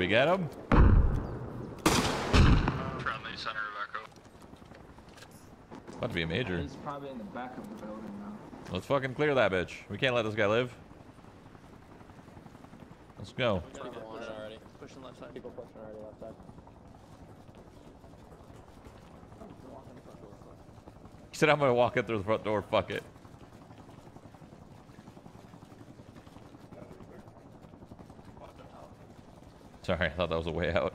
we get him? Friendly center of Echo. About to be a major. He's probably in the back of the building now. Let's fucking clear that bitch. We can't let this guy live. Let's go. We gotta Pushing already. Pushing left side. People pushing already left side. He said I'm gonna walk in through the front door. Fuck it. Sorry, I thought that was a way out.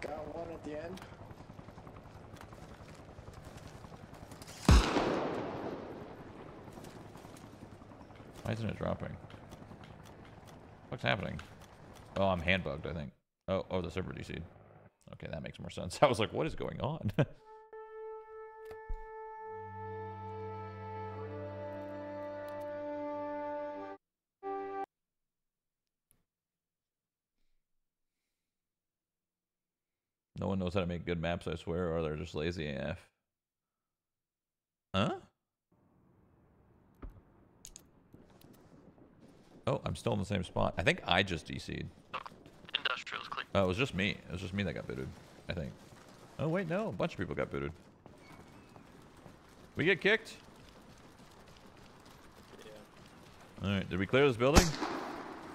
Got one at the end. Why isn't it dropping? What's happening? Oh, I'm hand bugged, I think. Oh, oh, the server DC'd. Okay, that makes more sense. I was like, what is going on? knows how to make good maps, I swear, or they're just lazy AF. Huh? Oh, I'm still in the same spot. I think I just DC'd. Industrial's clean. Oh, it was just me. It was just me that got booted. I think. Oh wait, no, a bunch of people got booted. We get kicked. Yeah. All right, did we clear this building?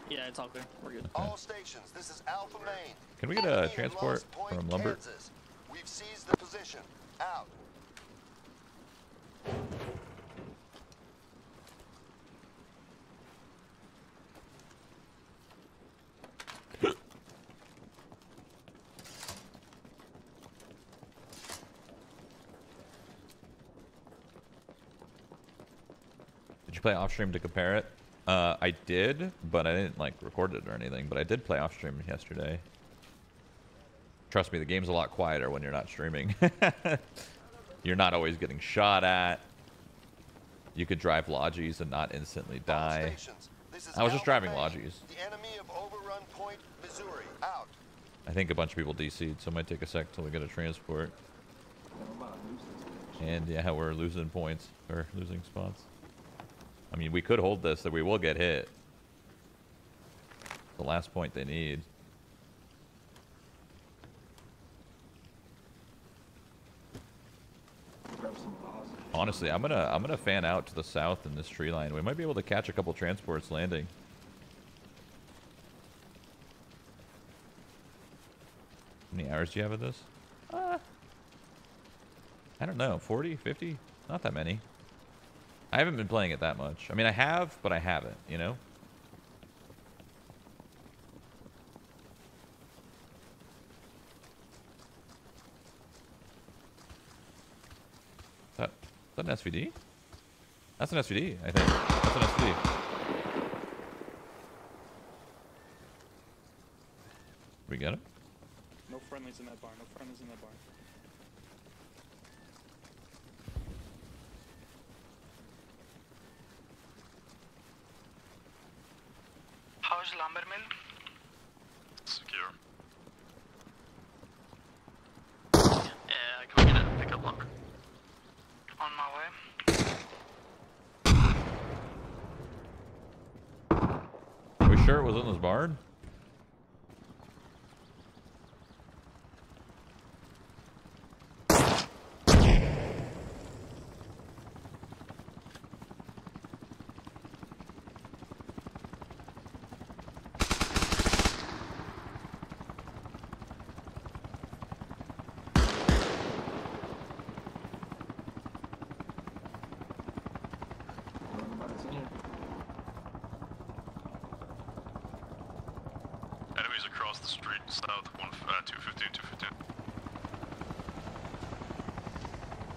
Yeah, it's all clear. We're good. All stations, this is Alpha Main. Can we get a transport Point, from lumber? Kansas. We've seized the position. Out. Did you play off stream to compare it? Uh, I did, but I didn't like record it or anything. But I did play off stream yesterday. Trust me, the game's a lot quieter when you're not streaming. you're not always getting shot at. You could drive lodges and not instantly die. stations, this is I was just driving Main. lodges. The enemy of Overrun Point, Missouri. Out. I think a bunch of people DC'd, so it might take a sec till we get a transport. Yeah, we're about to lose this bitch. And yeah, we're losing points or losing spots. I mean, we could hold this, that we will get hit. The last point they need. Honestly, I'm gonna I'm gonna fan out to the south in this tree line. We might be able to catch a couple transports landing. How many hours do you have of this? Uh, I don't know, 40, 50? Not that many. I haven't been playing it that much. I mean, I have, but I haven't, you know? Is that, is that an SVD? That's an SVD, I think. That's an SVD. We got him? No friendlies in that barn. No friendlies in that barn. How's lumber mill? Secure. Yeah, can we get a pickup lumber? On my way. Are we was in this barn? Everybody's in here. Enemies across the street, south, one, uh, 215, 215.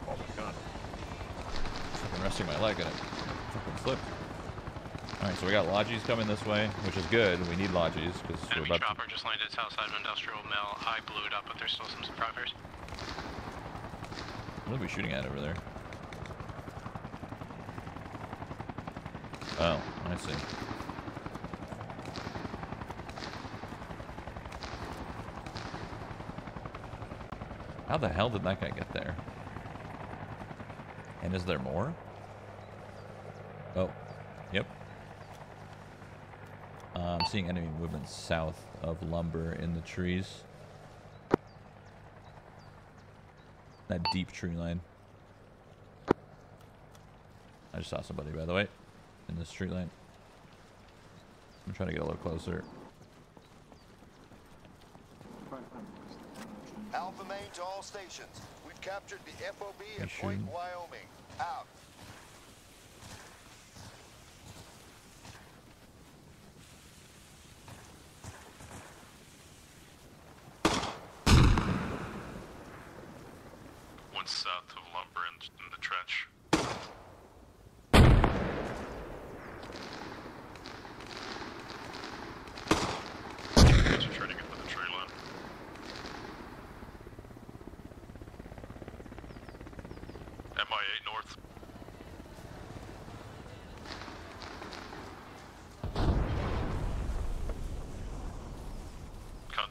Oh my god. Fucking resting my leg and it fucking slipped. Alright, so we got lodges coming this way, which is good. We need lodges because we're Enemy about to... chopper just landed south side of industrial mill. I blew it up, but there's still some survivors. What are we shooting at over there? Oh, I see. How the hell did that guy get there? And is there more? Oh, yep. Uh, I'm seeing enemy movement south of lumber in the trees. That deep tree line. I just saw somebody, by the way, in this tree line. I'm trying to get a little closer. Probably find most of them, actually. Alpha Main to all stations. We've captured the FOB at Point. Wyoming. Out. One south of lumber in, in the trench. Guys are turning into the tree line. MI8 north.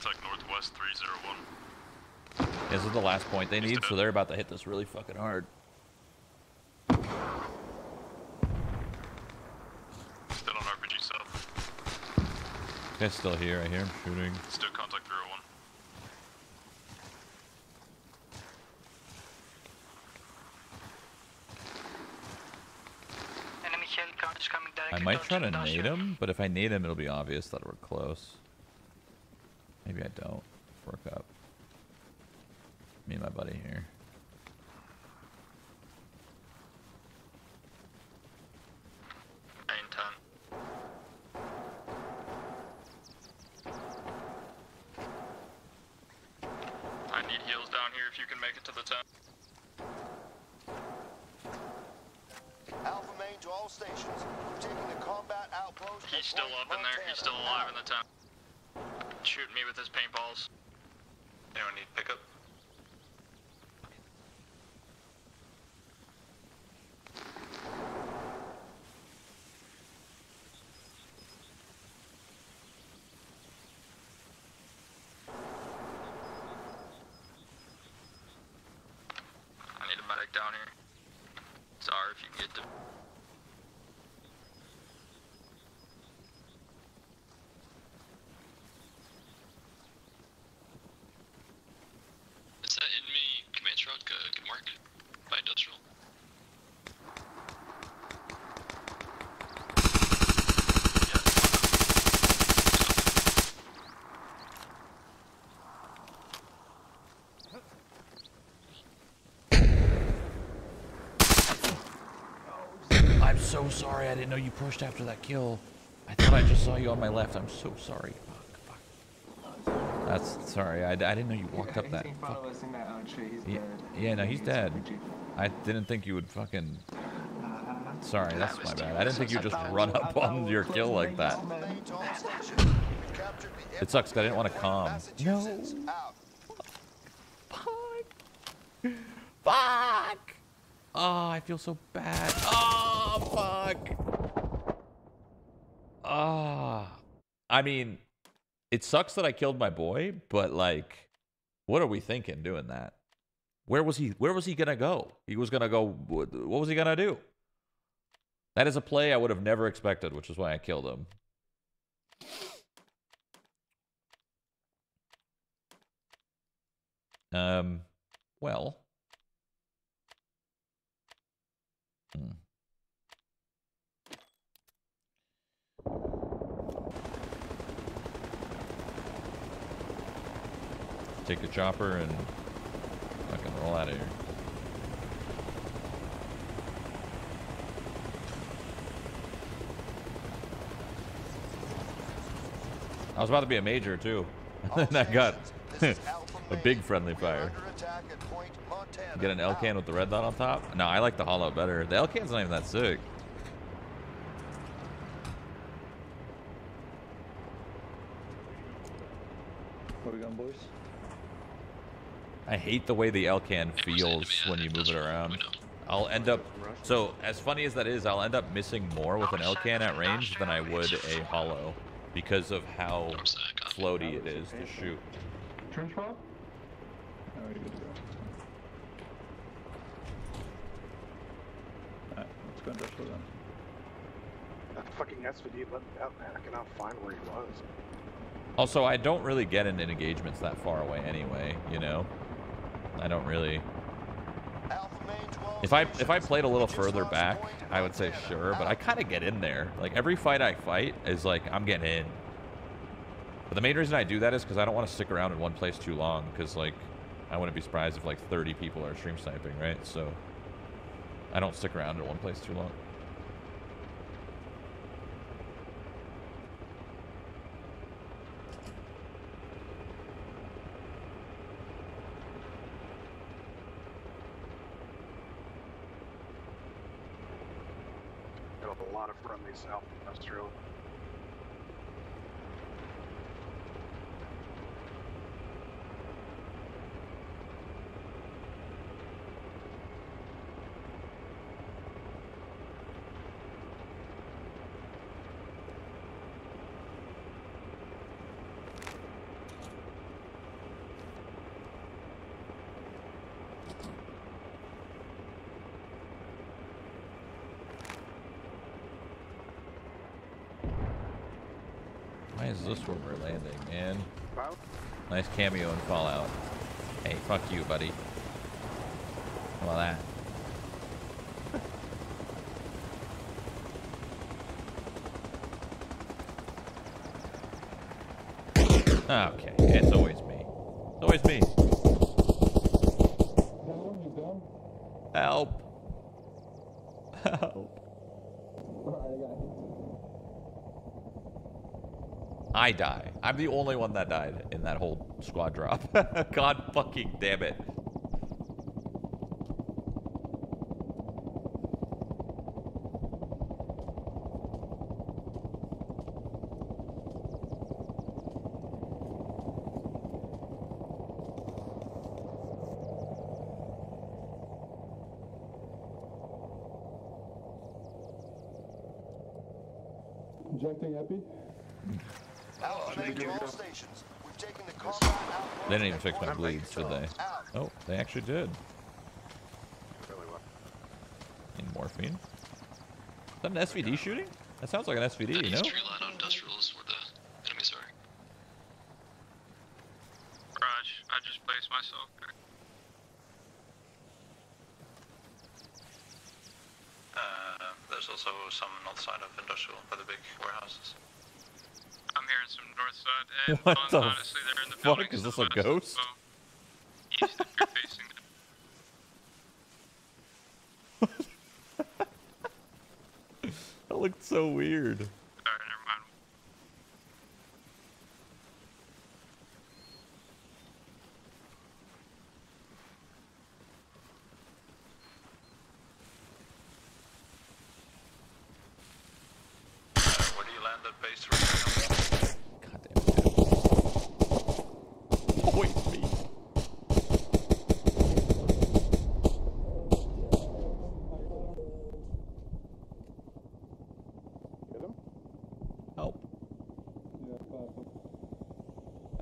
Contact northwest 301. This is the last point they need, so they're about to hit this really fucking hard. Still on RPG south. Guy's still here. I hear him shooting. Still contact 301. Enemy shell count I might try to towards nade him, but if I nade him, it'll be obvious that we're close. Maybe I don't. Work up. Me and my buddy here. Nine ten. I need heals down here if you can make it to the tent. Alpha Main to all stations. We're taking the combat outpost. He's at still Point up in there. He's still Montana. alive in Out. the tent. Shooting me with his paintballs. Anyone need pickup? I need a medic down here. Sorry if you can get to. Is that enemy command truck uh, good market by industrial? I'm so sorry. I didn't know you pushed after that kill. I thought I just saw you on my left. I'm so sorry. Fuck, fuck. That's sorry. I, I didn't know you walked up that. Fuck. of in that. He's Yeah, dead. yeah, no, he's dead. I didn't think you would fucking. Uh, Sorry, that's my bad. I didn't think you'd just run up on your kill like that. out, man. Alpha Main to all stations. We've captured the It sucks I didn't wanna calm. Massachusetts. Out. Fuck. Fuck. Oh, I feel so bad. Oh, fuck. Ah. I mean, it sucks that I killed my boy, but like, what are we thinking doing that? Where was he? Where was he gonna go? He was gonna go. What what was he gonna do? That is a play I would have never expected, which is why I killed him. Um, well. Hmm. Take the chopper and fucking roll out of here. I was about to be a major too. And I got stations, this is Alpha a big friendly fire. under attack at Point Montana. Get an Elcan with the red dot on top? No, I like the holo better. The Elcan's not even that sick. Where we going, boys? I hate the way the Elcan feels when you move it around. I'll end up so as funny as that is, I'll end up missing more with an Elcan at range than I would a holo because of how North side, copy. floaty it is to shoot. Trench pop? Oh, you're good to go. Let's go industrial then. That fucking SVD let me out, man. I cannot find where he was. Also, I don't really get into engagements that far away anyway, you know? I don't really... If I if I played a little further back, I would say sure, but I kind of get in there. Like every fight I fight is like I'm getting in. But the main reason I do that is because I don't want to stick around in one place too long. Because like I wouldn't be surprised if like 30 people are stream sniping, right? So I don't stick around in one place too long. Got a lot of friendly South Industrial. Is this where we're landing, man? Nice cameo in Fallout. Hey, fuck you, buddy. How about that? Okay, it's always me. It's always me. Help. Help. I die. I'm the only one that died in that whole squad drop. God fucking damn it. Injecting epi. Alpha Main to all stations. We've taken the combat outpost They didn't even and fix my bleeds, did they? Oh, they actually did. Really well. Need morphine. Is that an SVD shooting? That sounds like an SVD, you know? tree line on industrial is where the enemies are. Raj, I just placed myself there. Uh, there's also some north side of industrial by the big warehouses. I'm hearing some north side What the honestly, they're in the fuck? Is this a ghost? so east if you're facing it. That looked so weird. Alright, never mind. Uh, where do you land at base right now? God damn it. Oh, wait, me. Get him? Help.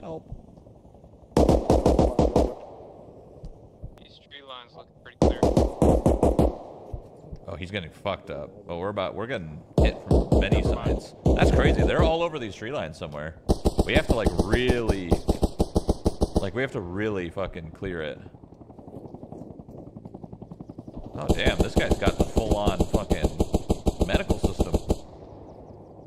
Help. These tree lines look pretty clear. Oh, he's getting fucked up. But we're about we're getting hit from many sides. That's crazy. They're all over these tree lines somewhere. We have to like really like we have to really fucking clear it. Oh damn, this guy's got the full on fucking medical system.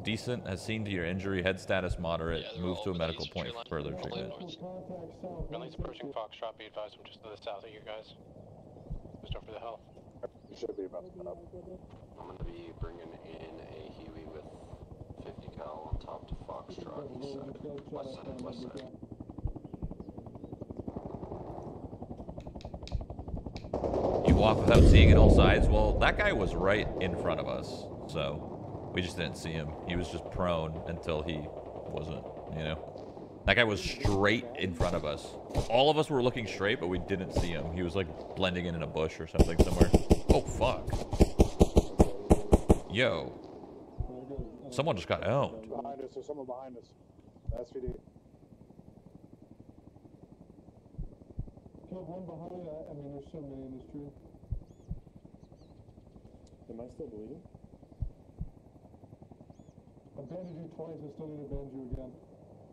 Decent, has seen to your injury, head status moderate, Yeah, move to a medical point for further All the way treatment. Friendly's approaching Foxtrot, be advised, I'm just to the south of you guys. Just over the hill. You should be about to cut up. I'm gonna be bringing in a Huey with 50 cal on top to Foxtrot, east side, west side, west side. You walk without seeing it all sides. Well, that guy was right in front of us, so we just didn't see him. He was just prone until he wasn't, you know? That guy was straight in front of us. All of us were looking straight, but we didn't see him. He was like blending in in a bush or something somewhere. Oh, fuck. Yo. Someone just got owned. Behind us, there's someone behind us. SVD. Killed one behind. I, I mean, there's so many in this tree. Am I still bleeding? I bandaged you twice, I still need to bandage you again.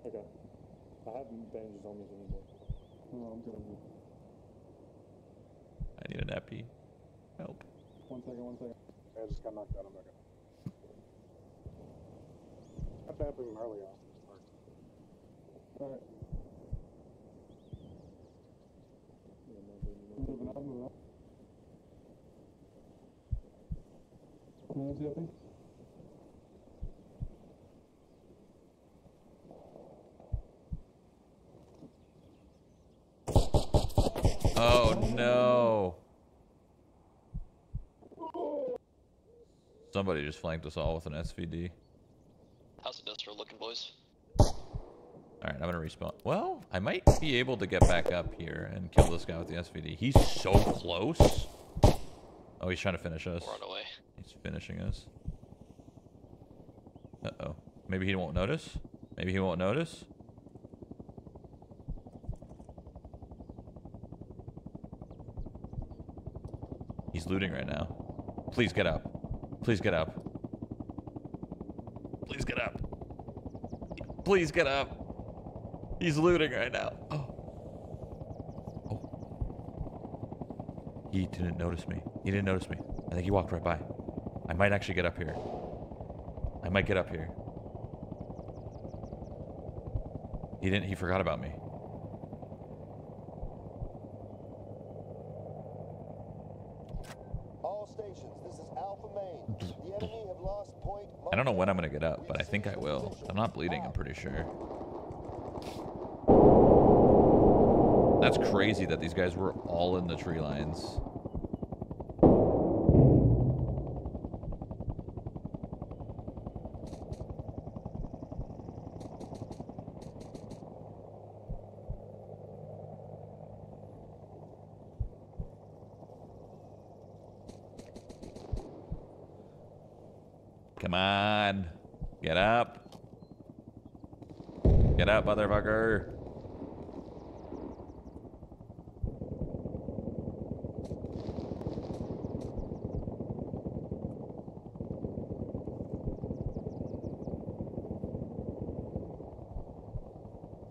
Okay. I have bandages on me anymore. No, I'm good. I'm good. I need an epi. Help. One second, one second. I just got knocked out. I'm not gonna. Got that happened early on. Alright. Moving on, moving on. Nancy, I think. Oh no. Somebody just flanked us all with an SVD. How's the industrial looking, boys? Alright, I'm gonna respawn. Well, I might be able to get back up here and kill this guy with the SVD. He's so close. Oh, he's trying to finish us. Run away. He's finishing us. Uh-oh. Maybe he won't notice? Maybe he won't notice? He's looting right now. Please get up. Please get up. Please get up. Please get up. He's looting right now. Oh. Oh. He didn't notice me. He didn't notice me. I think he walked right by. I might actually get up here. I might get up here. He didn't. He forgot about me. All stations, this is Alpha Main. The enemy have lost point. I'm gonna get up, but I think I will. I'm not bleeding. I'm pretty sure. That's crazy that these guys were all in the tree lines. Come on. Get up. Get up, motherfucker.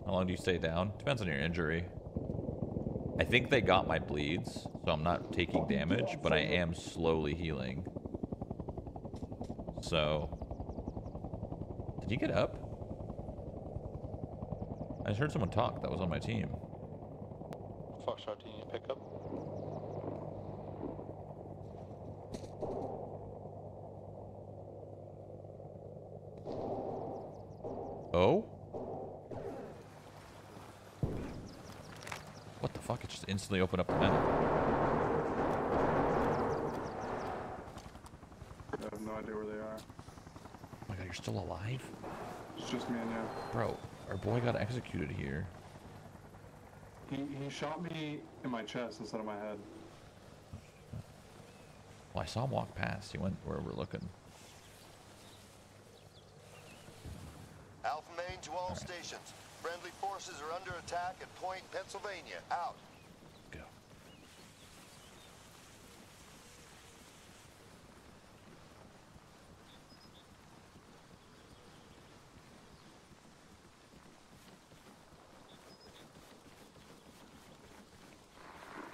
How long do you stay down? Depends on your injury. I think they got my bleeds, so I'm not taking damage, but I am slowly healing. So, did you get up? I heard someone talk that was on my team. Foxtrot, do you need to pick up? Oh? What the fuck? It just instantly opened up the map. I have no idea where they are. Oh my god, you're still alive? It's just me and you. Bro, our boy got executed here. He, he shot me in my chest instead of my head. Well, I saw him walk past. He went where we're looking. Alpha Main to all stations. Friendly forces are under attack at Point, Pennsylvania. Out. Go.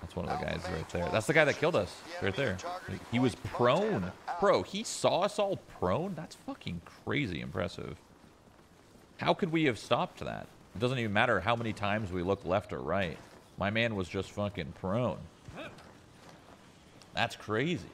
That's one of the guys right there. That's the guy that killed us. Right there. He was prone. Bro, he saw us all prone? That's fucking crazy impressive. How could we have stopped that? It doesn't even matter how many times we look left or right. My man was just fucking prone. That's crazy.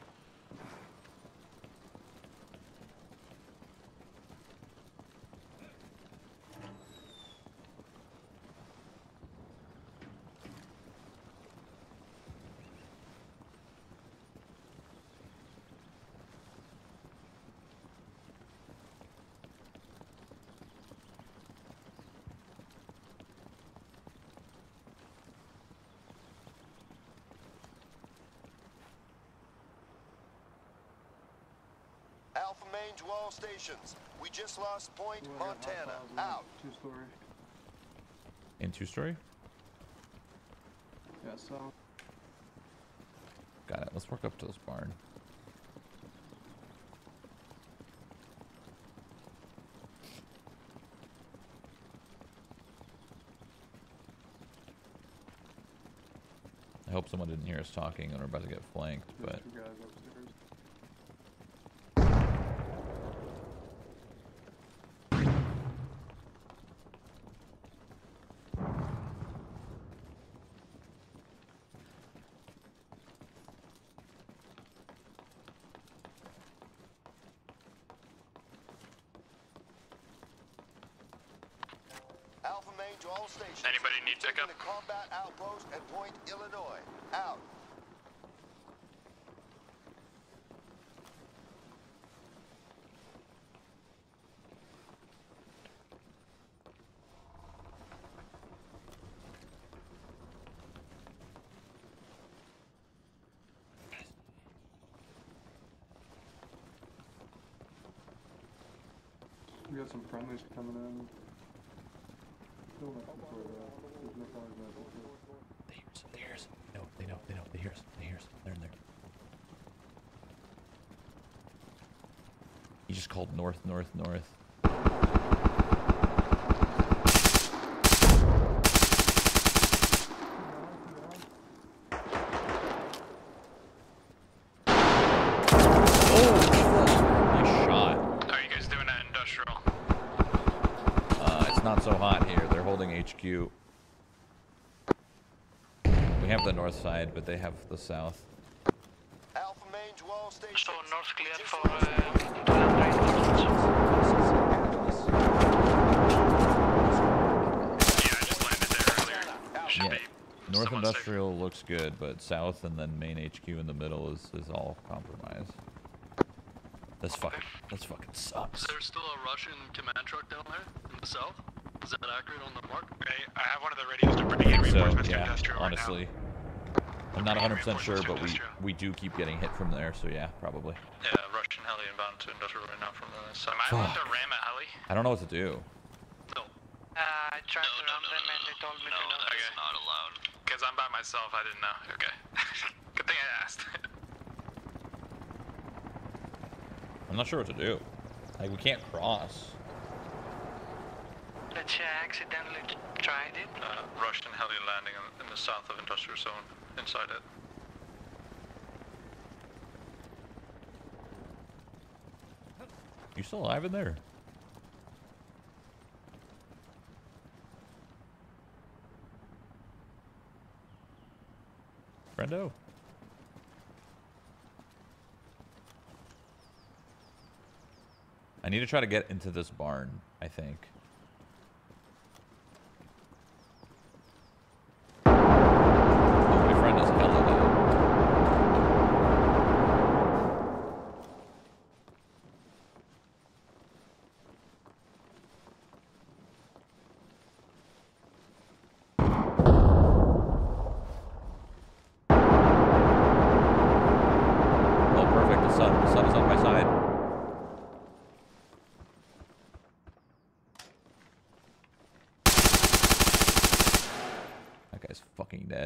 to all stations. We just lost Point Montana. Out. Two story. In two story? Yeah, so. Got it. Let's work up to this barn. I hope someone didn't hear us talking and we're about to get flanked, but... pickup? the combat outpost at Point Illinois. Out. We got some friendlies coming in. Still not before that. There's no cars left before. They hear us. They hear us. No, they know. They know. They hear us. They hear us. They're in there. He just called north, north, north. Oh, nice shot. How are you guys doing at industrial? Uh, it's not so hot here. They're holding HQ. We have the north side, but they have the south. Alpha main to all stations. So north clear for uh, to land reinforcements. Yeah, I just landed there earlier. Should Yeah. be North somewhat safe. Industrial looks good, but south and then main HQ in the middle is, is all compromised. This fucking this fucking sucks. Is there still a Russian command truck down there in the south? Is that accurate on the mark? Okay, I have one of the radios to bring in So reinforcements to yeah, industrial right now. Honestly, I'm not 100 percent sure, but we we do keep getting hit from there. So yeah, probably. Yeah, Russian heli inbound to industrial right now from the south. Am I allowed to ram a heli? I don't know what to do. No. Uh, I tried to ram them and they told me no, to not. that's not allowed. Because I'm by myself, I didn't know. Okay. Good thing I asked. I'm not sure what to do. Like we can't cross. Let's say I accidentally tried it. Uh, Russian heli landing in, in the south of industrial zone, inside it. You still alive in there? Friendo. I need to try to get into this barn, I think.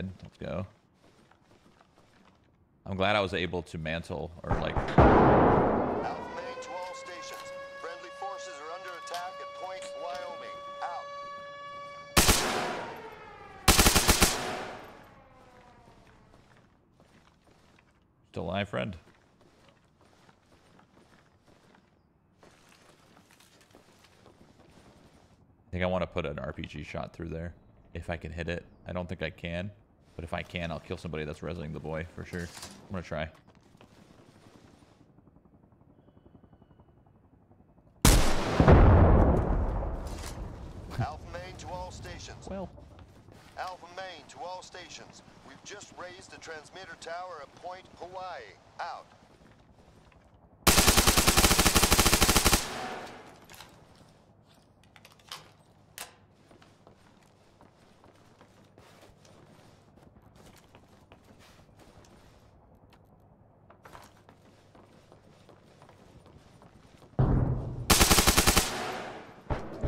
Dead. Let's go. I'm glad I was able to mantle or like. Alpha main to stations. Friendly forces are under attack at Point Wyoming. Out. Still alive, friend. I think I want to put an RPG shot through there. If I can hit it. I don't think I can. But if I can, I'll kill somebody that's resing the boy for sure. I'm to try. Alpha main to all stations. Well. Alpha main to all stations. We've just raised the transmitter tower at Point Hawaii. Out.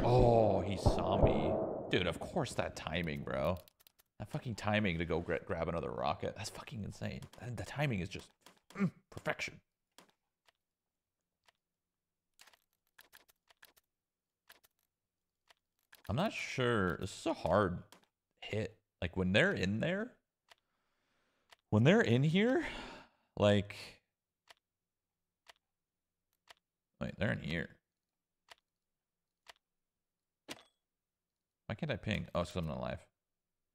Oh, he saw me. Dude, of that timing, bro. That fucking timing to go gra- grab another rocket. That's fucking insane. The timing is just mm, perfection. I'm not sure. This is a hard hit. Like when they're in there, When they're in here, like, wait, they're in here. Why can't I ping? Oh, it's 'cause I'm not live.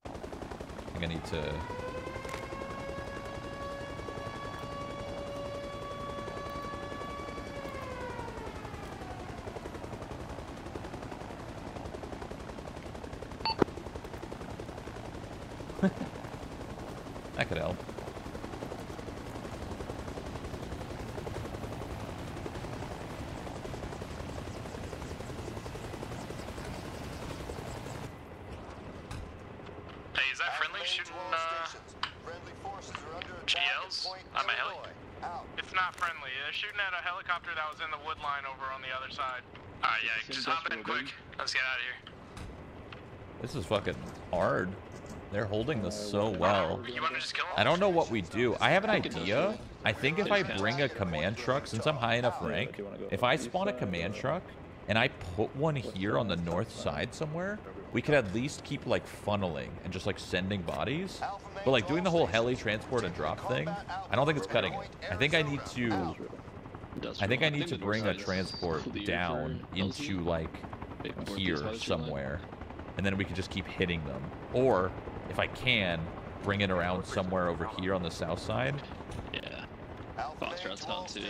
I think I need to. that could help. Hey, is that friendly shooting uh, GLs on my heli? It's not friendly. They're shooting at a helicopter that was in the wood line over on the other side. Alright, yeah, just hop in quick. Let's get out of here. This is fucking hard. They're holding this so well. You wanna just kill 'em? I don't know what we do. I have an idea. I think if I bring a command truck, since I'm high enough rank, if I spawn a command truck and I put one here on the north side somewhere, we could at least keep like funneling and just like sending bodies. But like doing the whole heli transport and drop thing, I don't think it's cutting it. I think I need to I think I need to bring a transport down into like here somewhere. And then we can just keep hitting them. Or if I can, bring it around somewhere over here on the south side. Yeah. Foxtrot's gone too.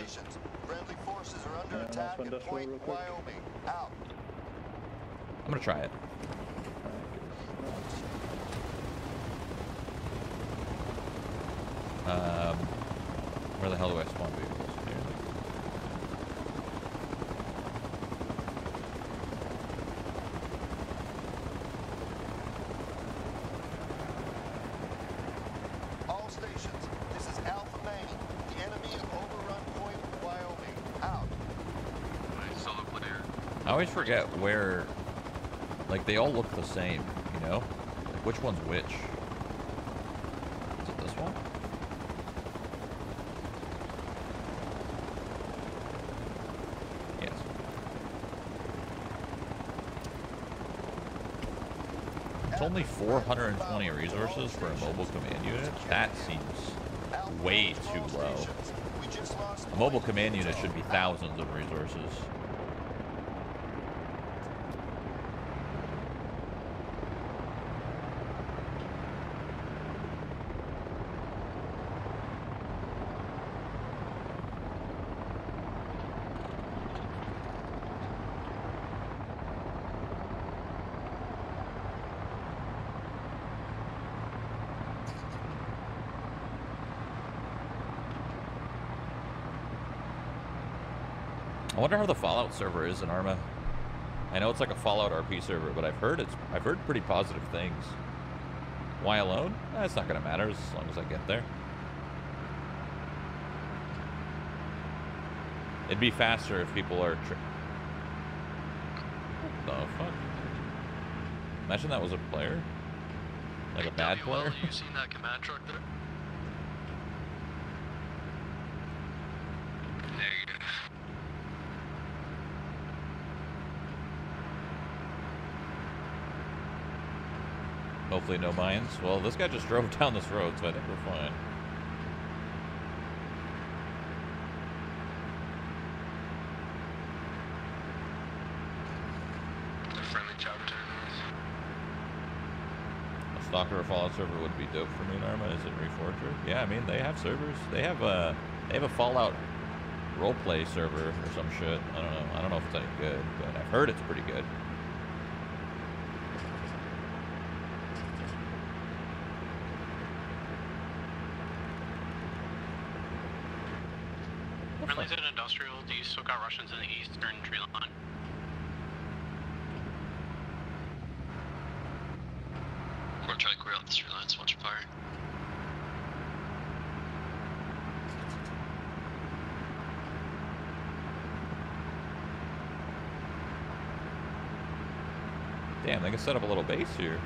Friendly forces are under attack at Point Wyoming. Out. I'm gonna try it. Um, where the hell do I spawn vehicles? Here. All stations, this is Alpha Main. The enemy have overrun Point Wyoming. Out. Solo clear. I always forget where, like they all look the same, you know? Like which one's which? Is it this one? Yes. It's only 420 resources for a mobile command unit? That seems way too low. A mobile command unit should be thousands of resources. Wonder how the Fallout server is in Arma. I know it's like a Fallout RP server, but I've heard it's I've heard pretty positive things. Why alone? Eh, it's not gonna matter as long as I get there. It'd be faster if people are. Tri- what the fuck? Imagine that was a player, like a bad player. you seen that command truck there? Negative. Hopefully no mines. Well, this guy just drove down this road, so I think we're fine. A friendly chopper to. A Stalker or Fallout server would be dope for me in Arma. Is it Reforger? Yeah, I mean they have servers. They have a they have a Fallout roleplay server or some shit. I don't know. I don't know if it's any good, but I've heard it's pretty good. Friendly's in industrial. Do you still got Russians in the eastern tree line? We're fire. Damn, they can set up a little base here.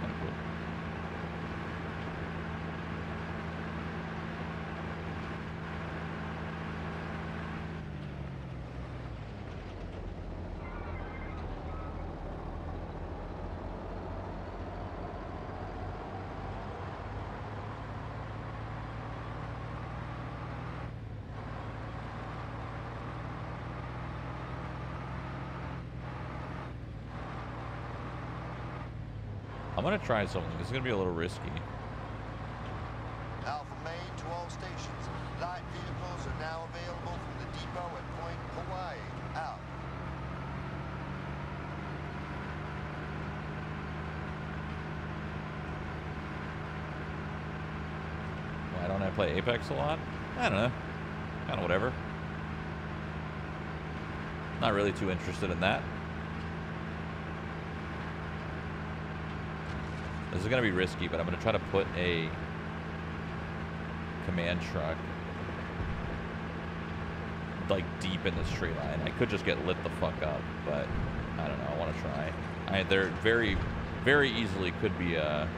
Kinda cool. Gonna try something. This is gonna be a little risky. Alpha Main to all stations. Light vehicles are now available from the depot at Point Hawaii. Out. Why don't I play Apex a lot? I don't know. Kind of whatever. Not really too interested in that. This is going to be risky, but I'm going to try to put a command truck like deep in this tree line. I could just get lit the fuck up, but I don't know. I want to try. I there very, very easily could be a.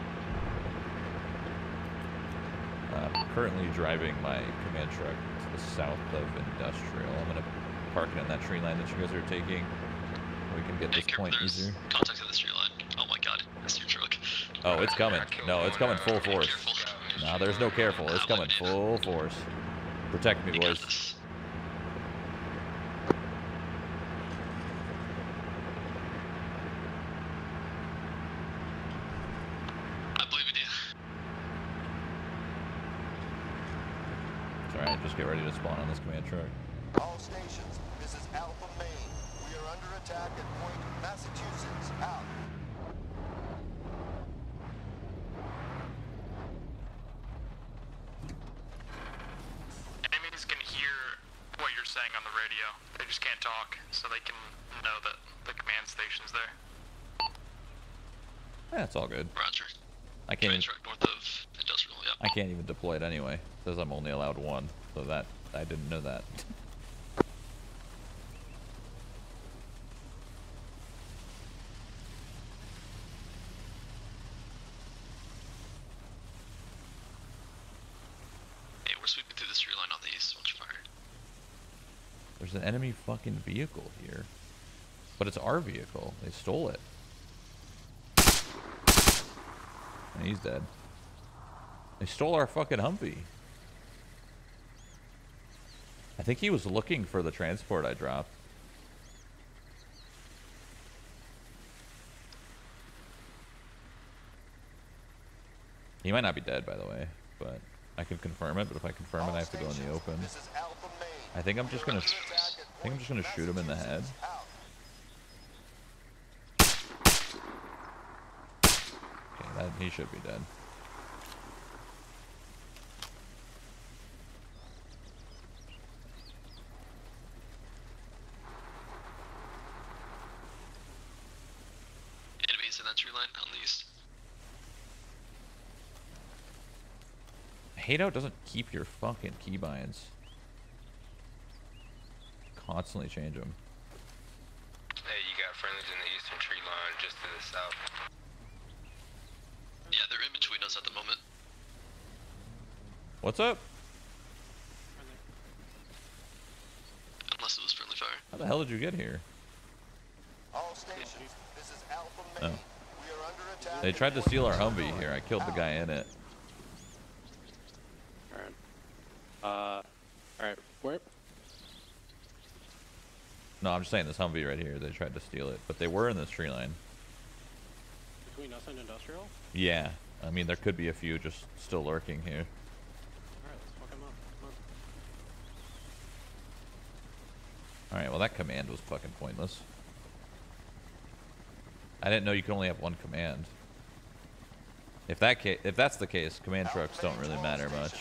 Uh, currently driving my command truck to the south of Industrial. I'm gonna park it in that tree line that you guys are taking. We can get this point easier. contact at the street line. Oh my god, that's your truck. Oh, it's coming. No, it's coming full force. No, there's no careful. It's coming full force. Protect me, boys. this. I believe in you. It's alright, just get ready to spawn on this command truck. All stations, this is Alpha Main. We are under attack at Point Massachusetts. Out. Enemies can hear what you're saying on the radio. They just can't talk, so they can know that the command station's there. Yeah, it's all good. Roger. I can't even, Command truck north of industrial, yeah. I can't even deploy it anyway. It says I'm only allowed one, so that I didn't know that. Hey, we're sweeping through the street line on the east. Watch fire. There's an enemy fucking vehicle here. But it's our vehicle. They stole it. And he's dead. They stole our fucking Humvee. I think he was looking for the transport I dropped. He might not be dead, by the way, but I can confirm it. But if I confirm it, I have to go in the open. This is Alpha Main. I think I'm just gonna. Under attack at I think I'm just gonna shoot him in the head. Okay, that he should be dead. Enemies in that tree line on the east. I hate how it doesn't keep your fucking keybinds. Constantly change them. Hey, you got friendlies in the eastern tree line just to the south. Yeah, they're in between us at the moment. What's up? Unless it was friendly fire. How the hell did you get here? All stations, this is Alpha Main. Oh. We are under attack. They tried to steal our Illinois. Humvee here. I killed the guy in it. Alright. Uh, alright, where? No, I'm just saying this Humvee right here. They tried to steal it, but they were in this tree line. Between us and industrial? Yeah, I mean there could be a few just still lurking here. Alright, let's fuck him up. Come. All right, well that command was fucking pointless. I didn't know you could only have one command. If that ca- if that's the case, command trucks don't really matter much.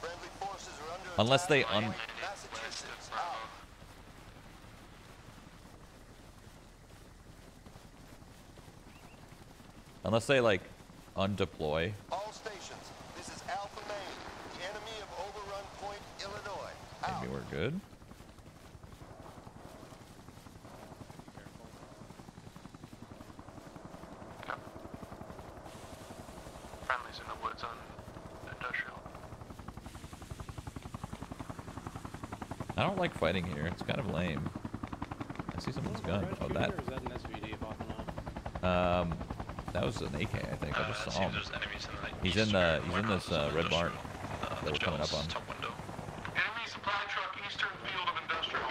Friendly forces are under Unless they un- at Massachusetts. Out. Unless they like undeploy. All stations, this is Alpha Main. The enemy of Overrun Point, Illinois. Out. Maybe we're good. Friendlies in the woods on industrial. I don't like fighting here. It's kind of lame. I see someone's gun. Oh, that. Or is that an SVD popping up? Um, that was an AK. I think. I Uh, just it saw him. there's enemies in the He's in the. He's in this uh, red barn industrial. Uh, that we're coming up on. top window. Enemy supply truck eastern field of industrial.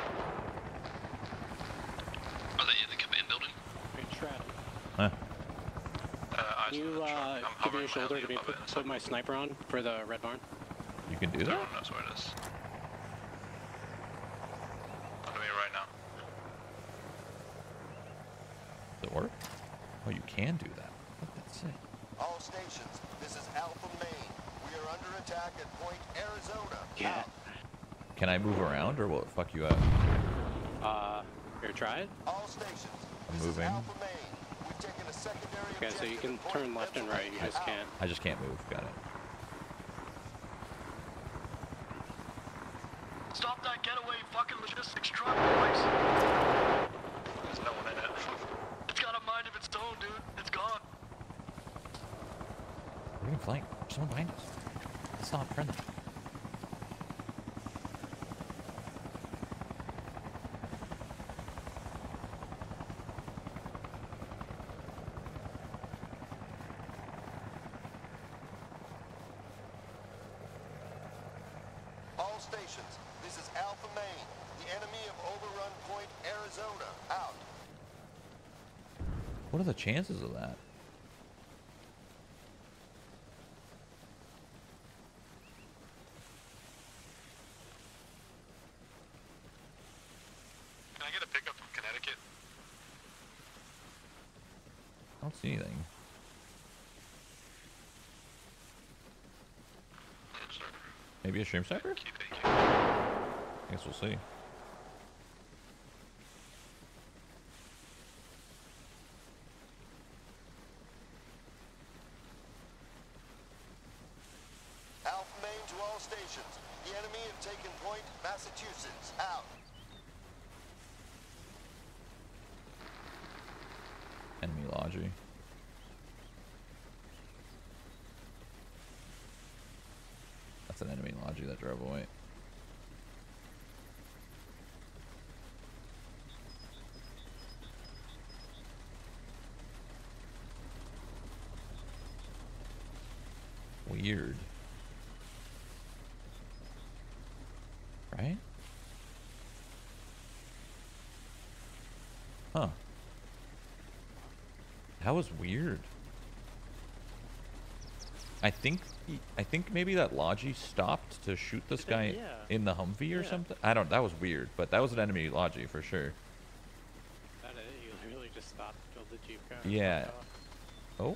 Are they in the command building? Wait, Strat. Huh. Uh, you uh, give me your shoulder to me put, put my sniper on for the red barn? You can do that? Everyone knows where it is. Look at me right now. Does it work? Oh, you can do that. What say? All stations, this is Alpha Main. We are under attack at Point Arizona. Yeah. Can I move around or will it fuck you up? Uh, here, try it. All stations, I'm moving. Alpha Main. We've taken a secondary Okay, so you can turn left and right. You just can't. I just can't move. Got it. Stop that getaway fucking logistics truck, boys. There's no one in it. It's got a mind of its own, dude. It's gone. We're getting flanked. There's someone behind us. It's not friendly. All stations, this is Alpha Main. The enemy of Overrun Point Arizona. Out. What are the chances of that? Can I get a pickup from Connecticut? I don't see anything. Maybe a stream sniper? I guess we'll see. Alpha Main to all stations. The enemy have taken Point Massachusetts. Out. Enemy logi. That's an enemy logi that drove away. Weird. Right? Huh. That was weird. I think he- I think maybe that Logi stopped to shoot this guy yeah. in the Humvee or something. I don't. That was weird, but that was an enemy Logi for sure. That it. You just stopped, killed the jeep car. Yeah. Oh.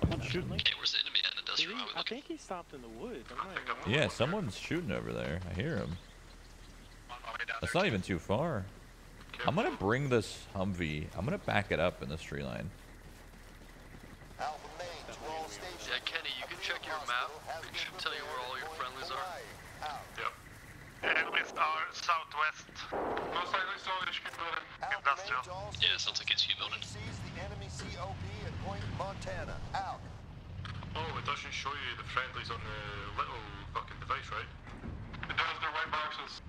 Someone's shooting. Hey, where's the enemy at Did industrial? he, Are we I think he stopped in the woods. I'm not even Yeah, someone's shooting over there. I hear him. That's not even too far. I'm gonna bring this Humvee. I'm gonna back it up in this tree line. Alpha Main to all stations. Yeah, Kenny, you can check your map. It should tell you where all your friendlies are. Yep. Enemies are southwest. Most likely Solish building. Industrial. Yeah, sounds like it's you building. Seize the enemy COP at Point Montana. Out. Oh, it doesn't show you the friendlies on the little fucking device, right? It does, they're white boxes.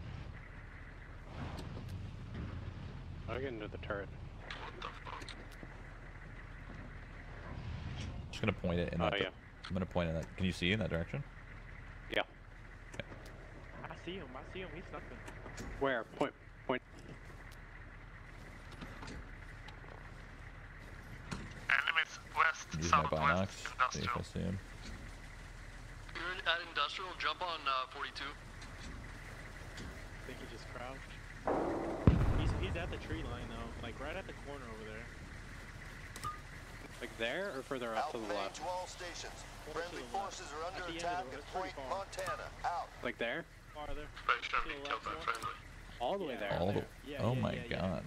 I'll get into the turret. Just gonna point it in Oh, that. yeah. I'm gonna point it. That, can you see you in that direction? Yeah. I see him. I see him. He's nothing. Where? Point. Point. Enemies west, Use my southwest, binocs. See if industrial. I see him. You're in, at industrial. Jump on uh, 42. I think he just crouched. He's he's at the tree line though, like right at the corner over there. Like there or further up Alpha to the left? to all stations. Friendly to the left. forces are under the attack at Point far. Montana. Out. Like there? Farther. But to To the left more. All the way there. All the. Yeah, oh yeah, my yeah, yeah. god.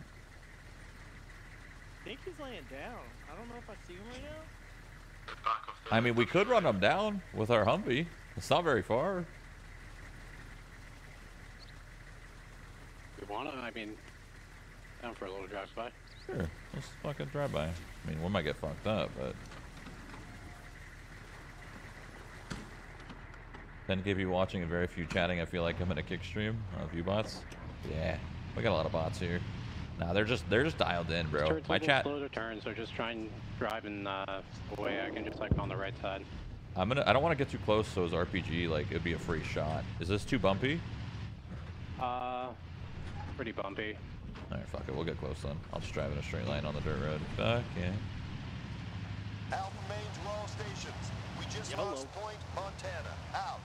I think he's laying down. I don't know if I see him right now. Back off the I mean, we could run him down with our Humvee. It's not very far. We wanna, I mean, down for a little drive by. Sure. Let's fucking drive by. I mean, we might get fucked up, but. Then give you watching and very few chatting. I feel like I'm in a kick stream. A few bots. Yeah, we got a lot of bots here. Nah, they're just they're just dialed in, bro. Turret's My little chat. slow to turn, so just try and drive in uh, a way I can just like on the right side. I'm gonna. I don't want to get too close, so his RPG like it'd be a free shot. Is this too bumpy? Uh, pretty bumpy. All right, fuck it. We'll get close then. I'll just drive in a straight line on the dirt road. Fuck yeah. Alpha main to all stations. We just YOLO. lost Point Montana. Out.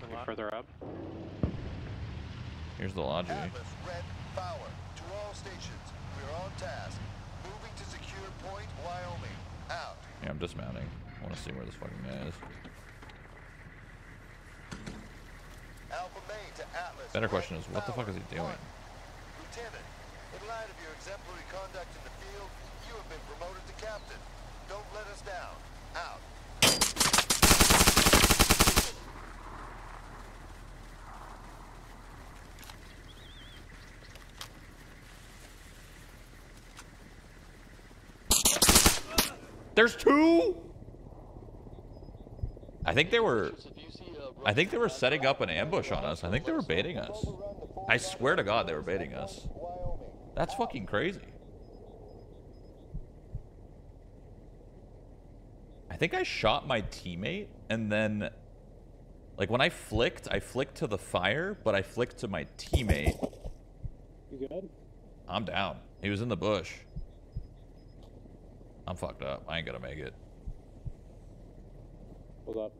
Looking further up. Here's the logic. Atlas, Red, Bauer, to all stations. We're on task. Moving to secure Point Wyoming. Out. Yeah, I'm dismounting. I want to see where this fucking guy is. Alpha main to Atlas. Better question is, what the fuck is he doing? Lieutenant, in light of your exemplary conduct in the field, you have been promoted to captain. Don't let us down. Out. There's two? I think they were... I think they were setting up an ambush on us. I think they were baiting us. I swear to God they were baiting us. That's fucking crazy. I think I shot my teammate and then... Like when I flicked, I flicked to the fire, but I flicked to my teammate. You good? I'm down. He was in the bush. I'm fucked up. I ain't gonna make it. Hold up.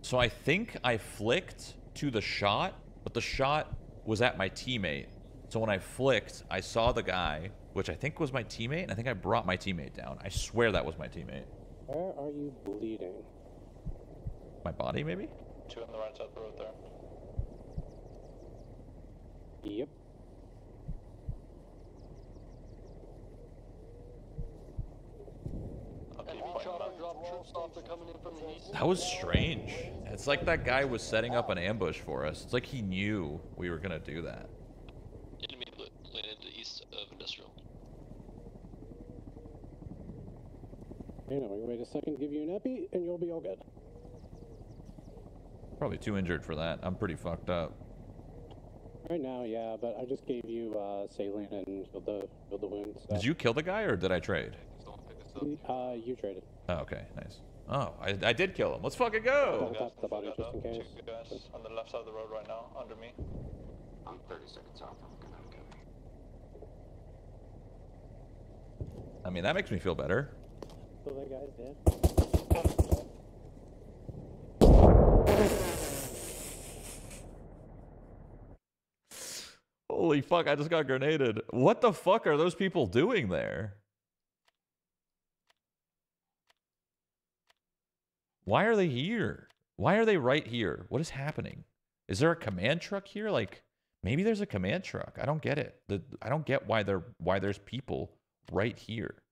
So I think I flicked to the shot, but the shot was at my teammate. So when I flicked, I saw the guy, which I think was my teammate, and I think I brought my teammate down. I swear that was my teammate. Where are you bleeding? My body, maybe? Two on the right side of the road there. Yep. That was strange. It's like that guy was setting up an ambush for us. It's like he knew we were gonna do that. Enemy landed east of industrial. You know, wait a second, give you an epi, and you'll be all good. Probably too injured for that. I'm pretty fucked up. Right now, yeah, but I just gave you uh, saline and healed the healed the wounds. So. Did you kill the guy or did I trade? Uh, you traded. Oh, okay, nice. Oh, I, I did kill him. Let's fucking go. Don't the body just in case. Two guys on the left side of the road right now, under me. I'm 30 seconds out. I'm gonna go. I mean, that makes me feel better. So that guy's dead. Holy fuck, I just got grenaded. What the fuck are those people doing there? Why are they here? Why are they right here? What is happening? Is there a command truck here? Like, maybe there's a command truck. I don't get it. The, I don't get why they're why there's people right here.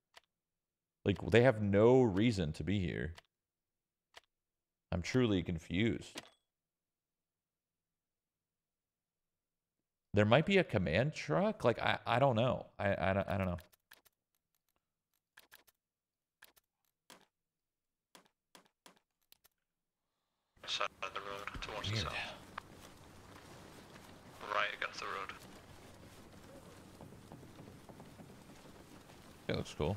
Like, they have no reason to be here. I'm truly confused. There might be a command truck. Like I, I don't know. I, I I don't know. Side of the road towards the south. Right against the road. It looks cool.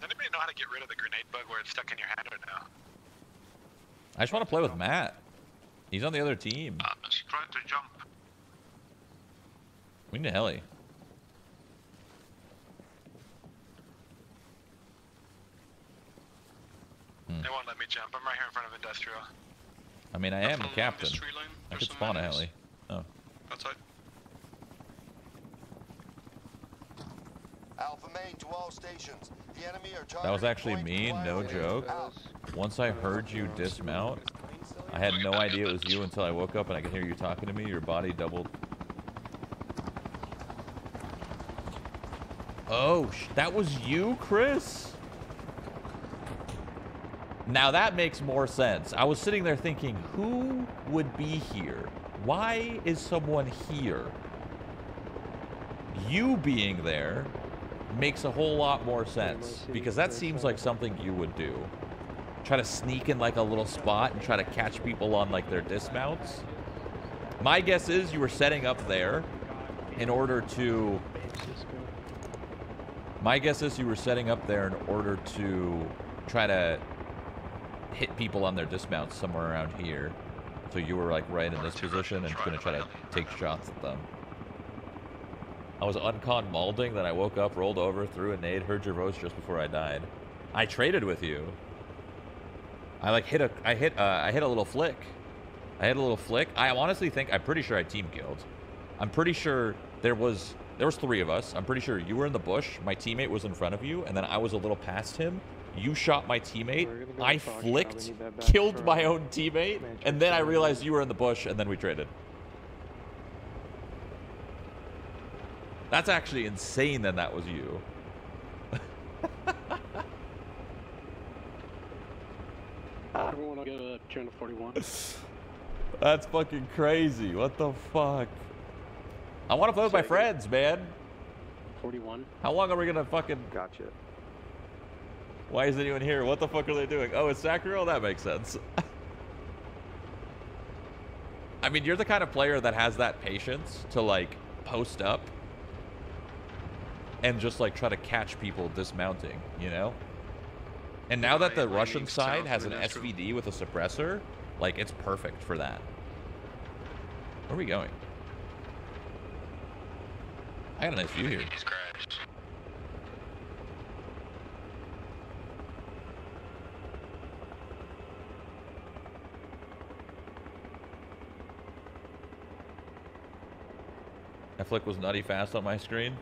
Does anybody know how to get rid of the grenade bug where it's stuck in your hand right now? I just want to play with Matt. He's on the other team. Uh, just try to jump. We need a heli. Hmm. They won't let me jump. I'm right here in front of industrial. I mean, I am a captain. I could some spawn a heli. Oh. Outside. Alpha main to all stations. The enemy are That was actually me, no joke. Once I heard you dismount, I had no idea it was you until I woke up and I could hear you talking to me. Your body doubled. Oh, sh- that was you, Chris? Now that makes more sense. I was sitting there thinking, who would be here? Why is someone here? You being there makes a whole lot more sense because that seems like something you would do. Try to sneak in like a little spot and try to catch people on like their dismounts. My guess is you were setting up there in order to My guess is you were setting up there in order to try to hit people on their dismounts somewhere around here. So you were like right in this position and going to try to take shots at them. I was uncon malding, then I woke up, rolled over, threw a nade, heard your voice just before I died. I traded with you. I like hit a, I hit, uh, I hit a little flick. I hit a little flick. I honestly think, I'm pretty sure I team killed. I'm pretty sure there was, there was three of us. I'm pretty sure you were in the bush, my teammate was in front of you, and then I was a little past him. You shot my teammate. go I flicked, probably need that back killed for, my uh, own teammate, Manchester and then I realized you were in the bush, and then we traded. That's actually insane that that was you. Everyone will get a turn to 41. That's fucking crazy. What the fuck? I want to play with my friends, man. 41. How long are we gonna fucking? Gotcha. Why is anyone here? What the fuck are they doing? Oh, it's Sakura? Oh, that makes sense. I mean, you're the kind of player that has that patience to like post up and just like try to catch people dismounting, you know? And now that the Russian side has an. SVD with a suppressor, like it's perfect for that. Where are we going? I got a nice view here. That flick was nutty fast on my screen.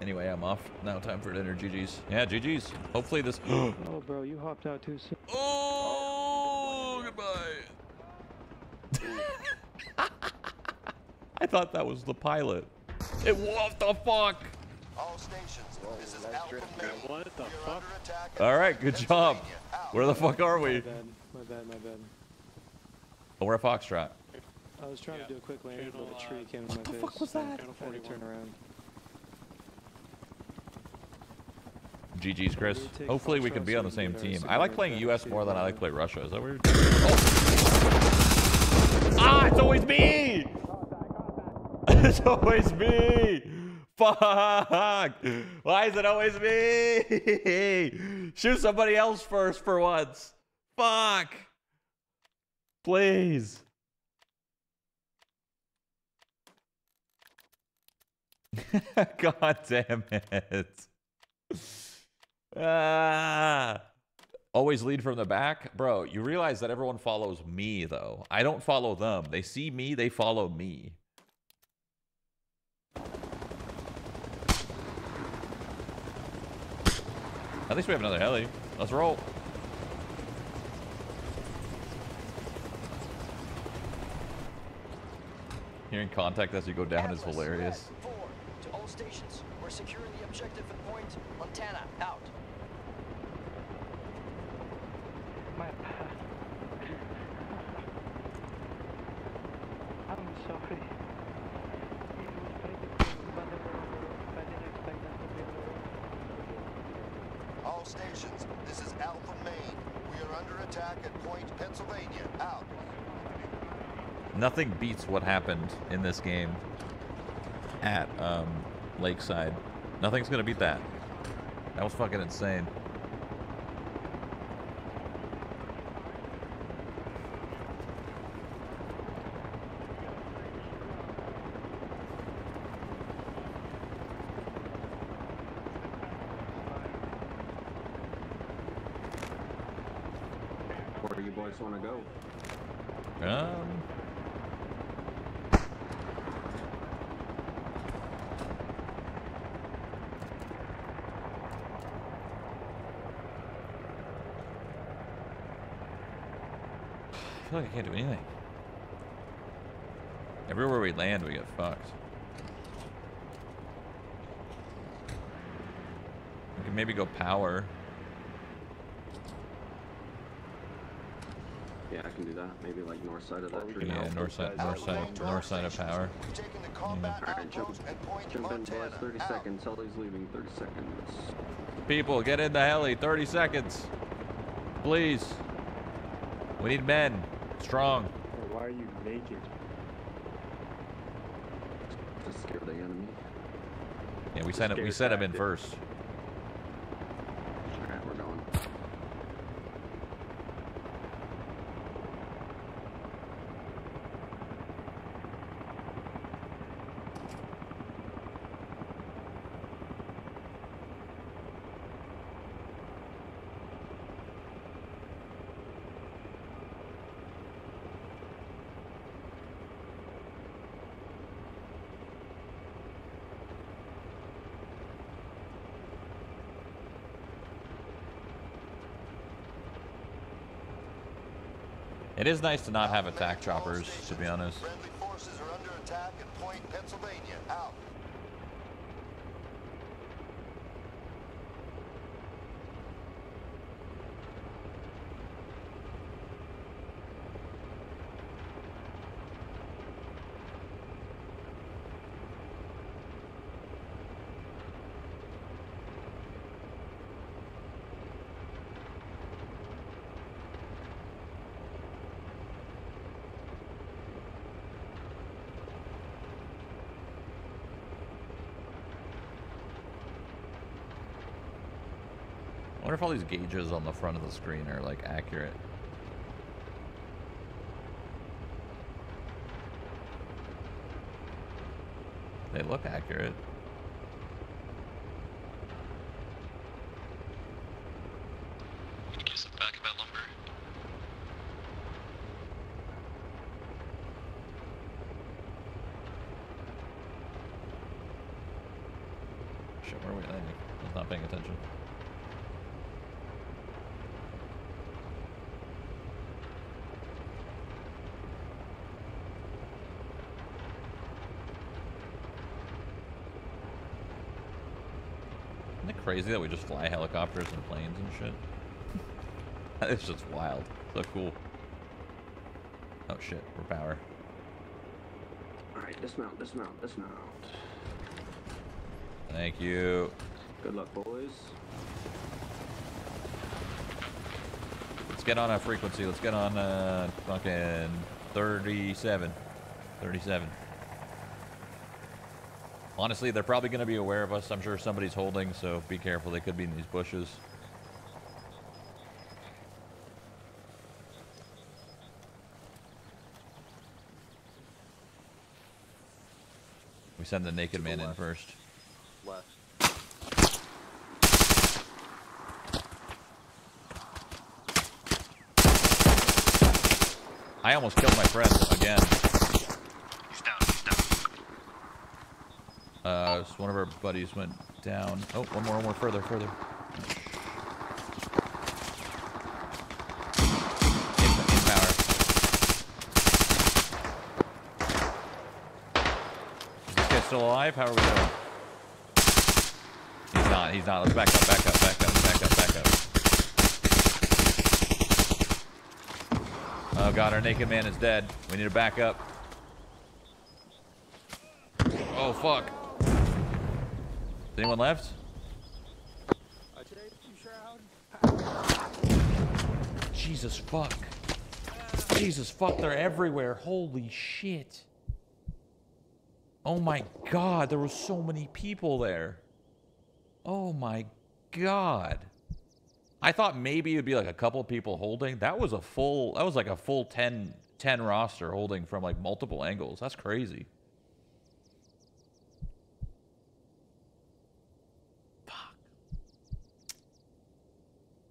Anyway, I'm off. Now time for dinner. GG's. Yeah, GG's. Hopefully this... Oh, bro, you hopped out too soon. oh, goodbye. I thought that was the pilot. It what the fuck? All stations, oh, this is Alpha Main. What the We are fuck? under attack at All right, good job. Where the fuck are My we? bad, my bad, my bad. Oh, we're at Foxtrot. I was trying Yeah. to do a quick landing, Channel, but a tree uh, came in what my the face. fuck was so I that? had to 41. turn around. GG's, Chris. Hopefully we can be on the same can get our team. I like playing US more than I like Ghana. play Russia. Is that weird? Oh. Ah, it's always me! It's always me! Fuck! Why is it always me? Shoot somebody else first for once. Fuck! Please. God damn it. Ah. Always lead from the back? Bro, you realize that everyone follows me, though. I don't follow them. They see me, they follow me. At least we have another heli. Let's roll. Hearing contact as you go down is hilarious. Red, Four, to all stations. We're securing the objective at point Montana. Out. My I'm sorry. All stations, this is Alpha Main. We are under attack at Point, Pennsylvania. Out. Nothing beats what happened in this game at um, Lakeside. Nothing's gonna beat that. That was fucking insane. Where do you boys want to go? Um, I feel like I can't do anything. Everywhere we land, we get fucked. We can maybe go power. Yeah, I can do that. Maybe like north side of that tree. Yeah, north side, north side, north side of power. We've taken the combat Alright, jump, outpost at Point jump in, Montana. boys. 30 Out. seconds. Sully's leaving. 30 seconds. People, get in the heli. 30 seconds. Please. We need men. Strong. Why are you naked? To scare the enemy. Yeah, we sent it. We set him in first. Is nice to not have attack choppers, to be honest. If all these gauges on the front of the screen are like accurate. They look accurate. Get some back of that lumber. Shit, where are we landing? I was not paying attention. Isn't it crazy that we just fly helicopters and planes and shit? it's just wild. So cool. Oh shit, we're power. Alright, dismount, dismount, dismount. Thank you. Good luck, boys. Let's get on a frequency. Let's get on uh fucking 37. 37. Honestly, they're probably going to be aware of us. I'm sure somebody's holding, so be careful. They could be in these bushes. We send the naked man in first. Left. I almost killed my friend again. He's down, he's down. Uh, one of our buddies went down. Oh, one more, one more, further, further. Still alive? How are we doing? He's not, he's not. Let's back up, back up, back up, back up, back up. Oh god, our naked man is dead. We need to back up. Oh fuck. Anyone left? Jesus fuck. Jesus fuck, they're everywhere. Holy shit. Oh my god, there were so many people there. Oh my god. I thought maybe it'd be like a couple people holding. That was a full that was like a full 10 10 roster holding from like multiple angles. That's crazy.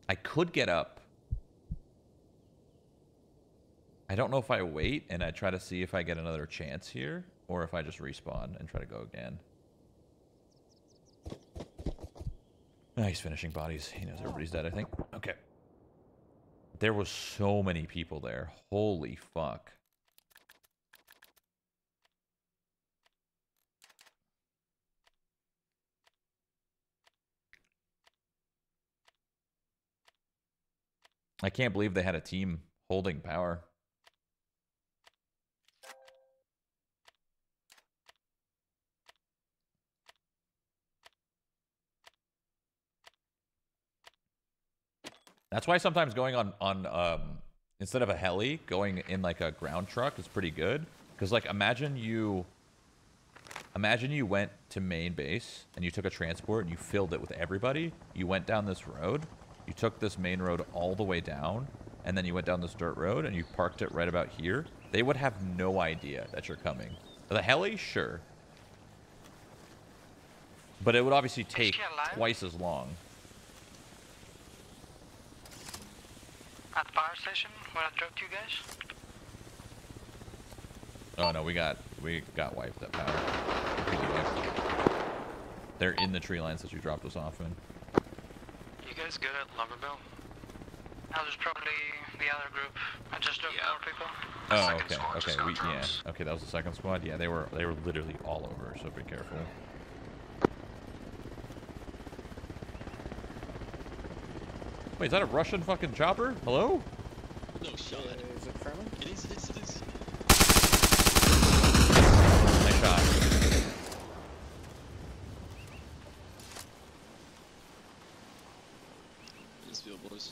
I could get up. I don't know if I wait and I try to see if I get another chance here or if I just respawn and try to go again. He's finishing bodies. He knows everybody's dead, I think. Okay. There was so many people there. Holy fuck. I can't believe they had a team holding power. That's why sometimes going on on um, instead of a heli, going in like a ground truck is pretty good. Because like imagine you Imagine you went to main base and you took a transport and you filled it with everybody. You went down this road. You took this main road all the way down, and then you went down this dirt road and you parked it right about here. They would have no idea that you're coming. The heli, sure. But it would obviously take twice as long. At the fire station when I dropped you guys? Oh no, we got we got wiped at power. Wiped. They're in the tree lines that you dropped us off in. You guys good at Lumbermill? Now uh, there's probably the other group. I just dropped more people. Oh, okay, okay, we yeah, okay. That was the second squad. Yeah, they were they were literally all over. So be careful. Wait, is that a Russian fucking chopper? Hello? No shot. Is it friendly? It is, it is, it is. Nice shot. Just feel boys.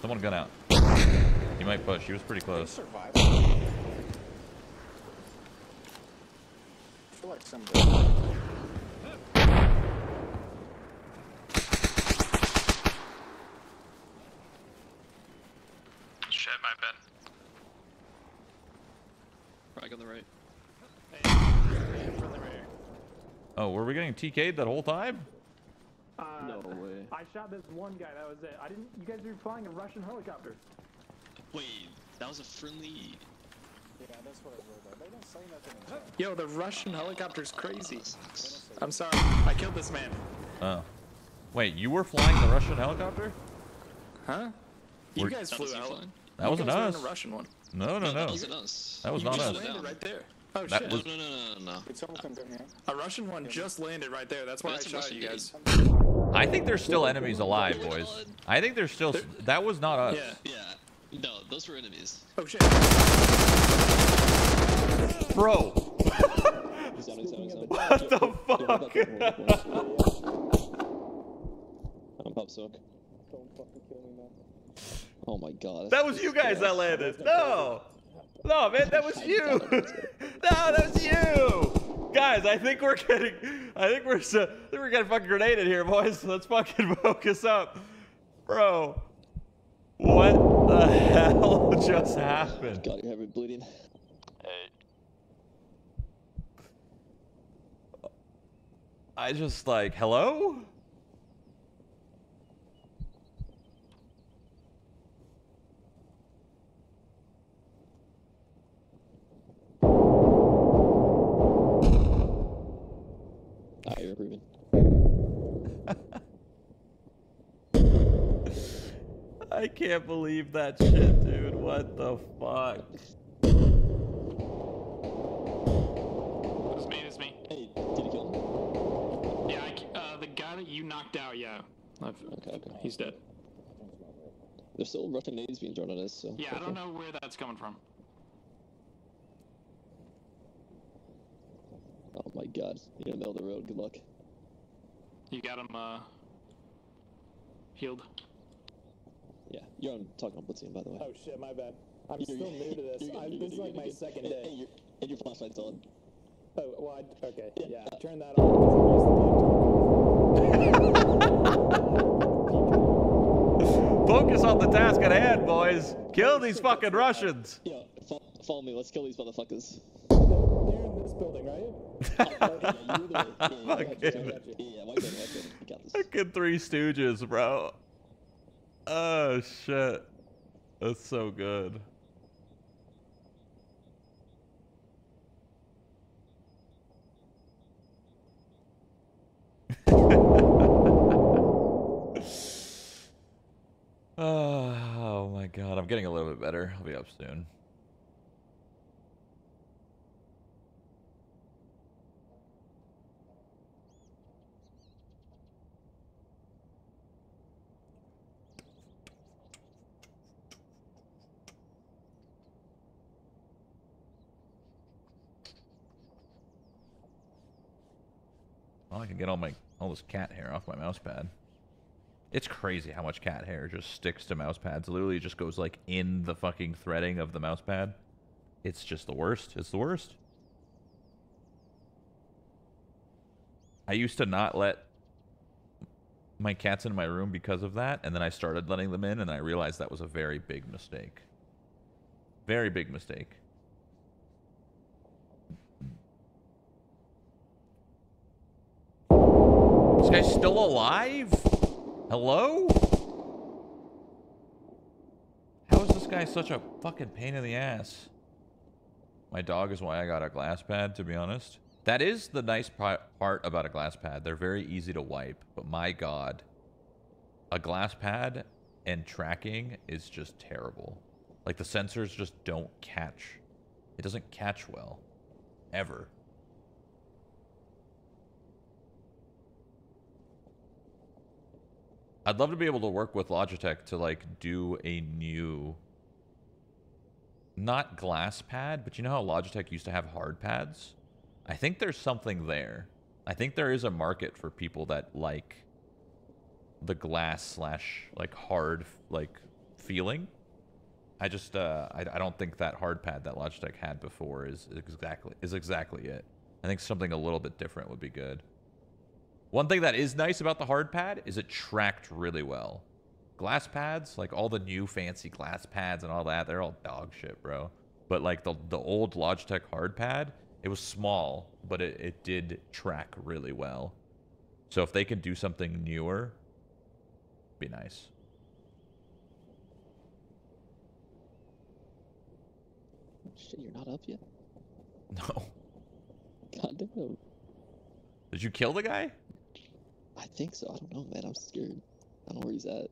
Someone gun out. He might push. He was pretty close. Survive. I feel like somebody. Shit, my bad. Frag on the right. Oh, were we getting TK'd that whole time? Uh, No way. I shot this one guy. That was it. I didn't. You guys were flying a Russian helicopter. Wait, that was a friendly. Yeah, that's what I wrote. They don't say nothing in chat. Yo, the Russian helicopter's crazy. I'm sorry. I killed this man. Oh. Wait, you were flying the Russian helicopter? Huh? You We're- guys flew was you out. flying? That you wasn't guys were us. in a Russian one. No, no, No, no. that wasn't us. That was you not just us. landed right there. Oh That shit. was- No, no, no, no, no. Did someone come? A Russian one just landed right there. That's why That's I a shot Russian you guys. I think there's still oh, enemies alive, boys. I think there's still. That was not us. Yeah. Yeah. No, those were enemies. Oh shit. Bro. What the fuck? I'm pop soak. Oh my god. That was you guys that landed. No. No, man, that was you. no, that was you. Guys, I think we're getting. I think we're. so- I think we're getting fucking grenaded here, boys. Let's fucking focus up, bro. What the hell just happened? God, you're having bleeding. Hey, I just like, hello? Ah, you're improving. I can't believe that shit, dude. What the fuck? It's me. It's me. Hey, did he kill him? Yeah. I, c- uh, the guy that you knocked out. Yeah. I've, Okay, okay. He's dead. There's still Russian natives being thrown at us, so. Yeah. I don't know where that's coming from. Oh my god. You're in the middle of the road. Good luck. You got him. Uh. Healed. Yeah, you're on talking on Blitzing, by the way. Oh shit, my bad. I'm You're still new to this. Good, I, this is like my you're second day. hey, your, and your flashlight's on. Oh, well, I, okay, yeah, turn that on because I'm used to Focus on the task at hand, boys. Kill these fucking Russians. Yeah, fo- follow me. Let's kill these motherfuckers. They're in this building, right? yeah, you're the way. Yeah, yeah, I got you, I Fucking- got you. Yeah, white button, white button. You got this. Fucking Three Stooges, bro. Oh shit. That's so good. Ah, oh my god, I'm getting a little bit better. I'll be up soon. Well, I can get all my all this cat hair off my mouse pad. It's crazy how much cat hair just sticks to mouse pads. Literally just goes like in the fucking threading of the mouse pad. It's just the worst. It's the worst. I used to not let my cats in my room because of that, and then I started letting them in, and I realized that was a very big mistake. Very big mistake. This guy's still alive? Hello? How is this guy such a fucking pain in the ass? My dog is why I got a glass pad, to be honest. That is the nice part about a glass pad. They're very easy to wipe, but my god. A glass pad and tracking is just terrible. Like the sensors just don't catch. It doesn't catch well. Ever. I'd love to be able to work with Logitech to like do a new not glass pad, but you know how Logitech used to have hard pads? I think there's something there. I think there is a market for people that like the glass slash like hard like feeling. I just uh I, I don't think that hard pad that Logitech had before is exactly is exactly it. I think something a little bit different would be good. One thing that is nice about the hard pad is it tracked really well. Glass pads, like all the new fancy glass pads and all that, they're all dog shit, bro. But like the the old Logitech hard pad, it was small, but it, it did track really well. So if they can do something newer, be nice. Shit, you're not up yet? No. God damn. Did you kill the guy? I think so. I don't know, man. I'm scared. I don't know where he's at.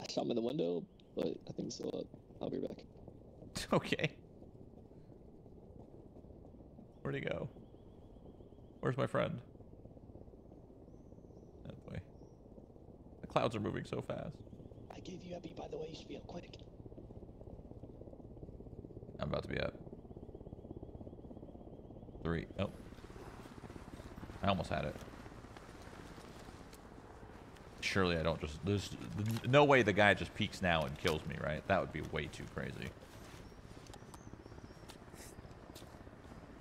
I shot him in the window, but I think so. I'll be back. Okay. Where'd he go? Where's my friend? Oh, that way. The clouds are moving so fast. I gave you Epi, by the way. You should be up quick. I'm about to be up. Three. Oh. I almost had it. Surely I don't just... There's no way the guy just peeks now and kills me, right? That would be way too crazy.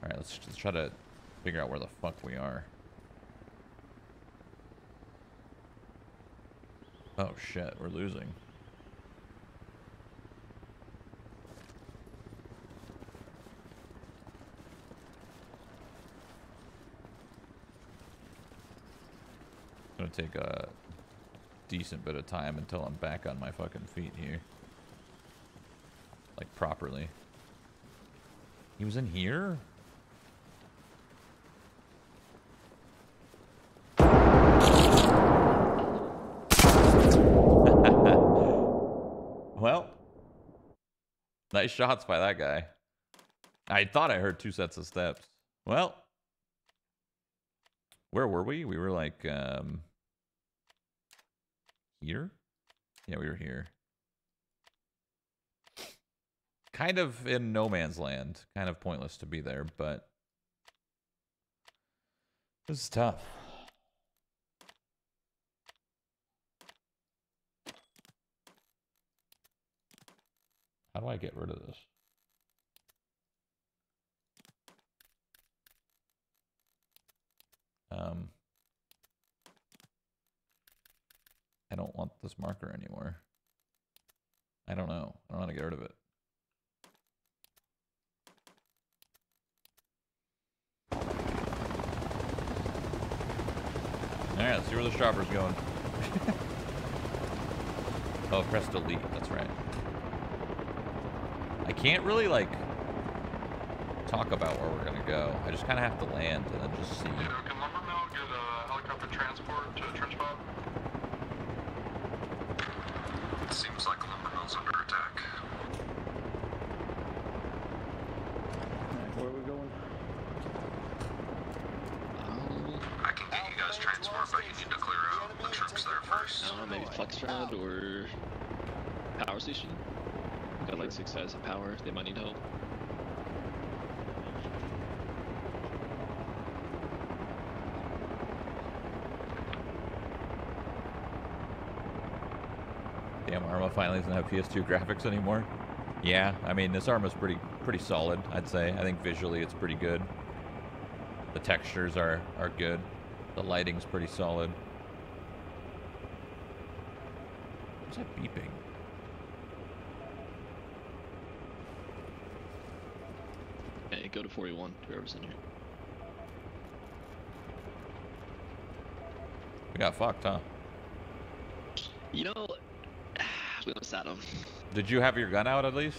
Alright, let's, let's try to figure out where the fuck we are. Oh shit, we're losing. Gonna take a decent bit of time until I'm back on my fucking feet here. Like properly. He was in here? well, nice shots by that guy. I thought I heard two sets of steps. Well, where were we? We were like, um, here? Yeah, we were here. Kind of in no man's land. Kind of pointless to be there, but this is tough. How do I get rid of this? Um, I don't want this marker anymore. I don't know. I don't know how to get rid of it. Alright, let's see where the shopper's going. oh, press delete. That's right. I can't really, like, talk about where we're gonna go. I just kind of have to land and then just see. Can get a helicopter transport to? Seems like Lumbermill's under attack. Where are we going? I can get you guys transport, but you need to clear out the troops there first. I don't know, maybe Flexrod or Power Station. Got like six guys of power. They might need help. Damn, Arma finally doesn't have PS2 graphics anymore. Yeah, I mean this Arma's pretty pretty solid. I'd say. I think visually it's pretty good. The textures are are good. The lighting's pretty solid. What's that beeping? Hey, go to 41, whoever's in here. We got fucked, huh? You know, we almost had him. Did you have your gun out at least?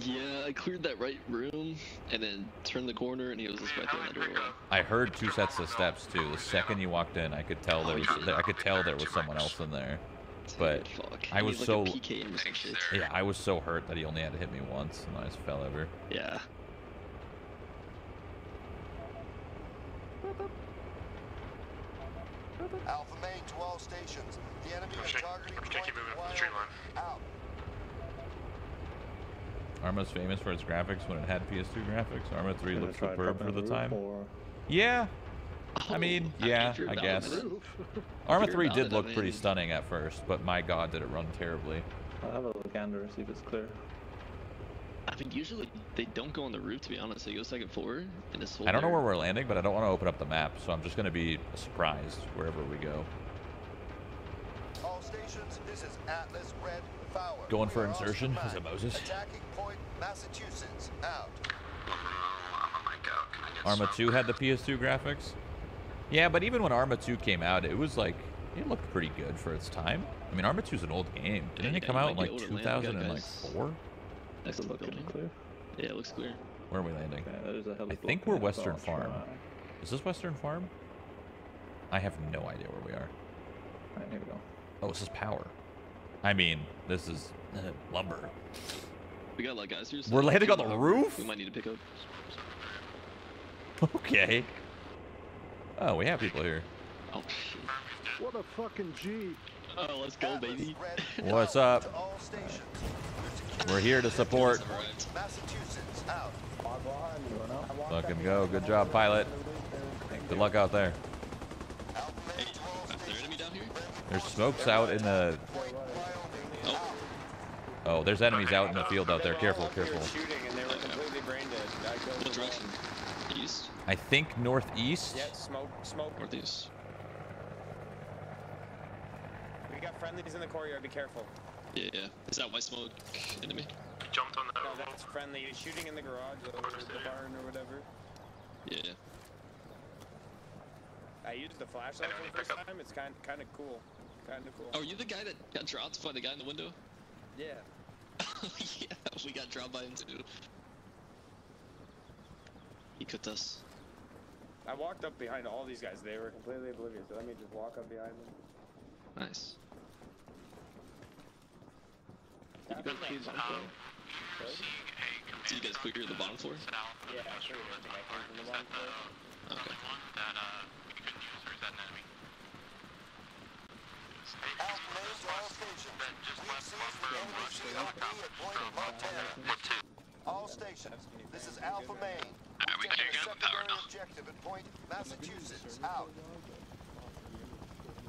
Yeah, I cleared that right room and then turned the corner and he was just right there in the doorway. I heard two sets of steps too. The second you walked in, I could tell there was I could tell there was someone else in there. But I was He's so like a PK or some shit. yeah, I was so hurt that he only had to hit me once, and I just fell over. Yeah. Alpha Main to all stations. The enemy is targeting Check, point keep moving up the tree line. Oh. Arma's famous for its graphics when it had PS2 graphics. Arma 3 Gonna looked superb for the time. or- Yeah. I oh, mean, I yeah, if you're I guess. the. Arma 3 did it, I look pretty mean- stunning at first, but my god, did it run terribly. I'll have a look gander, see if it's clear. I think usually they don't go on the roof, to be honest. They go second floor and just hold I don't know where we're landing, but I don't want to open up the map, so I'm just going to be surprised wherever we go. All stations, this is Atlas Red Fowler. Going for We are Oscar insertion? Is it Moses? Attacking point Massachusetts. Out. Arma 2 had the PS2 graphics. Yeah, but even when Arma 2 came out, it was like it looked pretty good for its time. I mean, Arma 2 is an old game. Didn't Yeah, it come out in like get older land. We got guys 2004? Next to the building. Clear. Yeah, it looks clear. Where are we landing? Okay, there's I think we're Western so Farm. try. Is this Western Farm? I have no idea where we are. Alright, here we go. Oh, this is power. I mean, this is uh, lumber. We got a lot of guys here. We're landing on the roof? We might need to pick up. Okay. Oh, we have people here. Oh, shit. What a fucking G. Oh, let's go, baby. What's up? We're here to support. Massachusetts. Out. Fucking go. Good job, pilot. Good luck out there. Hey, is there enemy down here? There's smokes out in the. Oh, there's enemies out in the field out there. Careful, careful. shooting and they were completely brain dead. What direction? East? I think northeast. Yeah, smoke, smoke. Northeast. We got friendlies in the courtyard. Be careful. Yeah, yeah. Is that white smoke enemy? Jumped on the No, that's friendly. He's shooting in the garage or the barn or whatever. Yeah. I used the flashlight for the first time. It's kind kind of cool. Kind of cool. Oh, are you the guy that got dropped by the guy in the window? Yeah. yeah, we got dropped by him too. He cooked us. I walked up behind all these guys. They were completely oblivious. So let me just walk up behind them. Nice. Did you guys clear the bottom floor? Did you guys clear the bottom floor? Yeah, I cleared everything. I came from the bottom floor. Okay. that uh, we couldn't use, or is that an enemy? Alpha Main to all stations. We've seized the enemy CLP at Point Montana. All stations, this is Alpha Main. We've taken a secondary objective at Point Massachusetts. Out.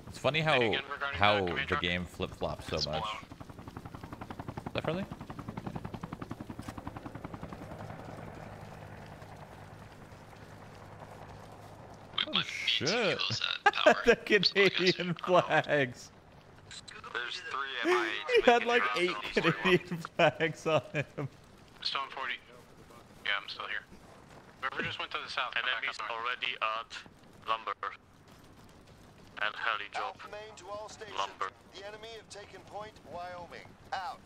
It's funny how again how the the game flip flops so much. Is that friendly? Oh shit! the Canadian flags. There's three MIA. He had like eight Canadian flags on him. Still in 40. Yeah, I'm still here. Whoever just went to the south. And enemies already at lumber. And heli drop. Main to all stations. Lumber. The enemy have taken Point Wyoming. Out.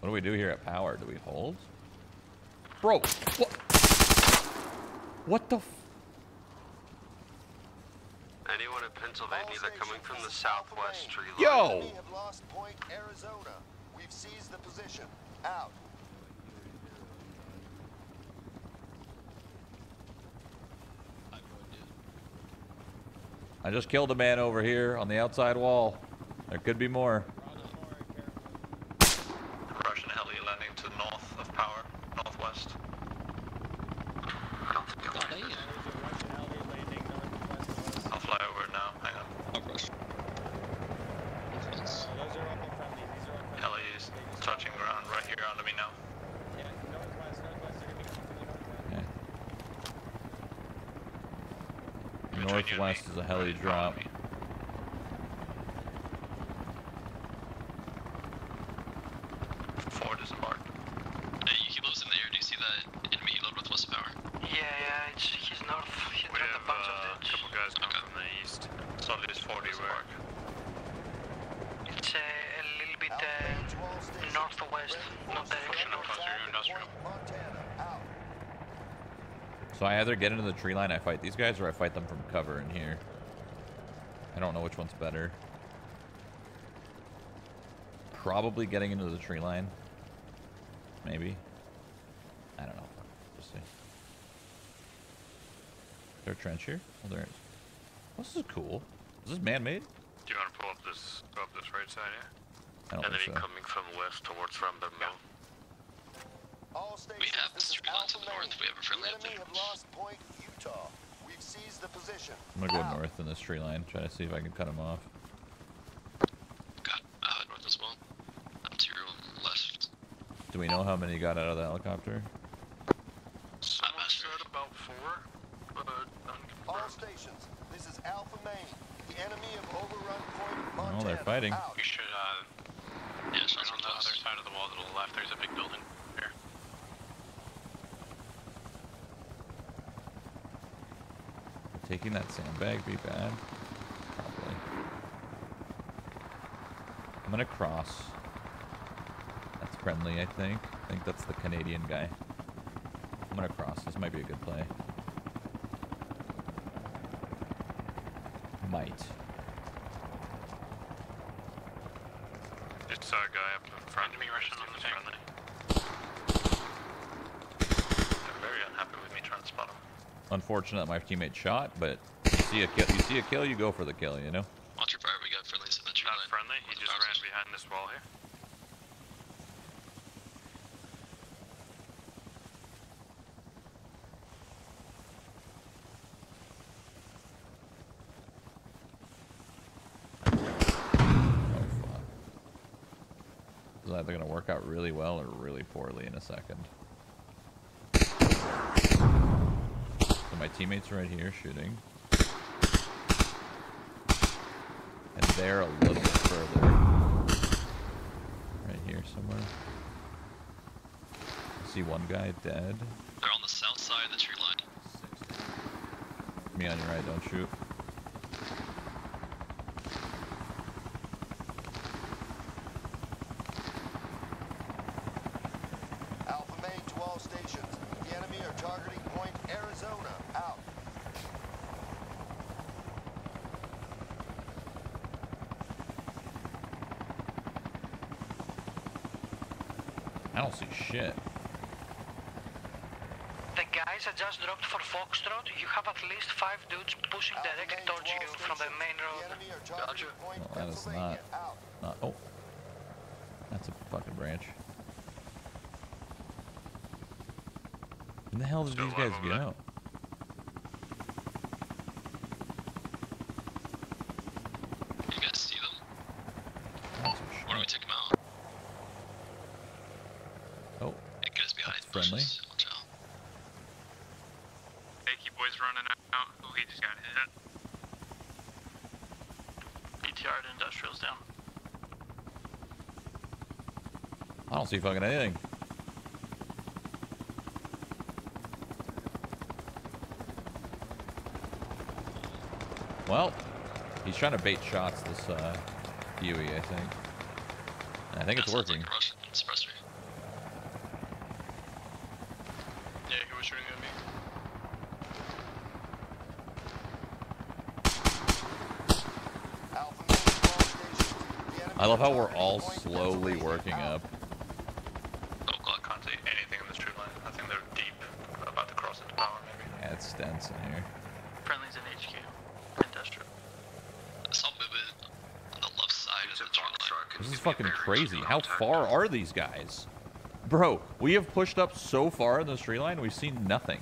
What do we do here at power? Do we hold? Bro, what? What the? F Anyone in Pennsylvania that coming from the southwest tree line? Yo! Enemy have lost Point Arizona. We've seized the position. Out. I just killed a man over here on the outside wall. There could be more. Russian heli landing to the north of power, northwest. I'll fly over it now. Hang on. I'll rush. northwest is a heli drop. Four disembarked. Hey, he lives in the air. Do you see that enemy load with west power? Yeah, yeah, it's, he's north. He We dropped have a bunch uh, of a couple guys coming from the east. So Solid is 40 where? It's uh, a little bit uh, northwest, not direction. industrial. So I either get into the tree line, I fight these guys, or I fight them from cover in here. I don't know which one's better. Probably getting into the tree line. Maybe. I don't know. Just see. Is there a trench here? Oh, there is. Oh, this is cool. Is this man-made? Do you want to pull up this, go up this right side here? I don't think so. coming from west towards Lumber Mill. We have the street line to the north. We have a friendly up there. Have lost Point Utah. We've seized the position. I'm gonna go north in this tree line, try to see if I can cut him off. Got uh, north as well. Up to your left. Do we know how many got out of the helicopter? Someone said about four, but All stations, this is Alpha Main. The enemy of Overrun Point, Oh, they're fighting. Out. we should, uh, Yeah, right shots on on the other side of the wall to the left, there's a big building here. That sandbag be bad? Probably. I'm gonna cross. That's friendly, I think. I think that's the Canadian guy. I'm gonna cross. This might be a good play. Might. It's a guy up in front of me rushing on the friendly. They're very unhappy with me trying to spot him. Unfortunate that my teammate shot, but you see a kill. You see a kill, you go for the kill. You know. Watch your fire. We got friendlies in the tree Not friendly, he just ran behind this wall here. Oh fuck. Either gonna work out really well or really poorly in a second. My teammates right here shooting. And they're a little bit further. Right here somewhere. I See one guy dead. They're on the south side of the tree line. Me on your right, don't shoot. Alpha Main to all stations. The enemy are targeting Point Arizona. Out. I don't see shit. The I just dropped for Foxtrot, you have at least five dudes pushing directly towards you from the main road. Gotcha. Well, oh, that is not, not. Oh, that's a fucking branch. When the hell did Still these guys alive get over there. out? You guys see them? That's some Why don't we shit. take them out? Oh, Hey, get us behind. That's friendly. bushes. Watch out. Hey, keep boys running out. Oh, he just got hit. BTR to industrials down. I don't see fucking anything. Well, he's trying to bait shots, this uh, Huey, I think. I think it's working. Like a Russian suppressor. Yeah, he was shooting at me. Alpha Main to all stations. The enemy I love how we're all slowly working up. Oh, God, can't see anything in this tree line. I think they're deep, about to cross into power, maybe. Yeah, it's dense in here. Friendlies in HQ. Industrial. I saw movement on the left side of the tree line. This is fucking crazy. How far are these guys? Bro, we have pushed up so far in this tree line, we've seen nothing.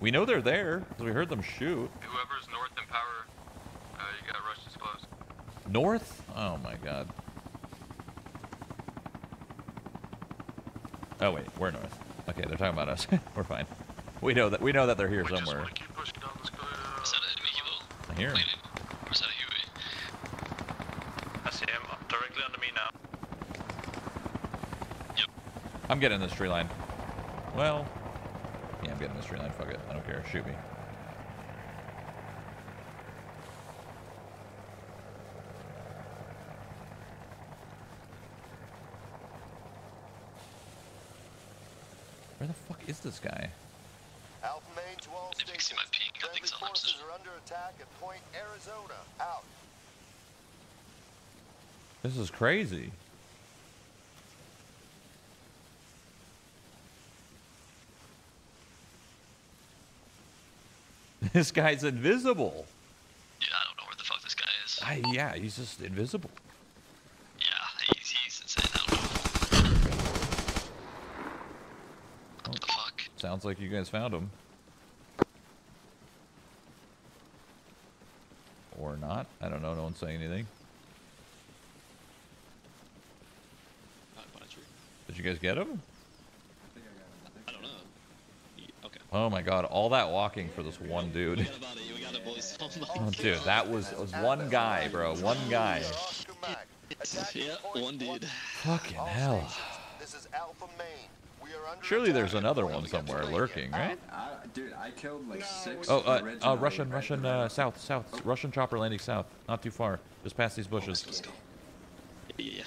We know they're there, because we heard them shoot. Whoever's north in power, uh, you gotta rush this close. North? Oh my god. Oh wait, we're north. Okay, they're talking about us. we're fine. We know that we know that they're here We just somewhere. want to keep pushing I hear him. Or is that a Huey? I see him directly under me now. I'm getting this tree line. Well, yeah, I'm getting this tree line. Fuck it. I don't care. Shoot me. Where the fuck is this guy? Alpha Main to all If you see my ping, I think Friendly so. Forces are under attack at Point Arizona. Out. This is crazy. This guy's invisible. Yeah, I don't know where the fuck this guy is. I, yeah, he's just invisible. Yeah, he's, he's insane. I don't know. What the fuck? Sounds like you guys found him. Or not. I don't know. No one's saying anything. Did you guys get him? I don't know. Ye- Okay. Oh my god, all that walking for this one dude. We got about it. We got it, boys. Oh dude, that was, was one guy, bro. One guy. yeah, one dude. Fucking hell. This is Alpha Main. We are under Surely there's another one somewhere lurking, right? Dude, I killed like six. Oh, uh, uh, Russian, Russian, uh, south, south, Russian chopper landing south, not too far, just past these bushes. Yeah, yeah.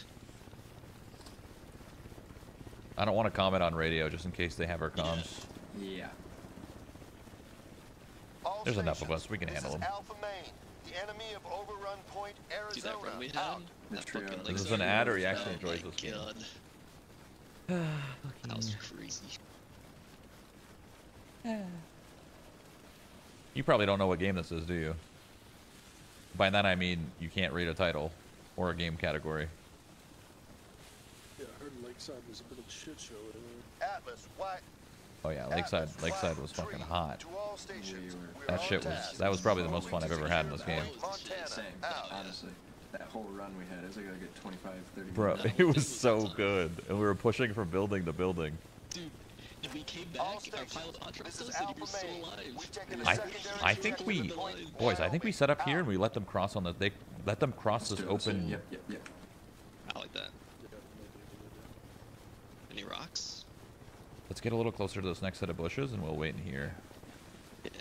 I don't want to comment on radio just in case they have our comms. Yeah. All There's enough of us. We can handle is them. Alpha Main. The enemy of Overrun Point, Dude, that Arizona. run we had. Out. That fucking Is like this an ad or he actually Oh enjoys my this game? That was crazy. You probably don't know what game this is, do you? By that I mean you can't read a title or a game category. Yeah, I heard Lakeside was a bit of a shit show. Anyway. Atlas, what? Oh yeah, Lakeside, Lakeside was fucking hot. To all stations. We are That shit was, that was probably the most fun I've ever had in this game. Same. Honestly, that whole run we had, it was like a good 25, 30 Bro, it was so good. And we were pushing from building to building. Dude, and we came back, our pilot contract us, and you were still alive. I, I think we, boys, I think we set up here and we let them cross on the, they let them cross this open. Yep, yep, yep. I like that. Any rocks? Let's get a little closer to this next set of bushes and we'll wait in here. Yeah.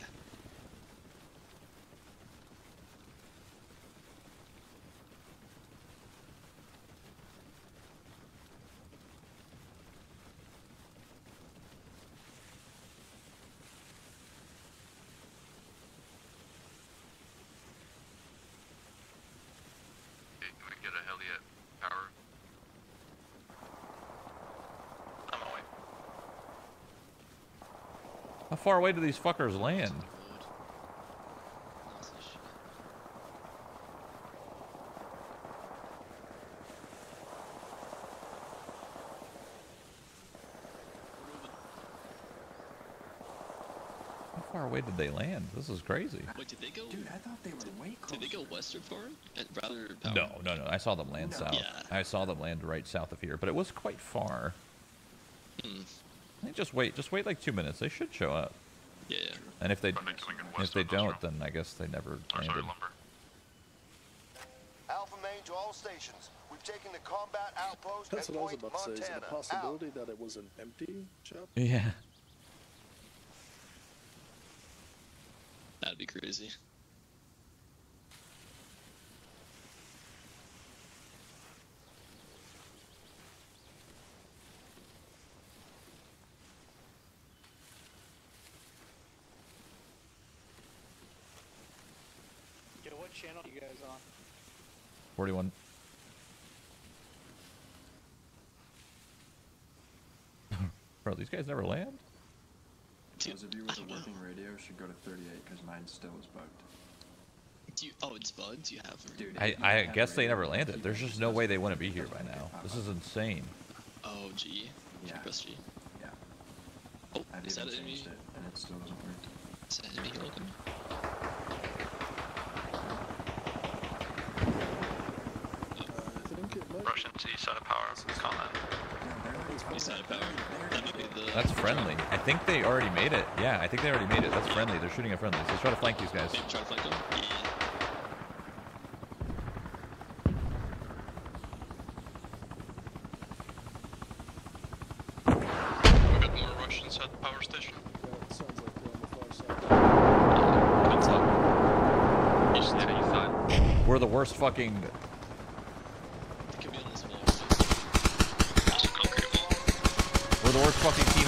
Okay, can we get a heli at power? I'm away. How far away do these fuckers land? How far away did they land? This is crazy. Wait, did they go? Dude, I thought they were way Did they go western for it? And rather power? No, no, no. I saw them land No. south. Yeah. I saw them land right south of here, but it was quite far. Hmm. I think just wait, just wait like two minutes. They should show up. Yeah, yeah. And if they Friendly if they don't, then I guess they never Or sorry, landed. lumber. Alpha Main to all stations. We've taken the combat outpost That's what I was Point about to say. Is it a possibility that it was an empty shop? Yeah. That'd be crazy. Channel you guys on? 41. Bro, these guys never land? Those of you with a working radio should go to 38 because mine still is bugged. Do you? Oh, it's bugged. Do you have? Dude, I, I guess they never landed. There's just no way they wouldn't be here by now. This uh-huh. is insane. Oh, G. Yeah. Press G. Yeah. Oh, I've is that even enemy? changed it, and it still doesn't work. Is that enemy looking? options east side power. Side of power. That's friendly. I think they already made it. Yeah, I think they already made it. That's friendly. They're shooting at friendly. So let's try to flank these guys. We're the worst fucking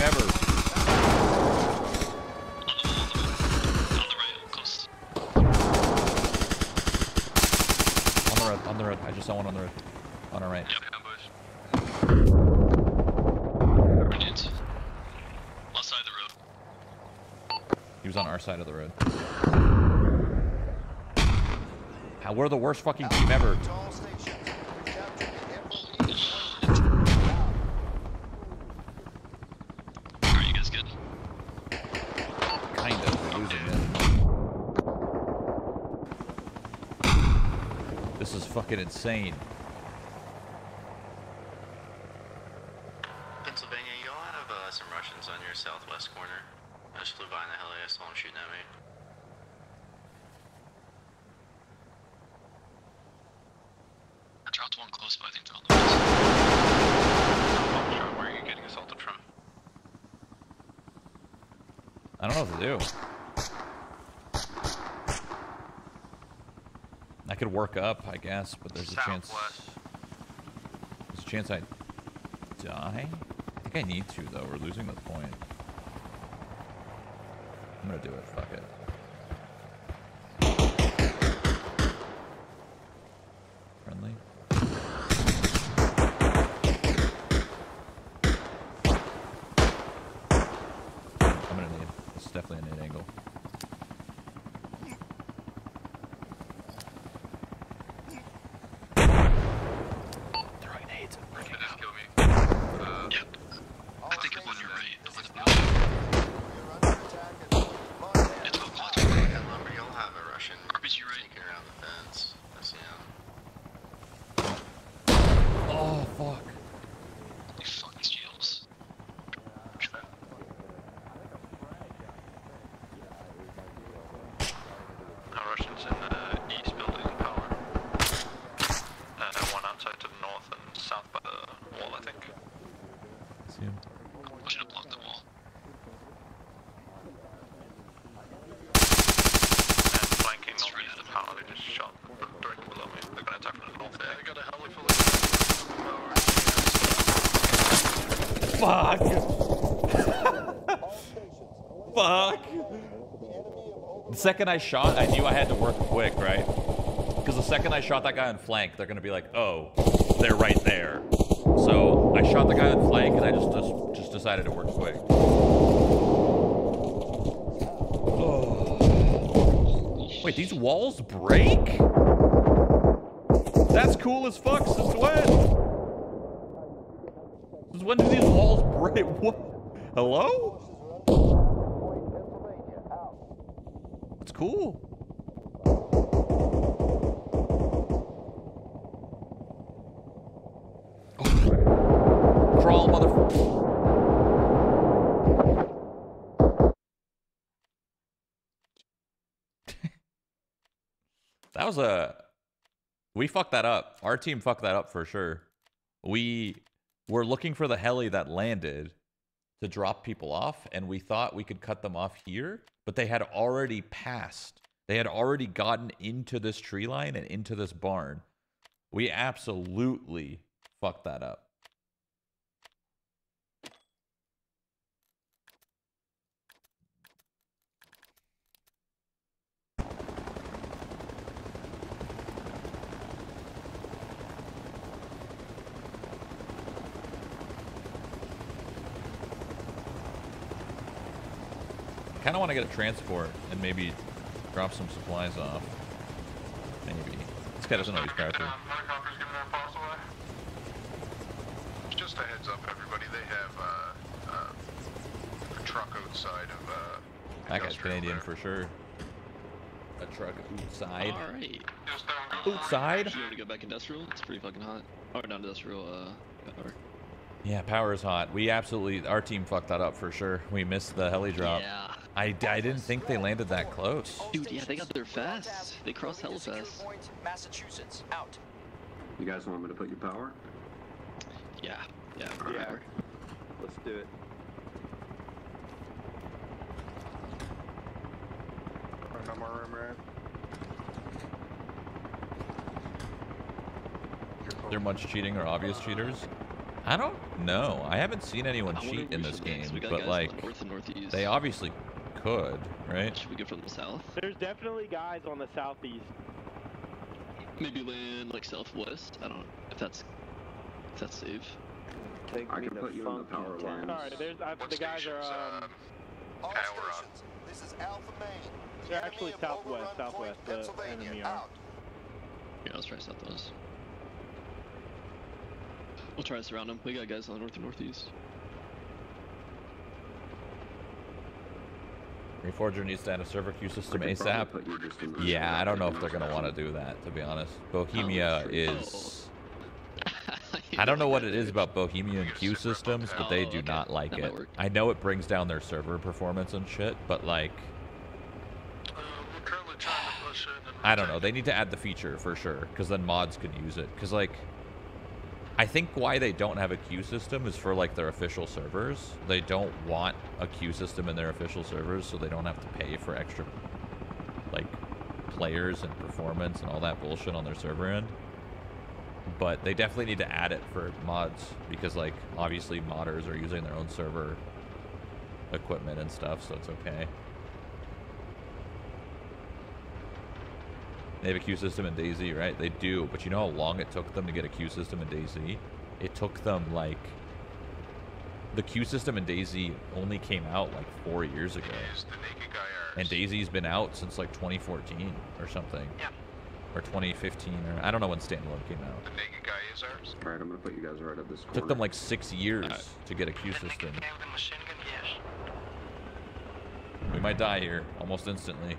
ever. On the right, close. On the road. On the road. I just saw one on the road. On our right. Yep. Grenades. Left side of the road. He was on our side of the road. How we're the worst fucking team ever. Are you guys good? Kind of. We're losing it. This is fucking insane. Pennsylvania, y'all have uh, some Russians on your southwest corner. I just flew by in the heli, I saw them shooting at me. I dropped one close, but I think they're on the west. Foxtrot, where are you getting assaulted from? I don't know what to do. I could work up, I guess, but there's a chance. There's a chance I die. I think I need to though. We're losing the point. I'm gonna do it. Fuck it. Friendly. I'm gonna need. It's definitely a need angle. Throwing nades. Can just kill me. Uh, yep. I think I'm on your right. Let them know. It's 12 o'clock. Yeah, lumber, y'all have a Russian RPG right. sneaking around the fence. I see him. Oh fuck. Holy fuck, these jails. No Russians in the east building power. And uh, one outside to the north and south by the wall, I think. See him. I should have blocked the wall. And flanking northeast of power, they just shot directly below me. They're gonna attack from the north. Yeah, I got a heli full Fuck. Fuck. The second I shot, I knew I had to work quick, right? Because the second I shot that guy on flank, they're gonna be like, "Oh, they're right there." So I shot the guy on flank, and I just just, just decided to work quick. Wait, these walls break? That's cool as fuck. Since when do these walls break? What? Hello? It's cool. Crawl, motherfucker. that was a. We fucked that up. Our team fucked that up for sure. We were looking for the heli that landed to drop people off, and we thought we could cut them off here, but they had already passed. They had already gotten into this tree line and into this barn. We absolutely fucked that up. Kind of want to get a transport and maybe drop some supplies off. Maybe. This guy doesn't know he's crafting. Just a heads up, everybody. They have uh, uh, a truck outside of. Uh, That guy's Canadian for sure. A truck outside. Alright. Outside? You want to go back industrial? It's pretty fucking hot. Or not industrial, uh, power. Yeah, power is hot. We absolutely, our team fucked that up for sure. We missed the heli drop. Yeah. I, I didn't think they landed that close. Dude, yeah, they got there fast. They crossed hell fast. Massachusetts out. You guys want me to put your power? Yeah, yeah, All yeah. Right. Let's do it. No more room, right? They're much cheating or obvious cheaters. I don't know. I haven't seen anyone cheat in this game, but like, north north they obviously could, right? Should we go from the south? There's definitely guys on the southeast. Maybe land like southwest. I don't know if that's if that's safe. I can put you on the power lines. Sorry, there's uh, the guys are um. All Power up. stations, this is Alpha Main. The They're actually of southwest, Point, southwest, the enemy are. out. Yeah, let's try southwest. We'll try to surround them. We got guys on the north and northeast. Reforger needs to add a server queue system I could probably ASAP. put you just in the Yeah, I don't know if they're gonna want to do that, to be honest. Bohemia Oh, is. I don't know what it is about Bohemia and queue systems, but they do not like it. I know it brings down their server performance and shit, but like, Uh, we're currently trying to push it. And I don't know. They need to add the feature for sure, because then mods could use it. Because like, I think why they don't have a queue system is for like their official servers. They don't want a queue system in their official servers, so they don't have to pay for extra like players and performance and all that bullshit on their server end. But they definitely need to add it for mods because like obviously modders are using their own server equipment and stuff, so it's okay. They have a queue system in DayZ, right? They do, but you know how long it took them to get a queue system in DayZ? It took them like the queue system in DayZ only came out like four years ago. Is the naked guy ours? And DayZ's been out since like 2014 or something. Yeah. Or 2015 or I don't know when standalone came out. The naked guy is ours? Alright, I'm gonna put you guys right up this corner. Took them like six years to get a queue The system. naked guy with the machine gun, yes. We might die here almost instantly.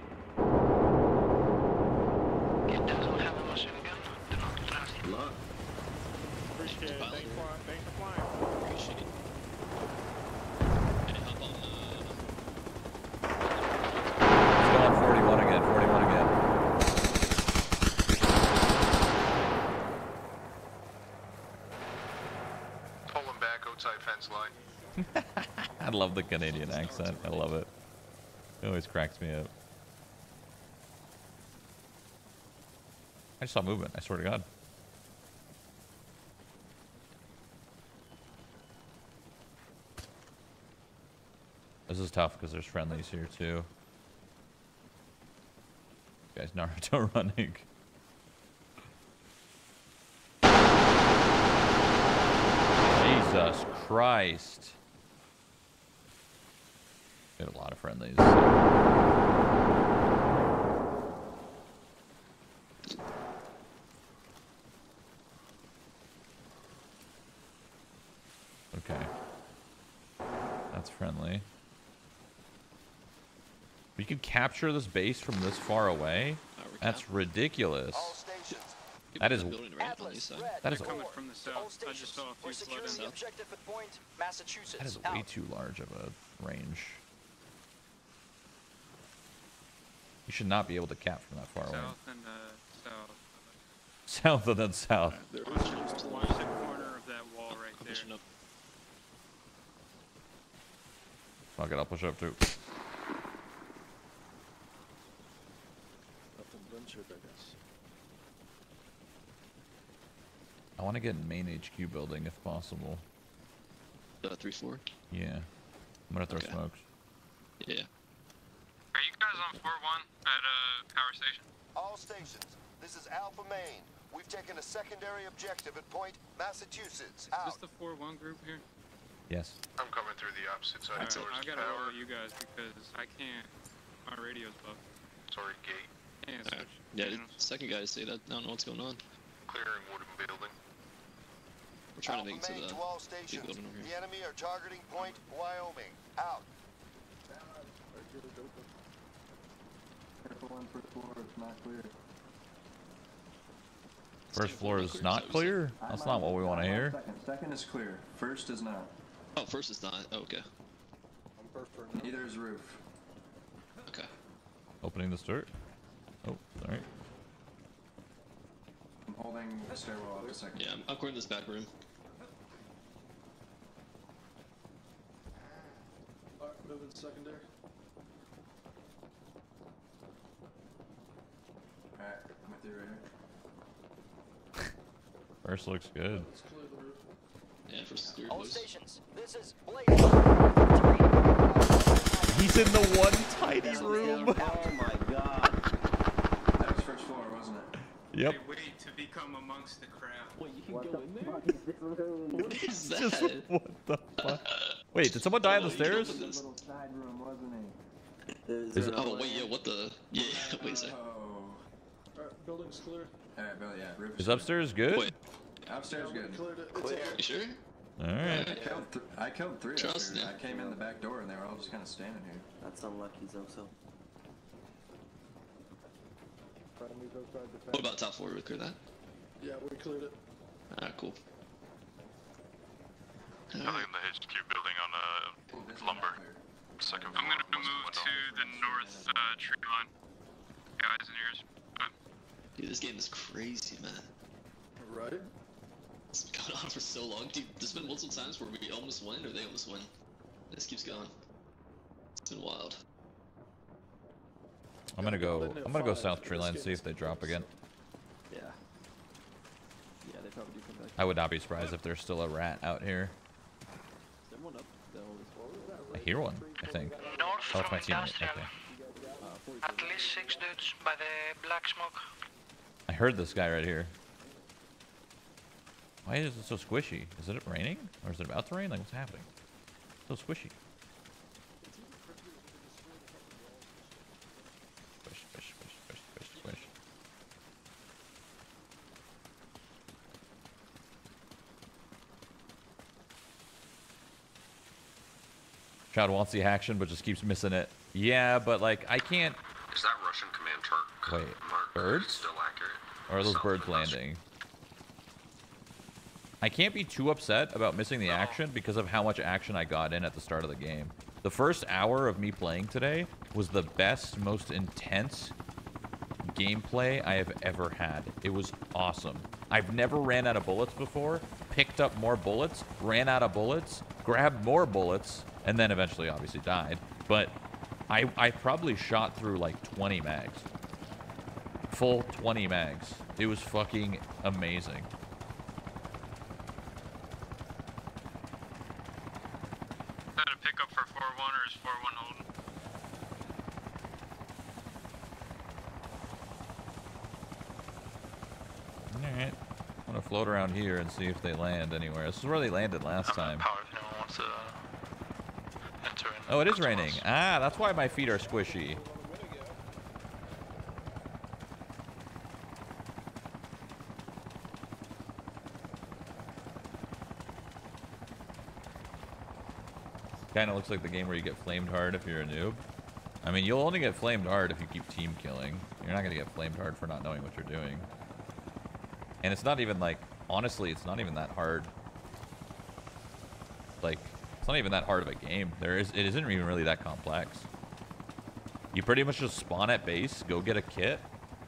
I love the Canadian accent. I love it. It always cracks me up. I just saw movement. I swear to God. This is tough because there's friendlies here too. Guys, Naruto running. Jesus Christ. We have a lot of friendlies. Okay. That's friendly. We could capture this base from this far away? That's ridiculous. That is building right on the Atlas, east side. Red, That is- They're coming from the All south. I just stations. saw a We're few sled securing in. the objective at point Massachusetts. That is out. way too large of a range. You should not be able to cap from that far away. South and uh, south. South and then south. They're Watch pushing it. up to the Watch north. the corner of that wall right I'm there. pushing up. Fuck it, I'll push up too. I want to get in main HQ building if possible. Uh, three four. Yeah. I'm gonna throw Okay. smokes. Yeah. Are you guys on 4-1 at uh, power station? All stations. This is Alpha Main. We've taken a secondary objective at point Massachusetts. Is this the 4-1 group here? Yes. I'm coming through the opposite side Alright, towards I the gotta roll power. with you guys because I can't. My radio's bugged. Sorry, gate. Can't switch. Yeah, channels. the second guy to say that. I don't know what's going on. Clearing wooden building. We're trying to Alpha make it to Main the to all stations. building over The enemy are targeting point Wyoming. Out. First floor, it's not clear. First floor is not clear? That's not what we want to hear. Second, second is clear. First is not. Oh, first it's not. Oh, okay. I'm perfect for now. Neither is roof. Okay. Opening this dirt. Oh, alright. I'm holding the stairwell up a second. Yeah, I'm, I'm going to this back room. Alright, moving secondary. through right here. First looks good. Yeah, for scared All stations, this is Blaze. He's in the one tiny room. Oh my god. That was first floor, wasn't it? Yep. Wait to become amongst the crowd. Wait, you can What go the in there? fuck is this room? What is that? Just what the fuck? Wait, did someone die on the Oh, you can stairs? this. Little side room, wasn't Is it? it- oh wait, yeah. What the? Yeah. Wait a sec. Oh. Alright, building's clear. Alright, Bill, yeah. Roof Is upstairs good? Wait. Upstairs good. Cleared it. It's okay. You sure? I Alright. killed, th- I killed three Trust upstairs. me. I came in the back door and they were all just kind of standing here. That's unlucky, Zoso. What about top floor? We clear that? Yeah, we cleared it. Alright, cool. Nothing in the HQ building on uh, lumber. Second floor. I'm gonna move to the north uh, tree line. Eyes and ears. Dude, this game is crazy, man. Right? It's been going on for so long, dude. There's been multiple times where we almost win or they almost win. This keeps going. It's been wild. I'm gonna go. I'm gonna go south tree line see if they drop again. Yeah. Yeah, they probably do come back. I would not be surprised if there's still a rat out here. Is there one up the I hear one. I think. North Oh, it's from my teammate. industrial. Okay. Uh, At least six dudes by the black smoke. I heard this guy right here. Why is it so squishy? Is it raining? Or is it about to rain? Like, what's happening? So squishy. Squish, squish, squish, squish, squish, squish. Chad wants the action, but just keeps missing it. Yeah, but like, I can't. Is that Russian command Turk? Wait, mark birds? Still accurate. Or are those South birds landing? I can't be too upset about missing the action because of how much action I got in at the start of the game. The first hour of me playing today was the best, most intense gameplay I have ever had. It was awesome. I've never ran out of bullets before, picked up more bullets, ran out of bullets, grabbed more bullets, and then eventually obviously died. But I, I probably shot through like 20 mags. Full 20 mags. It was fucking amazing. Is that a pickup for 4-1 or is 4-1 holding? Alright. I'm gonna float around here and see if they land anywhere. This is where they landed last time. Power if anyone wants to enter in. Oh, it is raining. Ah, that's why my feet are squishy. Kind of looks like the game where you get flamed hard if you're a noob. I mean, you'll only get flamed hard if you keep team killing. You're not going to get flamed hard for not knowing what you're doing. And it's not even like, honestly, it's not even that hard. Like, it's not even that hard of a game. There is, it isn't even really that complex. You pretty much just spawn at base, go get a kit,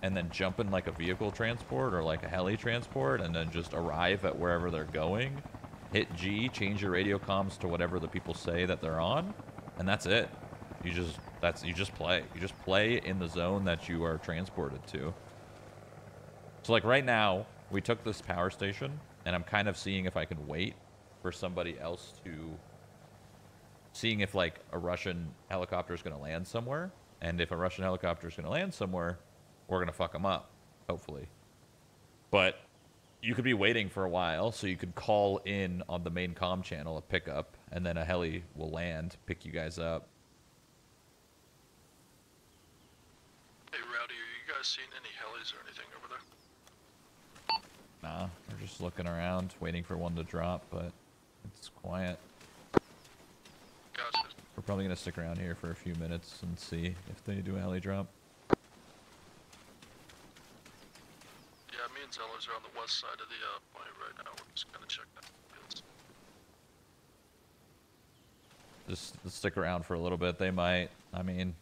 and then jump in like a vehicle transport or like a heli transport, and then just arrive at wherever they're going. Hit G, change your radio comms to whatever the people say that they're on, and that's it. You just that's you just play. You just play in the zone that you are transported to. So like right now, we took this power station, and I'm kind of seeing if I can wait for somebody else to seeing if like a Russian helicopter is going to land somewhere, and if a Russian helicopter is going to land somewhere, we're going to fuck them up, hopefully. But you could be waiting for a while, so you could call in on the main comm channel a pickup, and then a heli will land, pick you guys up. Hey, Rowdy, are you guys seeing any helis or anything over there? Nah, we're just looking around, waiting for one to drop, but it's quiet. Gotcha. We're probably gonna stick around here for a few minutes and see if they do a heli drop. Yeah, me and Zellers are on the west side of the uh, point right now. We're just gonna check that. fields. Just, just stick around for a little bit. They might. I mean,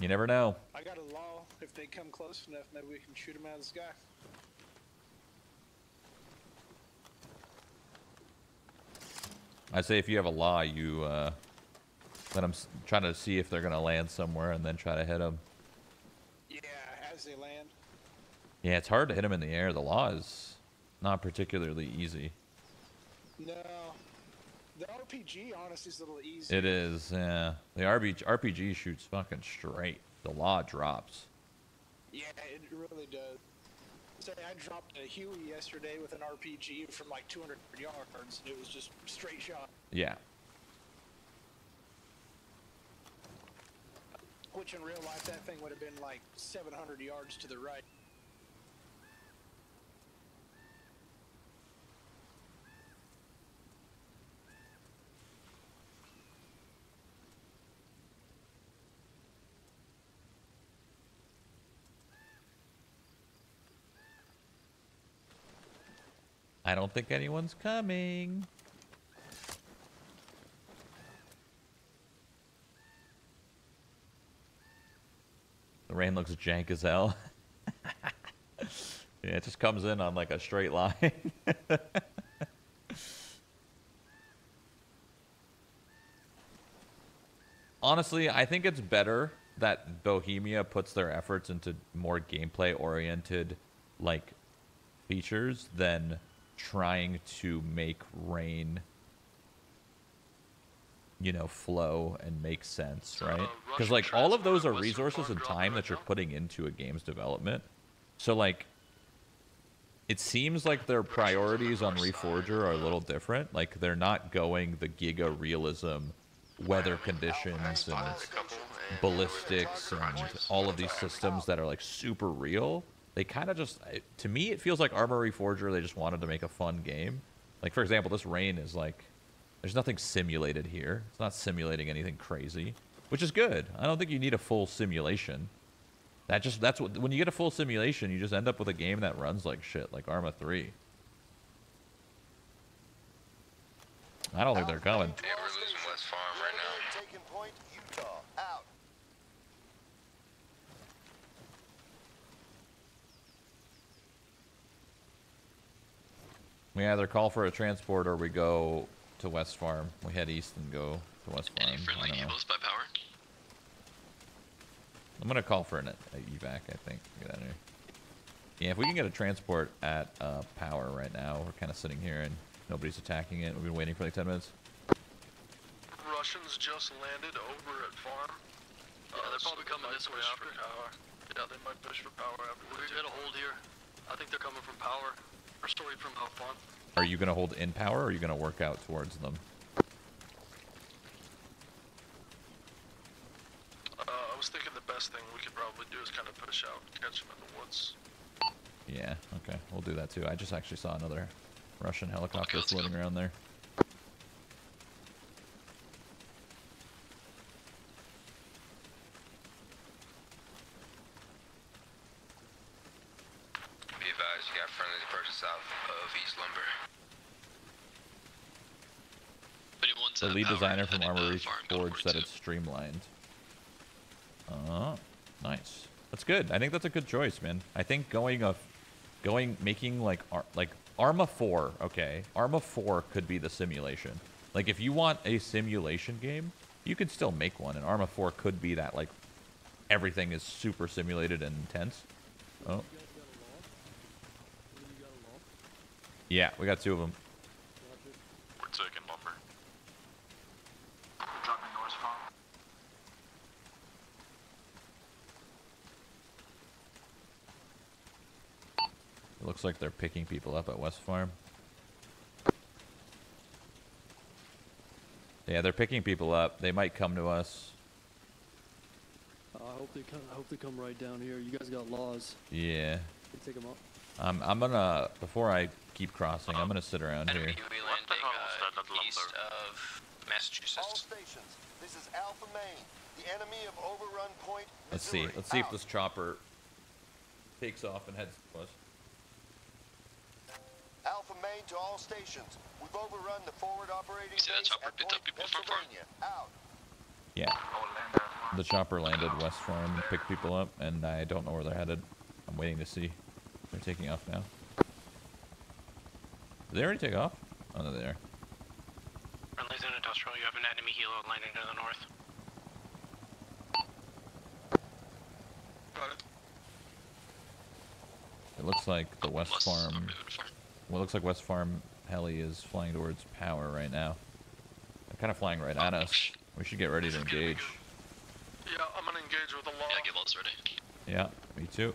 you never know. I got a law. If they come close enough, maybe we can shoot them out of the sky. I say if you have a law, you uh, let them try to see if they're gonna land somewhere, and then try to hit them. Yeah, as they land. Yeah, it's hard to hit them in the air. The law is not particularly easy. No. The RPG, honestly, is a little easy. It is, yeah. The RPG, RPG shoots fucking straight. The law drops. Yeah, it really does. Say, I dropped a Huey yesterday with an RPG from like 200 yards. and It was just straight shot. Yeah. Which in real life, that thing would have been like 700 yards to the right. I don't think anyone's coming. The rain looks jank as hell. yeah, it just comes in on like a straight line. Honestly, I think it's better that Bohemia puts their efforts into more gameplay oriented like features than trying to make rain you know flow and make sense right? Because like all of those are resources and time that you're putting into a game's development. So like it seems like their priorities on reforger are a little different. Like they're not going the giga realism weather conditions and ballistics and all of these systems that are like super real they kind of just to me it feels like Arma Reforger they just wanted to make a fun game. Like for example this rain is like there's nothing simulated here. It's not simulating anything crazy which is good. I don't think you need a full simulation. That just that's what when you get a full simulation you just end up with a game that runs like shit like arma 3 i don't think they're coming Yeah, we're losing West Farm right now. Taking point, Utah. Out. We either call for a transport or we go to west farm we head east and go to west farm Any friendly evils by power? I'm gonna call for an a evac. I think. Get out of here. Yeah, if we can get a transport at uh, power right now, we're kind of sitting here and nobody's attacking it. We've been waiting for like 10 minutes. Russians just landed over at farm. Yeah, they're probably coming this way after. Power. Yeah, they might push for power after. We're gonna hold here. I think they're coming from power. Or from Hub Farm. Are you gonna hold in power, or are you gonna work out towards them? Uh, I was thinking the best thing we could probably do is kind of push out, catch them in the woods. Yeah. Okay, we'll do that too. I just actually saw another Russian helicopter floating around there. Be advised, you got friendlies approaching south of East Lumber. Anyone's The at lead designer from heading to Armor Reach Forge said it's streamlined. Uh, nice. That's good. I think that's a good choice, man. I think going a, going making like Ar- like Arma 4, okay. Arma 4 could be the simulation. Like if you want a simulation game, you could still make one, and Arma 4 could be that. Like everything is super simulated and intense. Oh. Yeah, we got two of them. We're taking lumber. Dropping North Farm. It looks like they're picking people up at West Farm. Yeah, they're picking people up. They might come to us. Uh, I hope they come. I hope they come right down here. You guys got laws. Yeah. You take them up. I'm, I'm gonna, before I keep crossing, I'm gonna sit around here. Enemy Huey landing uh, east of Massachusetts. All stations. This is Alpha Main. The enemy of Overrun Point. Let's see. Let's see if this chopper takes off and heads to us. Alpha to all stations. We've overrun the forward operating See that base chopper at up Point people from farm? Pennsylvania. Out. Yeah. The chopper landed West Farm and picked people up, and I don't know where they're headed. I'm waiting to see. They're taking off now. Did they already take off? Oh, no, they are. Friendlies in industrial, you have an enemy helo landing to the north. Got it. looks like the West Farm. Well, it looks like West Farm heli is flying towards power right now. They're kind of flying right at us. We should get ready to engage. Yeah, I'm gonna engage with the law. Yeah, get us ready. Yeah, me too.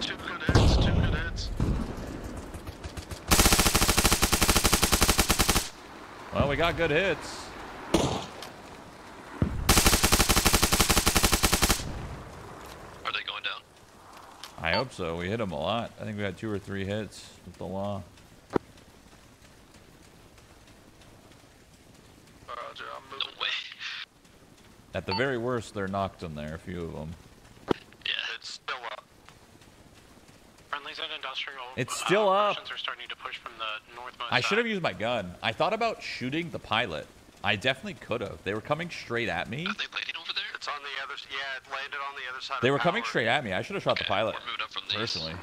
Two good hits, two good hits. Well, we got good hits. Are they going down? I hope so. We hit them a lot. I think we had two or three hits with the law. Roger, I'm moving. No way. At the very worst, they're knocked in there, a few of them. Yeah. It's still up. Friendlies at industrial. It's still uh, up. Are starting to push from the northmost I should have used my gun. I thought about shooting the pilot. I definitely could have. They were coming straight at me. Are they landing over there? It's on the other. s- Yeah, it landed on the other side. They of were coming straight at me. I should have shot the Okay, pilot we're moving up from these. personally.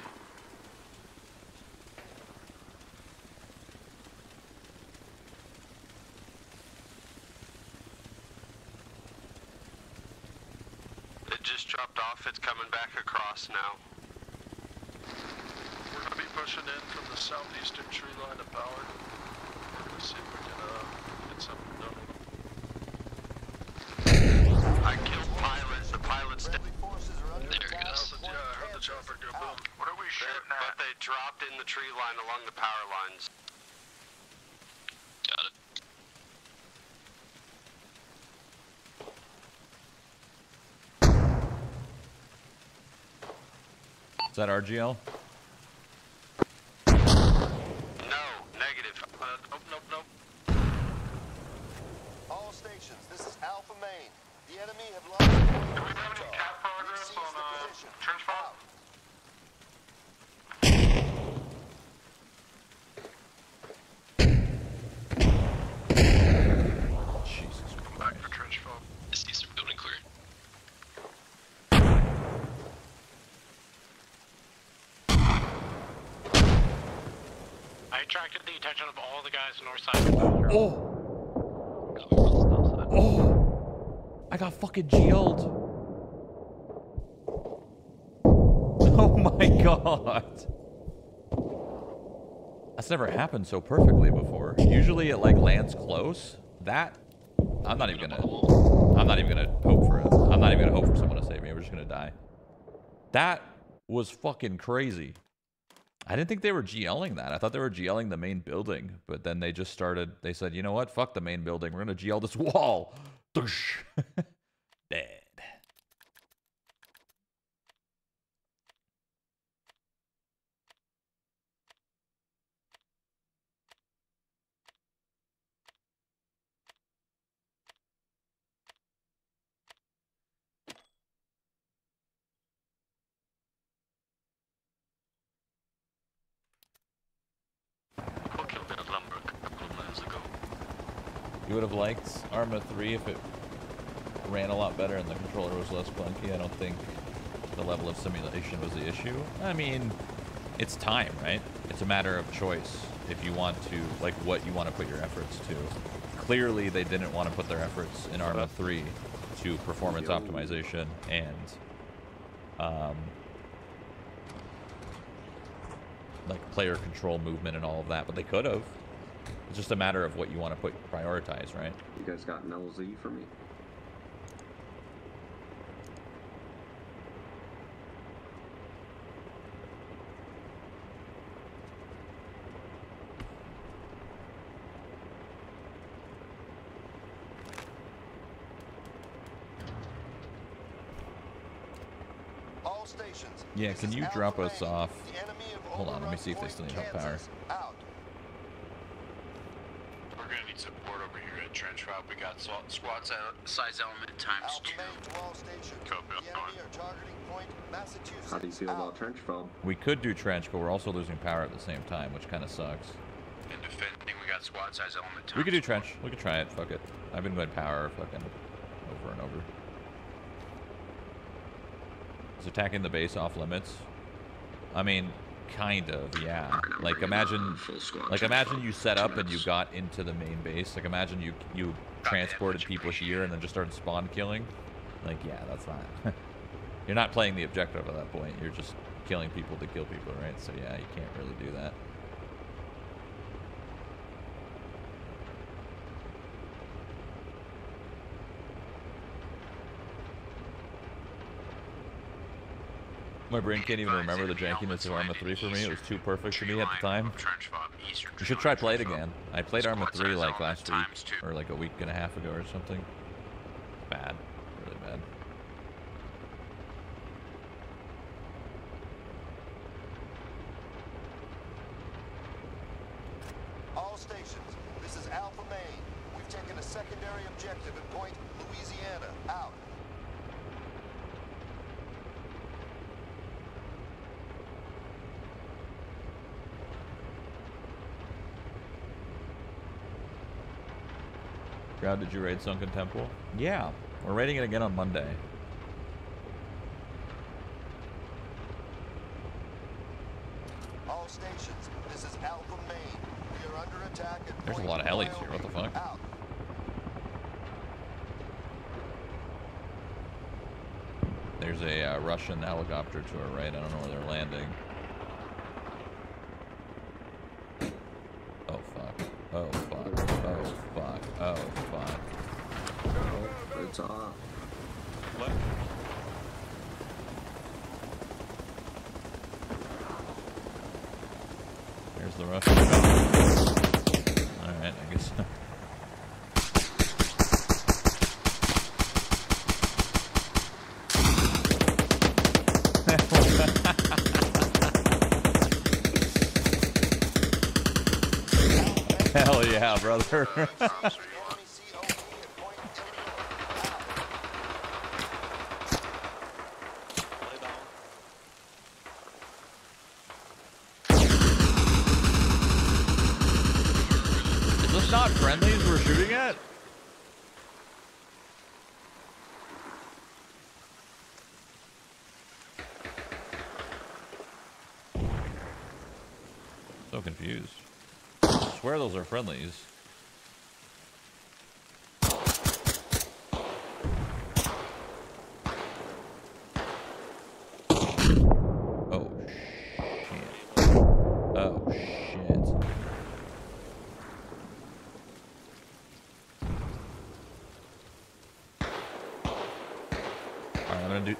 It just dropped off. It's coming back across now. We're gonna be pushing in from the southeastern tree line of power. We're gonna see if we can uh, get something done. I killed pilots. The pilots. Friendly forces are under There it attack. goes. Yeah, I heard the chopper go boom. What are we shooting at But they dropped in the tree line along the power lines. Got it. Is that RGL? No, negative. Uh, nope, nope, nope. All stations, this is Alpha Main. The enemy have lost. Do we have any cap progress on the trench attracted the attention of all the guys north side. Oh! Oh! I got fucking GL'd. Oh my god. That's never happened so perfectly before. Usually it like lands close. That I'm not even gonna I'm not even gonna hope for it. I'm not even gonna hope for someone to save me. We're just gonna die. That was fucking crazy. I didn't think they were GLing that. I thought they were GLing the main building, but then they just started. They said, you know what? Fuck the main building. We're gonna GL this wall. Doosh. Dead. We'll kill a bit of lumber a couple of months ago. You would have liked Arma 3 if it ran a lot better and the controller was less clunky. I don't think the level of simulation was the issue. I mean, it's time, right? It's a matter of choice if you want to, like, what you want to put your efforts to. Clearly, they didn't want to put their efforts in Arma 3 to performance Yo. optimization and, um, like player control movement and all of that, but they could have. It's just a matter of what you want to put prioritize, right? You guys got an LZ for me? All stations. Yeah, can you drop us off? The enemy have Hold on, let me see if they still need help power. Kansas. Out. We're gonna need support over here at Trench Route. We got SWAT, SWAT size element times two. Main to all stations. Copy, The I'm enemy are targeting Point Massachusetts. How do you feel Out. about trench fob? We could do trench, but we're also losing power at the same time, which kind of sucks. In defending, we got SWAT size element times We could do trench. We could try it. Fuck it. I've been going power fucking over and over. Is attacking the base off limits? I mean, Kind of, yeah. Like imagine, like imagine you set up and you got into the main base. Like imagine you you transported people here and then just started spawn killing. Like yeah, that's not. You're not playing the objective at that point. You're just killing people to kill people, right? So yeah, you can't really do that. My brain can't even remember the jankiness of Arma 3 for me. It was too perfect for me at the time. You should try play it again. I played Arma 3 like last week, or like a week and a half ago or something. Bad. Bad. All stations, this is Alpha Main. We've taken a secondary objective at Point Louisiana. Out. Crowd, did you raid Sunken Temple? Yeah, we're raiding it again on Monday. All stations, this is Alpha Main. We are under attack at There's a lot of helis here. What the fuck? Out. There's a uh, Russian helicopter to our right. I don't know where they're landing. Oh fuck. Oh fuck. Oh, uh, it's off. There's the Russian. Alright, I guess. Hell yeah, brother. swear those are friendlies. Oh shit. Oh shit. Alright, I'm gonna do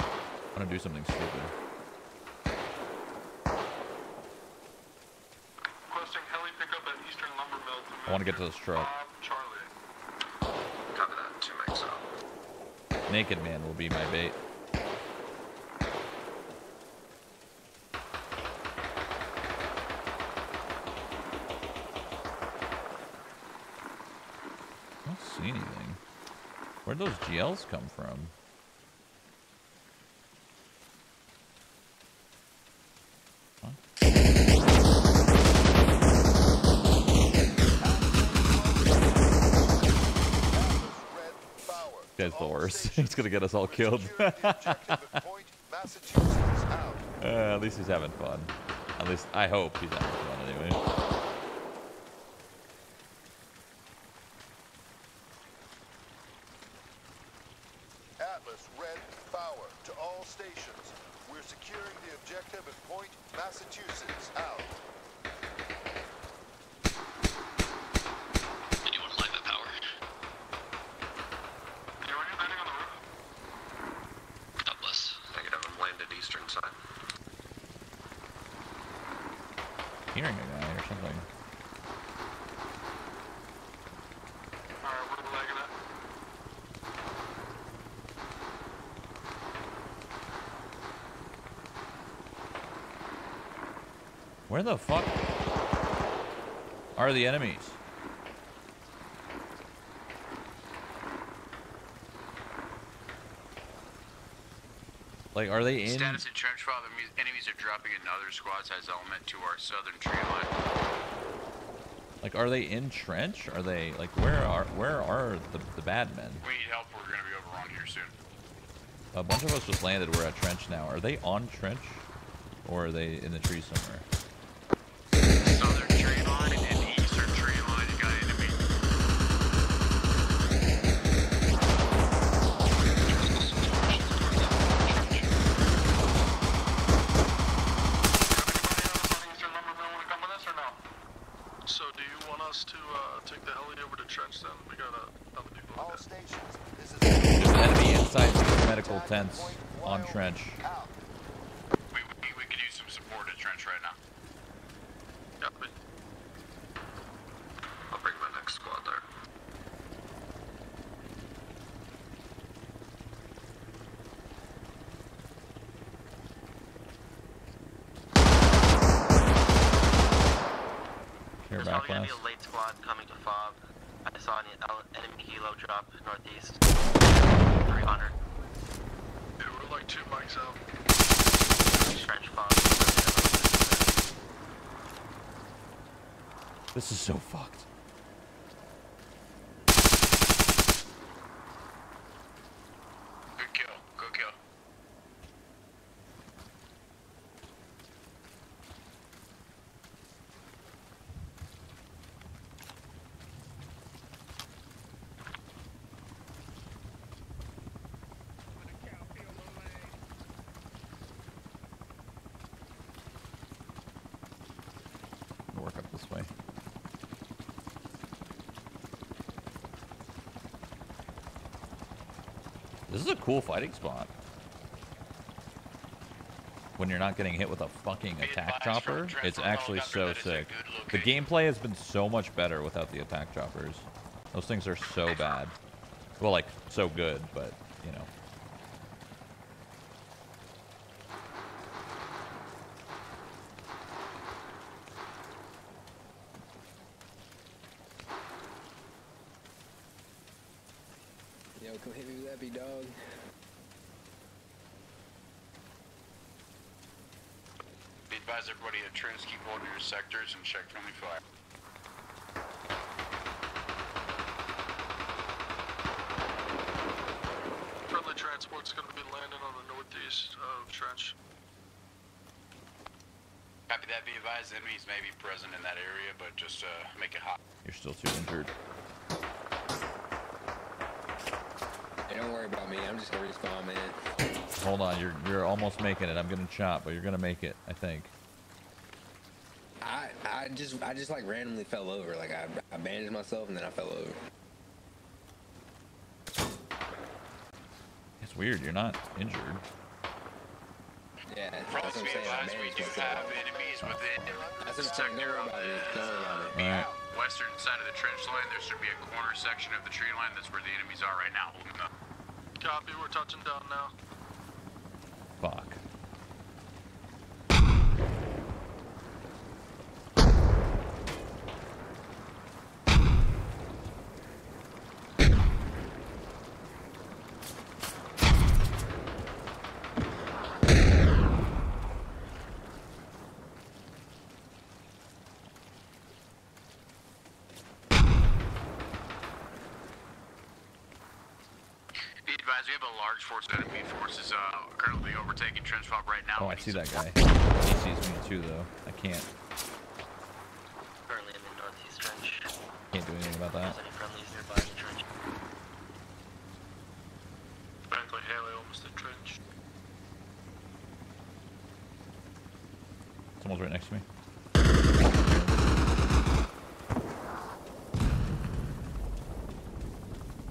I'm gonna do something stupid. Requesting heli pickup at Eastern Lumber Mill to I wanna get to this truck. Naked man will be my bait. I don't see anything. Where'd those GLs come from? He's gonna get us all killed. uh, at least he's having fun. At least I hope he's having fun anyway. Atlas, Red, Bauer, to all stations. We're securing the objective at Point, Massachusetts. Out. Anyone flying that power? Douglas. Negative. I'm landed eastern side. Hearing a guy or something. Alright, we're legging it. Where the fuck are the enemies? Like, are they in? Status in trench file. The enemies are dropping another squad size element to our southern tree line. Like, are they in trench? Are they like where are where are the the bad men? We need help. We're gonna be overrun here soon. A bunch of us just landed. We're at trench now. Are they on trench? or are they in the trees somewhere? Is a cool fighting spot. When you're not getting hit with a fucking attack chopper, it's actually so sick. The gameplay has been so much better without the attack choppers. Those things are so bad. Well, like, so good, but, you know. Yo, come hit me with that big dog. Be advised everybody at trench, keep holding your sectors and check friendly fire. Friendly transport's going to be landing on the northeast of trench. Copy that. Be advised, enemies may be present in that area, but just uh, make it hot. You're still too injured. Hey, don't worry about me. I'm just gonna respawn, man. Hold on, you're you're almost making it. I'm gonna chop, but you're gonna make it, I think. I I just I just like randomly fell over. Like I I bandaged myself and then I fell over. It's weird, you're not injured. Yeah, that's what I'm be saying. I advised, we do have enemies within That's what I'm saying. Don't worry about it. Don't worry about it. Alright. western side of the trench line. There should be a corner section of the tree line. That's where the enemies are right now. Holding up. Copy, we're touching down now. Fuck. Be advised, we have a large force of enemy forces uh, currently overtaking trench fob right now. Oh, We I see that guy. He sees me too, though. I can't Currently in the northeast trench. can't do anything about that. Any friendlies nearby the trench? Friendly heli almost in trench. Someone's right next to me.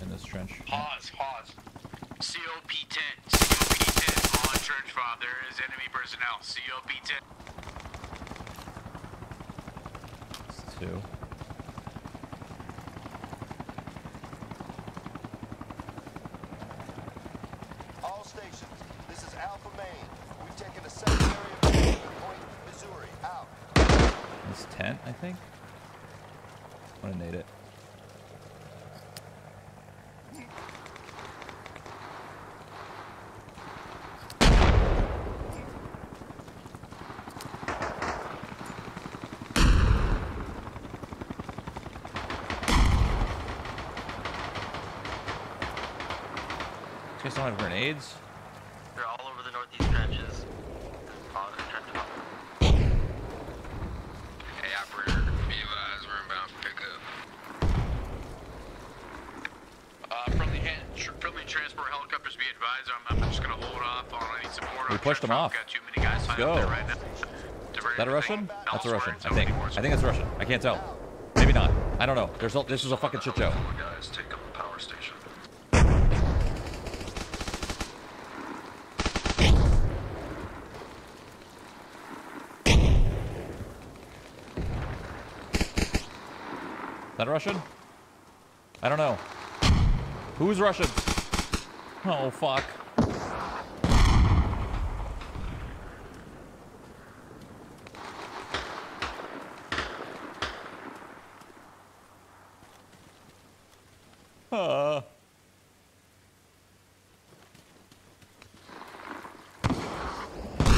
In this trench. Pause, pause. COP 10. COP 10 on trench. There is enemy personnel. COP 10. Have grenades? They're all over the northeast trenches. Hey, operator. Be advised, we're inbound for pickup. Uh, from the friendly transport helicopters, be advised. I'm, I'm just gonna hold off on any support. We on pushed them off. Got too many guys Let's go. Right is that a Russian? That's a Russian. I think. I think it's Russian. I can't tell. Maybe not. I don't know. There's a, this is a fucking shit show. Russian? I don't know. Who's Russian? Oh fuck. Uh.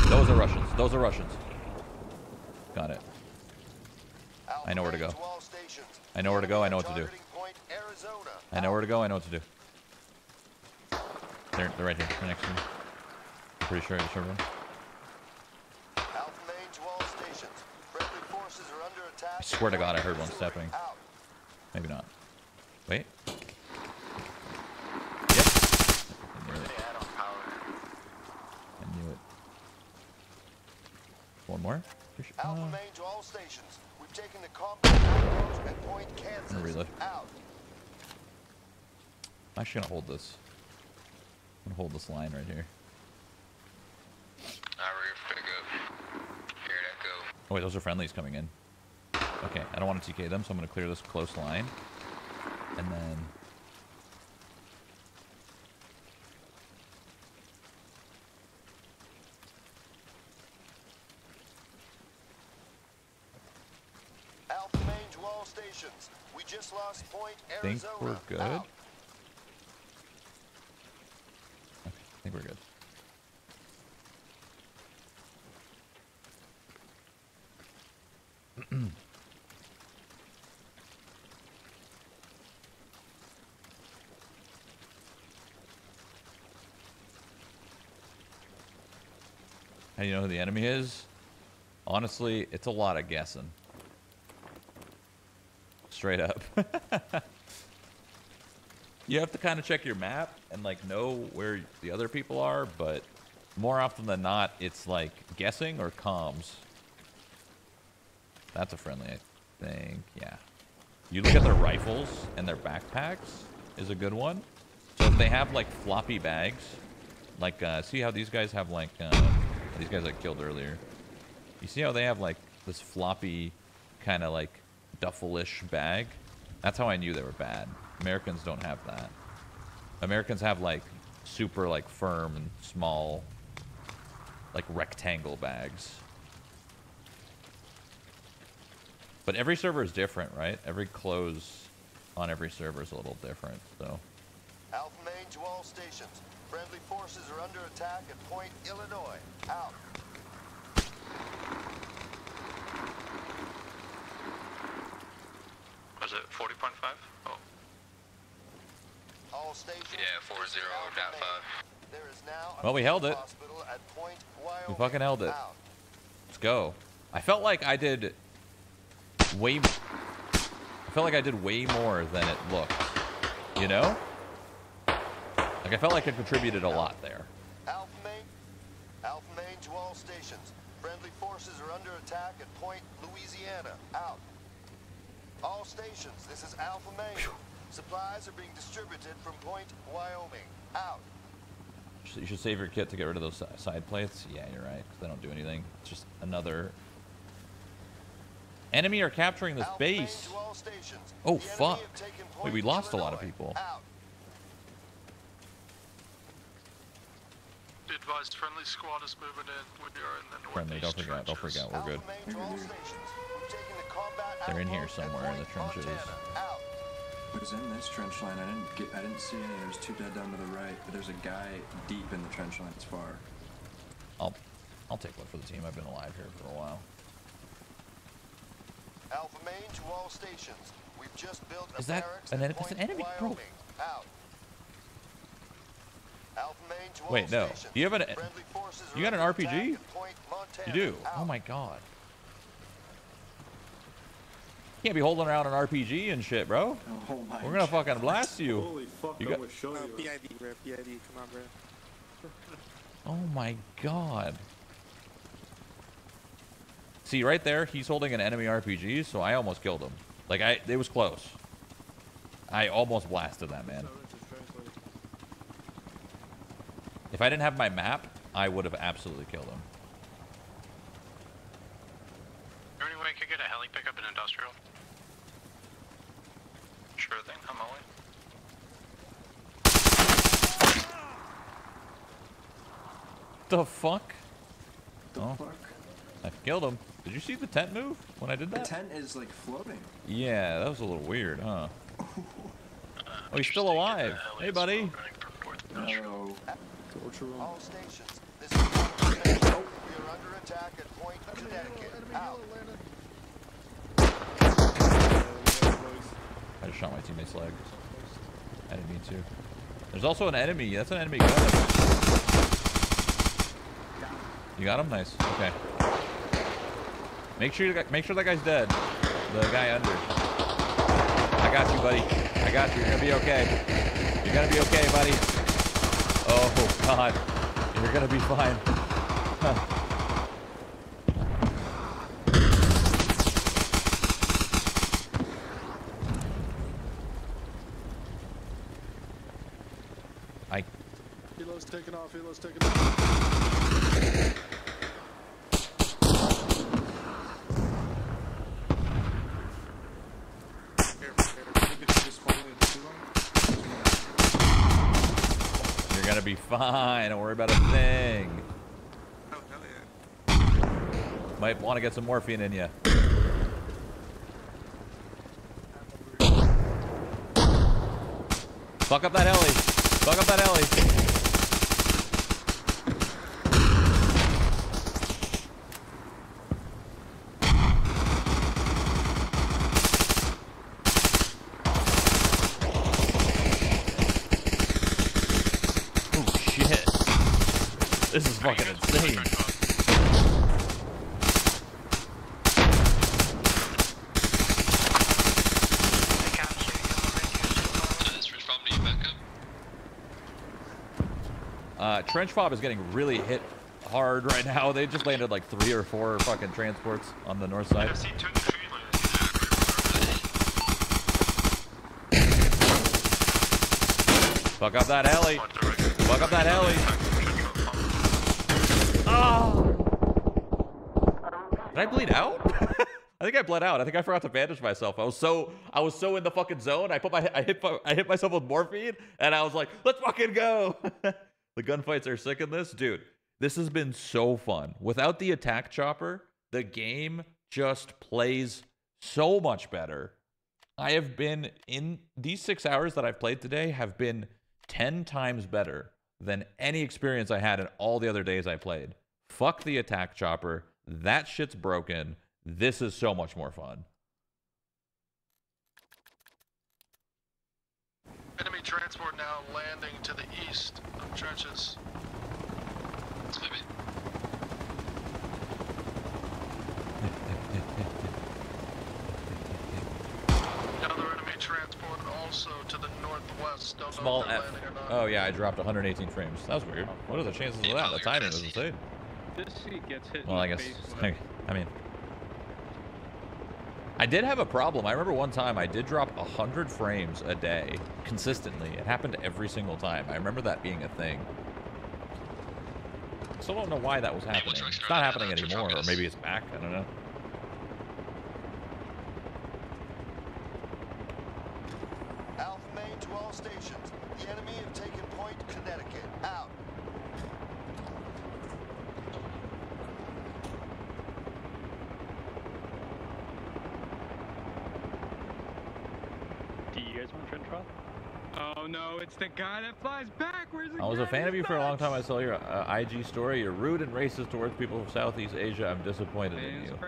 Those are Russians. Those are Russians. Got it. I know where to go. I know where to go. I know what to do. I know where to go. I know what to do. They're, they're right here. They're next to me. Pretty sure it's everyone. I swear to God, I heard one stepping. Maybe not. Wait. Yep. I knew it. I knew it. One more? Pretty sure- Alpha uh, Main to all stations. We've taken the combat approach at Point I'm Kansas. gonna reload. Out. I'm actually gonna hold this. I'm gonna hold this line right here. Alright, we're gonna go. Here that go. Oh wait, those are friendlies coming in. Okay, I don't want to TK them, so I'm gonna clear this close line. And then... Alpha Main to all stations. We just lost Point I think we're good. Out. Okay, I think we're good. How do you know who the enemy is? Honestly, it's a lot of guessing. Straight up. you have to kind of check your map and like know where the other people are, but more often than not, it's like guessing or comms. That's a friendly, I think. Yeah. You look at their rifles and their backpacks is a good one. So if they have like floppy bags, like uh, see how these guys have like uh, these guys I killed earlier. You see how they have like this floppy kind of like duffelish bag? That's how I knew they were bad. Americans don't have that. Americans have like super like firm and small like rectangle bags. But every server is different, right? Every close on every server is a little different, so Alpha Main to all stations. Friendly forces are under attack at Point Illinois. Out. Was it 40.5? All stations. Yeah, 40 dot 5. There is now Well, we held it. at Point we fucking held it. Out. Let's go. I felt like I did way. m- I felt like I did way more than it looked. You know? Like I felt like I contributed a lot there. Alpha Main. Alpha Main to all stations. Friendly forces are under attack at Point Louisiana. Out. All stations. This is Alpha Main. Supplies are being distributed from Point Wyoming. Out. You should save your kit to get rid of those side plates. Yeah, you're right. 'cause they don't do anything. It's just another. Enemy are capturing this base. To all stations. Oh fuck! Wait, we lost a lot of people. Out. Advise friendly squad is moving in. We are in the northeast Friendly, don't forget. Don't trenches. forget. We're good. Alpha Main to all stations. We've taken the combat They're in here somewhere in the trenches. Montana. Out. Who's in this trench line? I didn't get. I didn't see any. There's two dead down to the right, but there's a guy deep in the trench line as far. I'll, I'll take one for the team. I've been alive here for a while. Alpha Main to all stations. We've just built a Is that barracks an at en- that's an Point enemy, bro. Wyoming. Out. Alpha Main to all Wait, no. stations. You have an. Friendly forces You are got an under attack RPG? at Point Montana. You do. Oh my god. Can't be holding around an RPG and shit, bro. Oh my We're gonna fucking blast you. Holy fuck! You I got- will show Uh, you. PID, bro. PID. Come on, bro. Oh my god. See, right there, he's holding an enemy RPG, so I almost killed him. Like, I, it was close. I almost blasted that man. If I didn't have my map, I would have absolutely killed him. Is there any way I could get a heli pickup in industrial? Sure thing, I'm on it. The fuck? The oh, fuck? I killed him. Did you see the tent move when I did that? The tent is like floating. Yeah, that was a little weird, huh? Oh, he's still alive. Hey, buddy. Hello. All stations. This is we are under attack at Point Connecticut. Out. I just shot my teammate's leg. I didn't mean to. There's also an enemy. That's an enemy gun. You got him? Nice. Okay. Make sure you make sure that guy's dead. The guy under. I got you, buddy. I got you. You're gonna be okay. You're gonna be okay, buddy. Oh God. You're gonna be fine. Huh. I Helo's taking off. Helo's taking off. You're gonna be fine. Don't worry about a thing. Might want to get some morphine in you. Fuck up that heli. Fuck up that heli. Oh shit. This is fucking insane. Trench Fob is getting really hit hard right now. They just landed like three or four fucking transports on the north side. Fuck up that heli. Fuck up that heli. Oh! Did I bleed out? I think I bled out. I think I forgot to bandage myself. I was so I was so in the fucking zone. I put my I hit I hit myself with morphine, and I was like, let's fucking go. the gunfights are sick in this, dude. This has been so fun. Without the attack chopper, the game just plays so much better. I have been in these six hours that I've played today have been 10 times better than any experience I had in all the other days I played. Fuck the attack chopper. That shit's broken. This is so much more fun. Enemy transport now landing to the east of trenches. Another enemy transport also to the northwest. Don't know Small if they're F. landing or not. Oh yeah, I dropped 118 frames. That was weird. What are the chances of that? The timing was insane. This seat gets hit Well, I in the guess. face I mean, I did have a problem. I remember one time I did drop 100 frames a day consistently. It happened every single time. I remember that being a thing. Still don't know why that was happening. It's not happening anymore, or maybe it's back. I don't know. Alpha Main to all stations. The enemy have taken Point Connecticut. Out. Do you guys want trench rod? Oh no, it's the guy that flies backwards. I was a fan of you for a long time. I saw your uh, IG story. You're rude and racist towards people from Southeast Asia. I'm disappointed in you.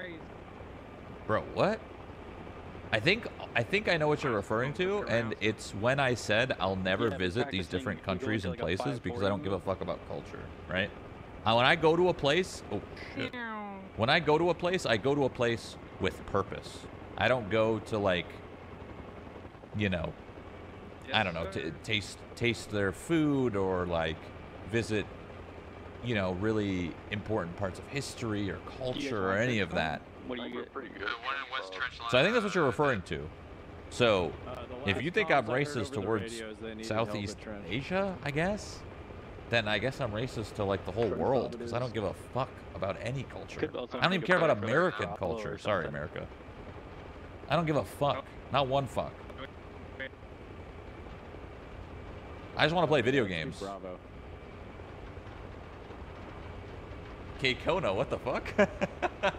Bro, what? I think I think I know what you're referring to, and it's when I said I'll never Yeah, visit these different countries into, and like, places because I don't give a fuck about culture, right? Uh, when I go to a place, oh shit. When I go to a place, I go to a place with purpose. I don't go to like, you know, I don't know, to taste taste their food or like visit you know, really important parts of history or culture or any of that. What do you get? The one in West So I think that's what you're referring to. So Uh, if you think I'm comms I heard racist towards radio is they needed help at Southeast Asia, I guess, then I guess I'm racist to like the whole Trench world because I don't give a fuck about any culture. I don't even care about compared to, like, American culture. Sorry. America. I don't give a fuck. Not one fuck. I just want to play video games. Bravo. Kona, what the fuck?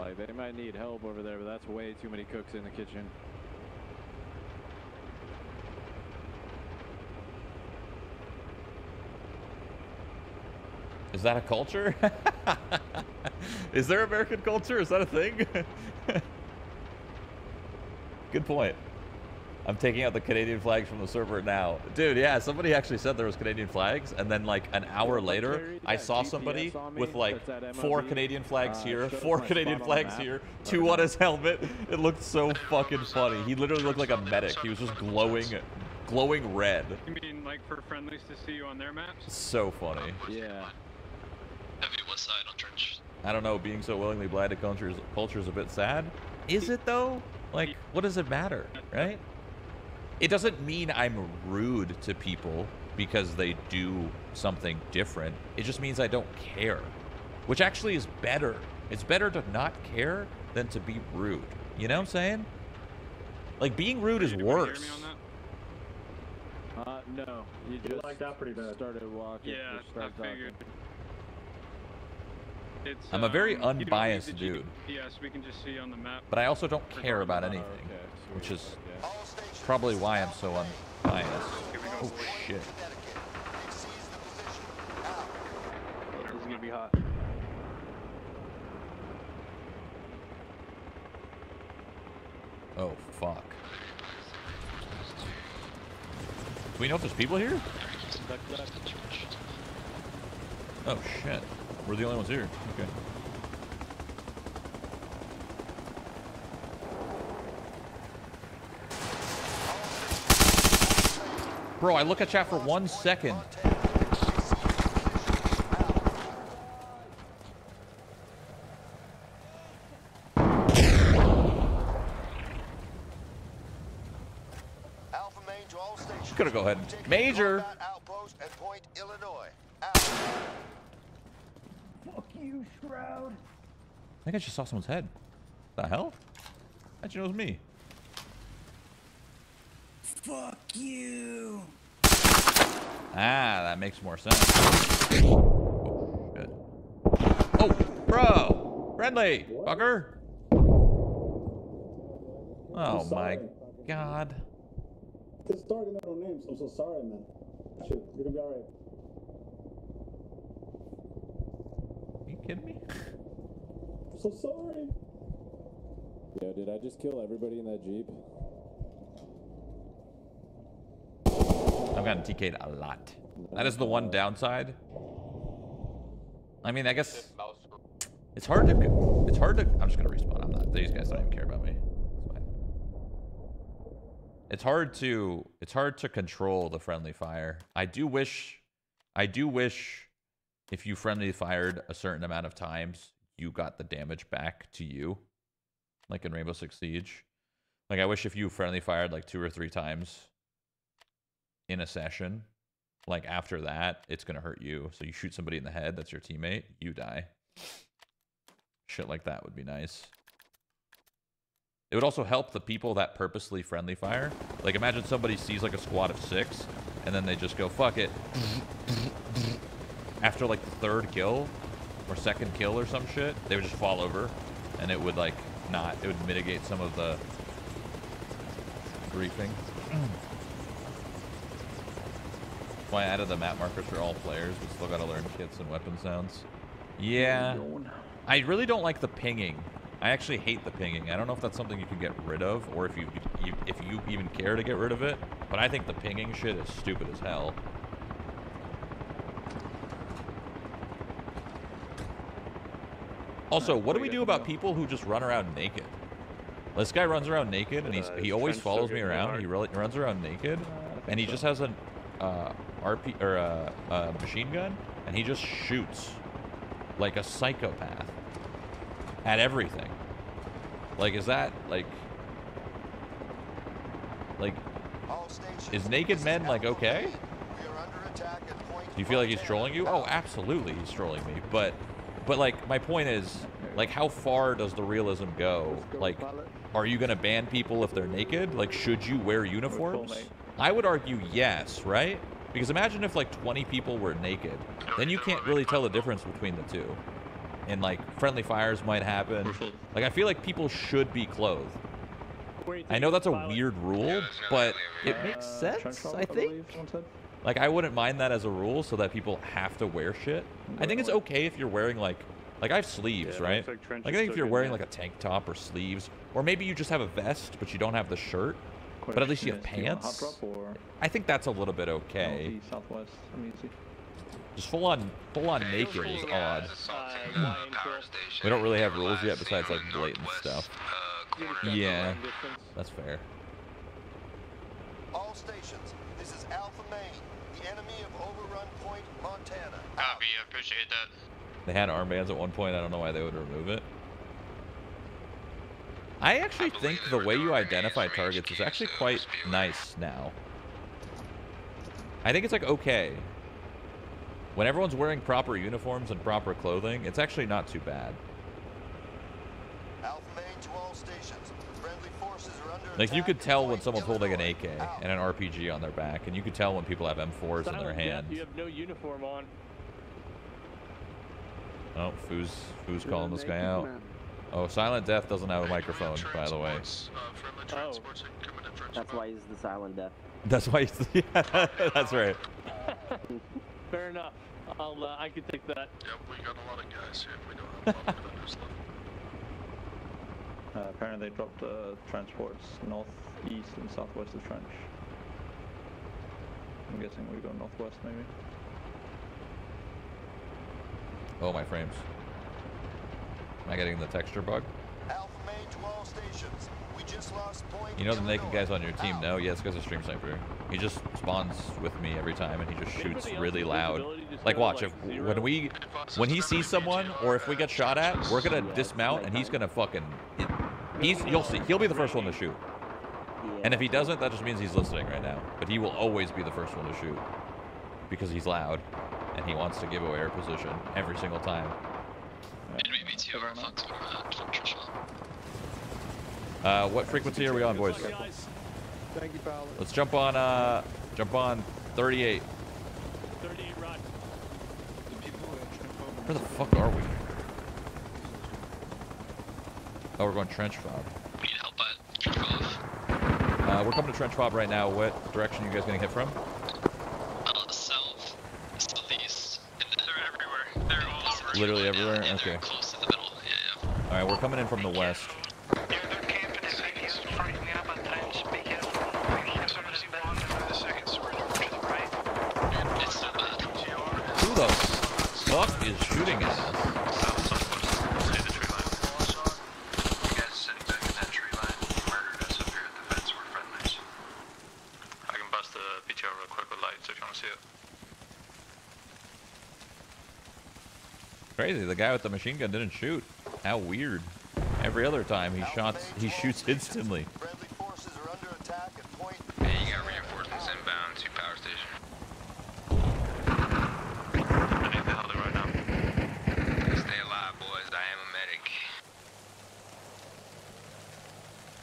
Like they might need help over there, but that's way too many cooks in the kitchen. Is that a culture? Is there American culture? Is that a thing? Good point. I'm taking out the Canadian flags from the server now. Dude, yeah, somebody actually said there was Canadian flags, and then like an hour later, I saw somebody with like four Canadian flags uh, here, four Canadian spot on the flags here, two on his helmet. It looked so fucking funny. He literally looked like a medic. He was just glowing, glowing red. You mean like for friendlies to see you on their maps? So funny. Yeah. Heavy west side on trench. I don't know, being so willingly blind to culture is, culture is a bit sad. Is it though? Like, what does it matter, right? It doesn't mean I'm rude to people because they do something different. It just means I don't care, which actually is better. It's better to not care than to be rude. You know what I'm saying? Like, being rude is worse. Uh, no. You just like that pretty bad. started walking. Yeah, or started I figured. talking. It's, I'm a very um, you don't need unbiased dude. GPS, we can just see on the map. But I also don't care about anything, which is probably why I'm so unbiased. Oh shit. This is gonna be hot. Oh fuck. Do we know if there's people here? Oh shit. We're the only ones here. Okay. Bro, I look at chat for one second. Alpha Main to all stations. Gonna go ahead. and- Major. Outpost at Point Illinois. Fuck you, Shroud. I think I just saw someone's head. The hell? How'd you know it was me? Fuck you. Ah, that makes more sense. Oh, shit. Oh, bro! Friendly! Fucker! Oh my god. It's starting out on names. I'm so sorry, man. Shit, you're gonna be alright. Are you kidding me? I'm so sorry. Yo, did I just kill everybody in that Jeep? I've gotten TK'd a lot. That is the one downside. I mean, I guess it's hard to. It's hard to. I'm just gonna respawn. I'm not. These guys don't even care about me. It's fine. It's hard to. It's hard to control the friendly fire. I do wish. I do wish, if you friendly fired a certain amount of times, you got the damage back to you, like in Rainbow Six Siege. Like I wish if you friendly fired like two or three times in a session, like after that, it's gonna hurt you. So you shoot somebody in the head, that's your teammate, you die. Shit like that would be nice. It would also help the people that purposely friendly fire. Like imagine somebody sees like a squad of six, and then they just go fuck it. After like the third kill or second kill or some shit, they would just fall over, and it would like not. It would mitigate some of the griefing. Why I added the map markers for all players, but still gotta learn kits and weapon sounds. Yeah. I really don't like the pinging. I actually hate the pinging. I don't know if that's something you can get rid of, or if you, you if you even care to get rid of it. But I think the pinging shit is stupid as hell. Also, what do we do about people who just run around naked? This guy runs around naked, and he's Uh, he always follows me around. He really runs around naked, and he just has an uh, RP or a, a machine gun, and he just shoots like a psychopath at everything. Like, is that like, like, is naked men like okay? Do you feel like he's trolling you? Oh, absolutely, he's trolling me. But, but like, my point is, like, how far does the realism go? Like, are you gonna ban people if they're naked? Like, should you wear uniforms? I would argue yes, right? Because imagine if like 20 people were naked, then you can't really tell the difference between the two. And like friendly fires might happen. Like I feel like people should be clothed. I know that's a weird rule, but it makes sense, I think. Like I wouldn't mind that as a rule so that people have to wear shit. I think it's okay if you're wearing like like I have sleeves, Yeah, right? like Like I think if you're wearing yeah. like a tank top or sleeves, or maybe you just have a vest but you don't have the shirt, but at least you have Question is, do you pants. hot drop or I think that's a little bit okay. southwest? I'm easy. Just full on full on naked is odd. Uh, we don't really have rules yet besides like blatant stuff. Yeah, that's fair. All stations, this is Alpha Main, the enemy of Overrun Point, Montana. Copy, I appreciate that. They had armbands at one point. I don't know why they would remove it. I actually think the way you identify targets is actually quite nice now. I think it's like okay. When everyone's wearing proper uniforms and proper clothing, it's actually not too bad. Alpha Main to all stations. Friendly forces are under Like you could tell when someone's holding an AK and an RPG on their back, and you could tell when people have M4s in their Silent hand. You have no uniform on. Oh, Foo's Foo's calling this guy out. Oh, Silent Death doesn't have a microphone, by the way. Oh. That's why he's the silent death. That's why. He's, yeah, that's right. Fair enough. I'll, uh, I can take that. Yeah, we got a lot of guys here. We don't have a lot of. Uh, apparently they dropped uh, transports north, east, and southwest of Trench. I'm guessing we go northwest maybe. Oh, my frames. Am I getting the texture bug? Alpha Main to all stations. We just lost point. You know the naked guys on your team? No, yeah, it's because of Stream Sniper. He just spawns with me every time, and he just shoots really loud. Like, watch if when we when he sees someone, or if we get shot at, we're gonna dismount, and he's gonna fucking. He's you'll see. He'll be the first one to shoot. And if he doesn't, that just means he's listening right now. But he will always be the first one to shoot because he's loud, and he wants to give away our position every single time. Enemy BTR, fucked with uh, trench line. Uh, what frequency are we on, boys? Thank you, pal. Let's jump on. Uh, jump on 38. 38 rod. Where the fuck are we? Oh, we're going trench fob. We need help at trench fob. Uh, we're coming to trench fob right now. What direction are you guys getting hit from? Uh, south, southeast, and they're everywhere. They're all over. Literally everywhere. And Okay. close in the middle. Yeah, yeah. All right, we're coming in from the west. It's so bad. Who the fuck is shooting at us? You guys sitting back in that tree line murdered us up here at the fence. We're friendlies. I can bust the BTR real quick with lights if you want to see it. Crazy. The guy with the machine gun didn't shoot. How weird. Every other time he shots, he shoots instantly. Friendly forces are under attack at point. Hey, you got reinforcements inbound to power station. Beneath the heli right now. Stay alive, boys. I am a medic.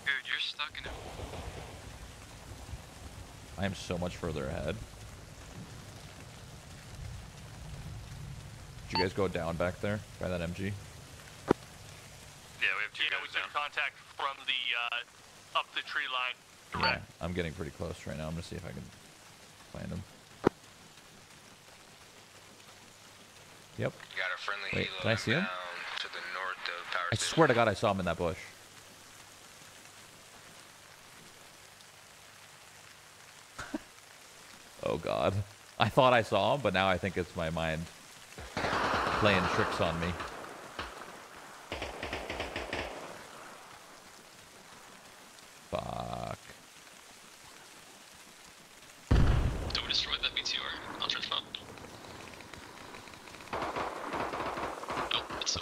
Dude, you're stuck in a I am so much further ahead. Did you guys go down back there by that MG? Yeah, we have two Yeah, we took contact from the, uh, up the tree line. Yeah, I'm getting pretty close right now. I'm gonna see if I can find him. Yep. Got a friendly Wait, helo can I see him? to the north of power I station. swear to God, I saw him in that bush. oh God. I thought I saw him, but now I think it's my mind playing tricks on me. Fuck. Don't we destroy that BTR on trench fob?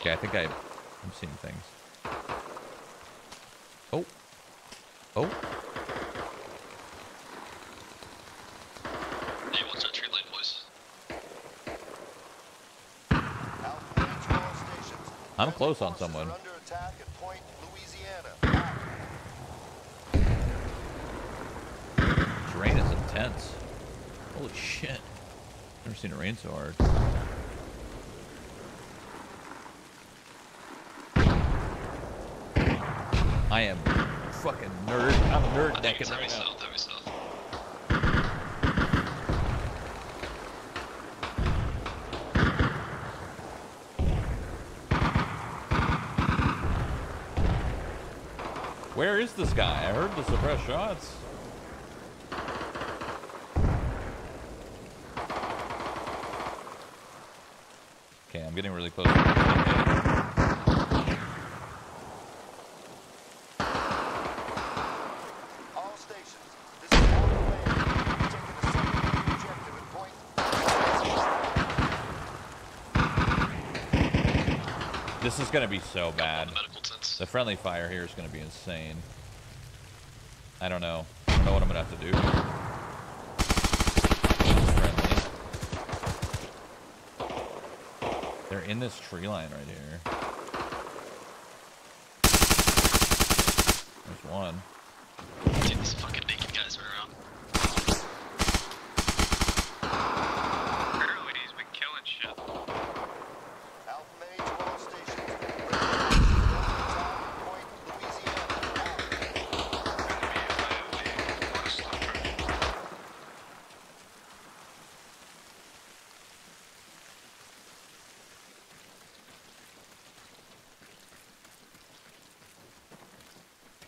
Okay, I think I, I'm seeing things. Oh. Oh. Hey, watch that tree line, boys. I'm close on someone. Under attack at Point Louisiana. This rain is intense. Holy shit. Never seen it rain so hard. I am fucking nerd. I'm nerd decking right now. Where is this guy? I heard the suppressed shots. Okay, I'm getting really close. All stations. This is Alpha Main. We've taken a secondary objective at Point. This is gonna be so bad. The friendly fire here is gonna be insane. I don't know. I don't know what I'm gonna have to do. Friendly. They're in this tree line right here. There's one. Dude, these fucking naked guys are around. Apparently he's been killing shit. Alpha Main to all stations. Attack Point Louisiana.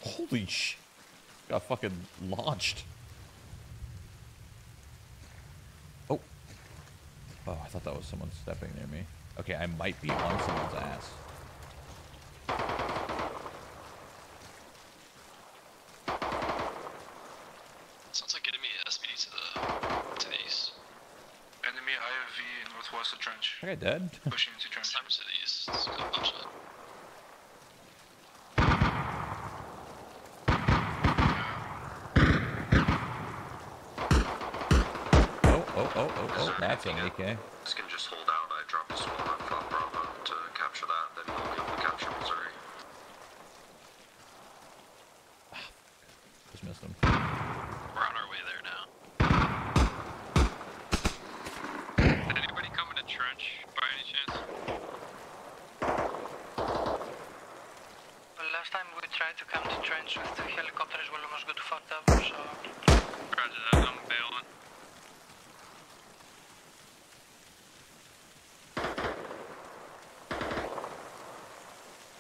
Holy sh! Got fucking launched. Oh. Oh, I thought that was someone stepping near me. Okay, I might be on someone's ass. Sounds like enemy SPD to the to the east. Enemy IFV northwest of trench. That guy dead? Pushing into trench. Sniper to the east. Let's go punch that. Oh, oh, oh, oh, oh, that's an AK. This can just hold out. I dropped a swarm at Front Bravo to capture that. Then we'll be able to capture Missouri. Just missed him. We're on our way there now. Anybody coming to trench by any chance? Well, last time we tried to come to trench with the helicopters, we almost got fucked up, so... Roger that, I'm bailing.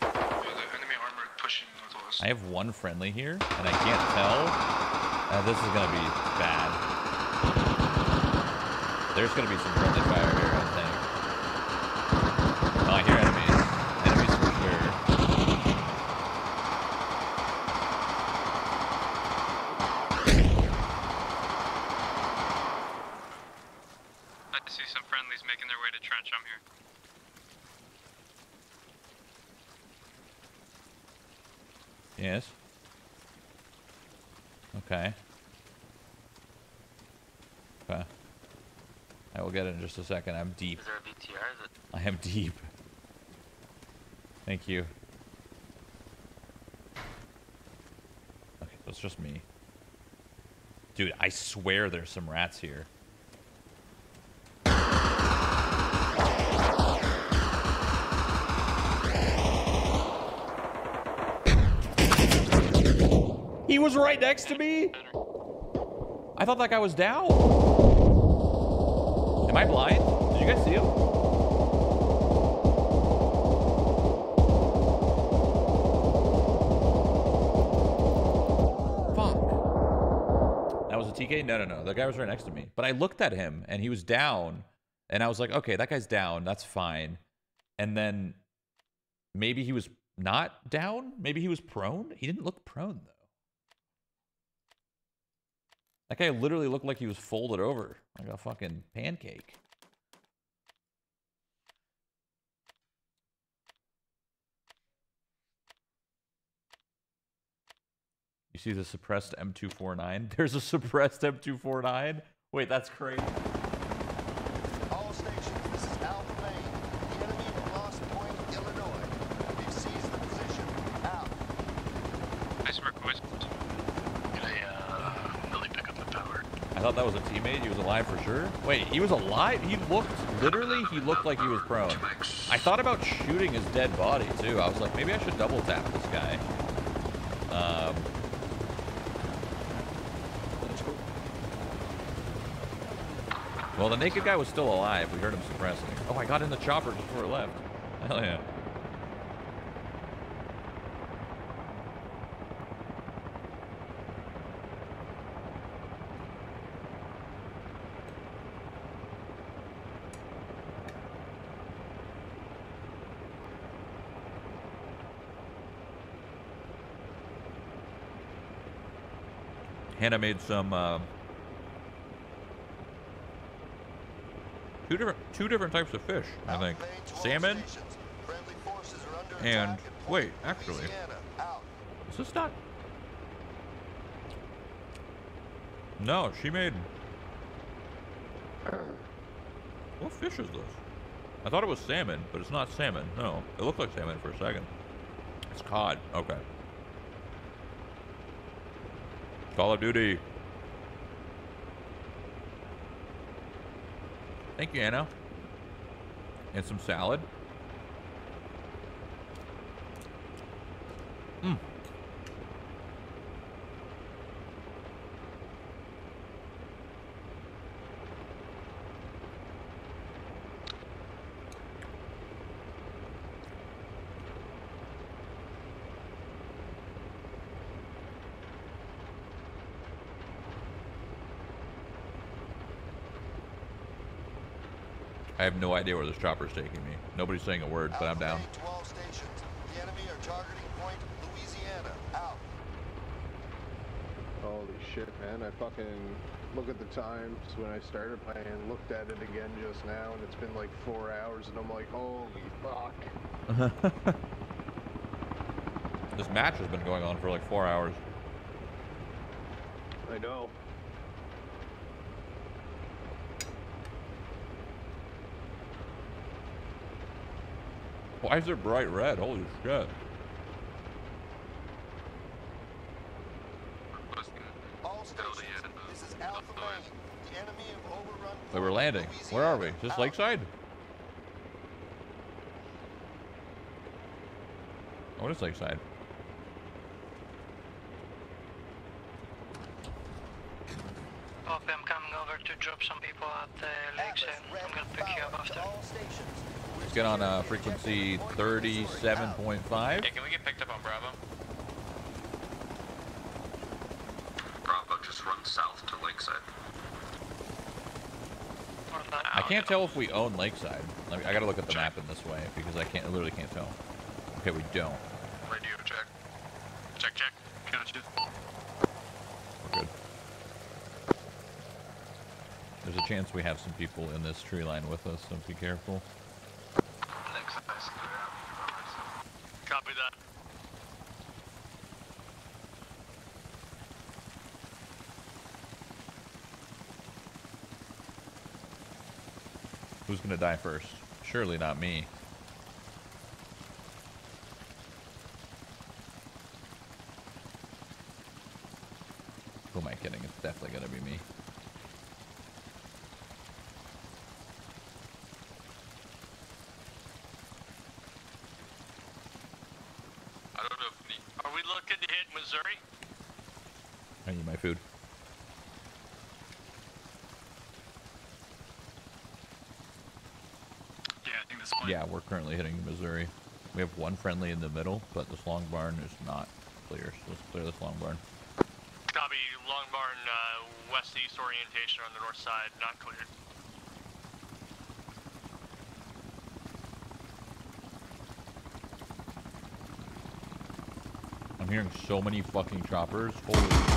Yeah, the enemy armored pushing northwest. I have one friendly here, and I can't tell. Uh, this is gonna be bad. There's gonna be some friendly fire here, I think. Oh, I hear enemies. Enemies for sure. I see some friendlies making their way to trench. I'm here. Yes. Okay. Okay. I will get it in just a second. I'm deep. Is there a BTR? It? I am deep. Thank you. Okay, it's just me. Dude, I swear there's some rats here. He was right next to me. I thought that guy was down. I blind? Did you guys see him? Fuck. That was a TK? No, no, no. The guy was right next to me. But I looked at him and he was down. And I was like, okay, that guy's down. That's fine. And then maybe he was not down. Maybe he was prone. He didn't look prone, though. That guy literally looked like he was folded over like a fucking pancake. You see the suppressed M249? There's a suppressed M249? Wait, that's crazy. Alive for sure. Wait, he was alive? He looked, literally, he looked like he was prone. I thought about shooting his dead body, too. I was like, maybe I should double tap this guy. Um, well, the naked guy was still alive. We heard him suppressing. Oh, I got in the chopper just before it left. Hell yeah. Hannah made some uh, two different two different types of fish. I think salmon and wait, actually, is this not? No, she made. What fish is this? I thought it was salmon, but it's not salmon. No, it looked like salmon for a second. It's cod. Okay. Call of Duty. Thank you, Anna. And some salad. I have no idea where this chopper's taking me. Nobody's saying a word, but I'm down. To all stations. The enemy are targeting Point, Louisiana. Out. Holy shit, man. I fucking look at the times when I started playing, looked at it again just now, and it's been like four hours, and I'm like, holy fuck. this match has been going on for like four hours. I know. Why is it bright red? Holy shit. Wait, we're landing. Where are we? Just Lakeside? Oh, what is Lakeside? Copy, I'm coming over to drop some people at the lakeside. I'm gonna pick you up after. Let's get on uh, frequency 37.5. Hey, can we get picked up on Bravo? Bravo, just run south to Lakeside. I can't tell if we own Lakeside. Let me, I gotta look at the map in this way because I can't, I literally can't tell. Okay, we don't. Radio check. Check, check. Gotcha. We're good. There's a chance we have some people in this tree line with us, so be careful. Copy that. Who's gonna die first? Surely not me. Who am I kidding? It's definitely gonna be me. I don't know if the, Are we looking to hit Missouri? I need my food. Yeah, I think this one. Yeah, we're currently hitting Missouri. We have one friendly in the middle, but this long barn is not clear. So let's clear this long barn. Copy. Long Barn, uh, west-east orientation on the north side, not cleared. I'm hearing so many fucking choppers. Holy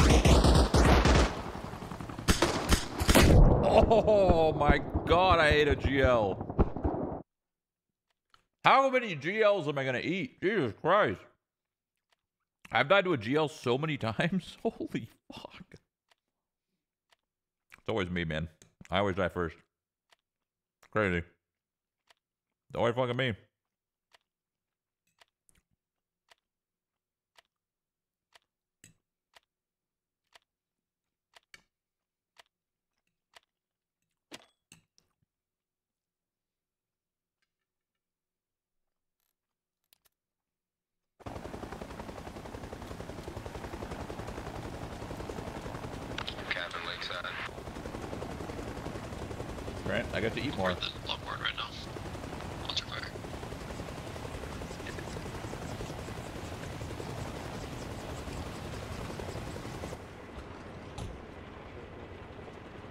Oh my god, I ate a GL. How many GLs am I gonna eat? Jesus Christ. I've died to a GL so many times. Holy fuck. It's always me, man. I always die first. Crazy. It's always fucking me. Cabin Lakeside. Right? I got to eat more. Longboard right now. Ultra fire.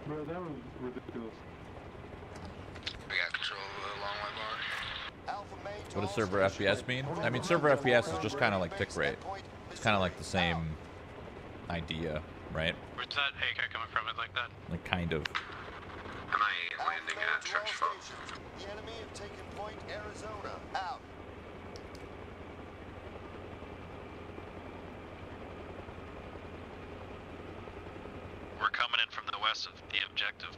Bro, that was ridiculous. We got control of the long bar. What does server FPS mean? I mean, server FPS is just kind of like tick rate. It's kind of like the same idea, right? Where's that AK coming from? It like that? Like, kind of. Trench foot? The enemy have taken point Arizona. Out. We're coming in from the west of the objective.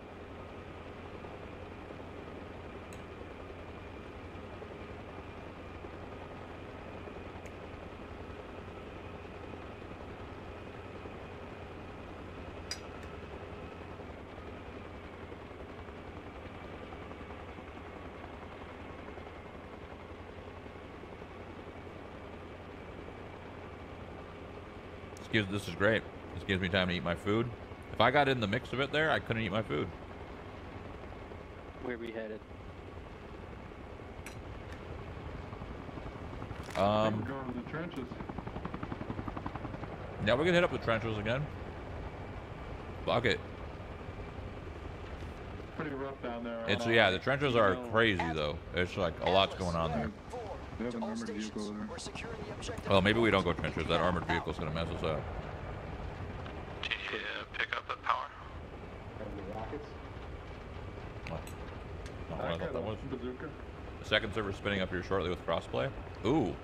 This, gives, this is great. This gives me time to eat my food. If I got in the mix of it there, I couldn't eat my food. Where we headed? Um, We're going to the trenches. yeah, we're gonna hit up the trenches again. Fuck it. Pretty rough down there. It's uh, yeah, the trenches are crazy though. It's like a lot's going on there. They have an armored vehicle there. Well, maybe we don't go trenches. That armored vehicle's gonna mess us up. Yeah, uh, pick up at power. What? Not what I I thought that a was. bazooka. The second server spinning up here shortly with crossplay. Ooh,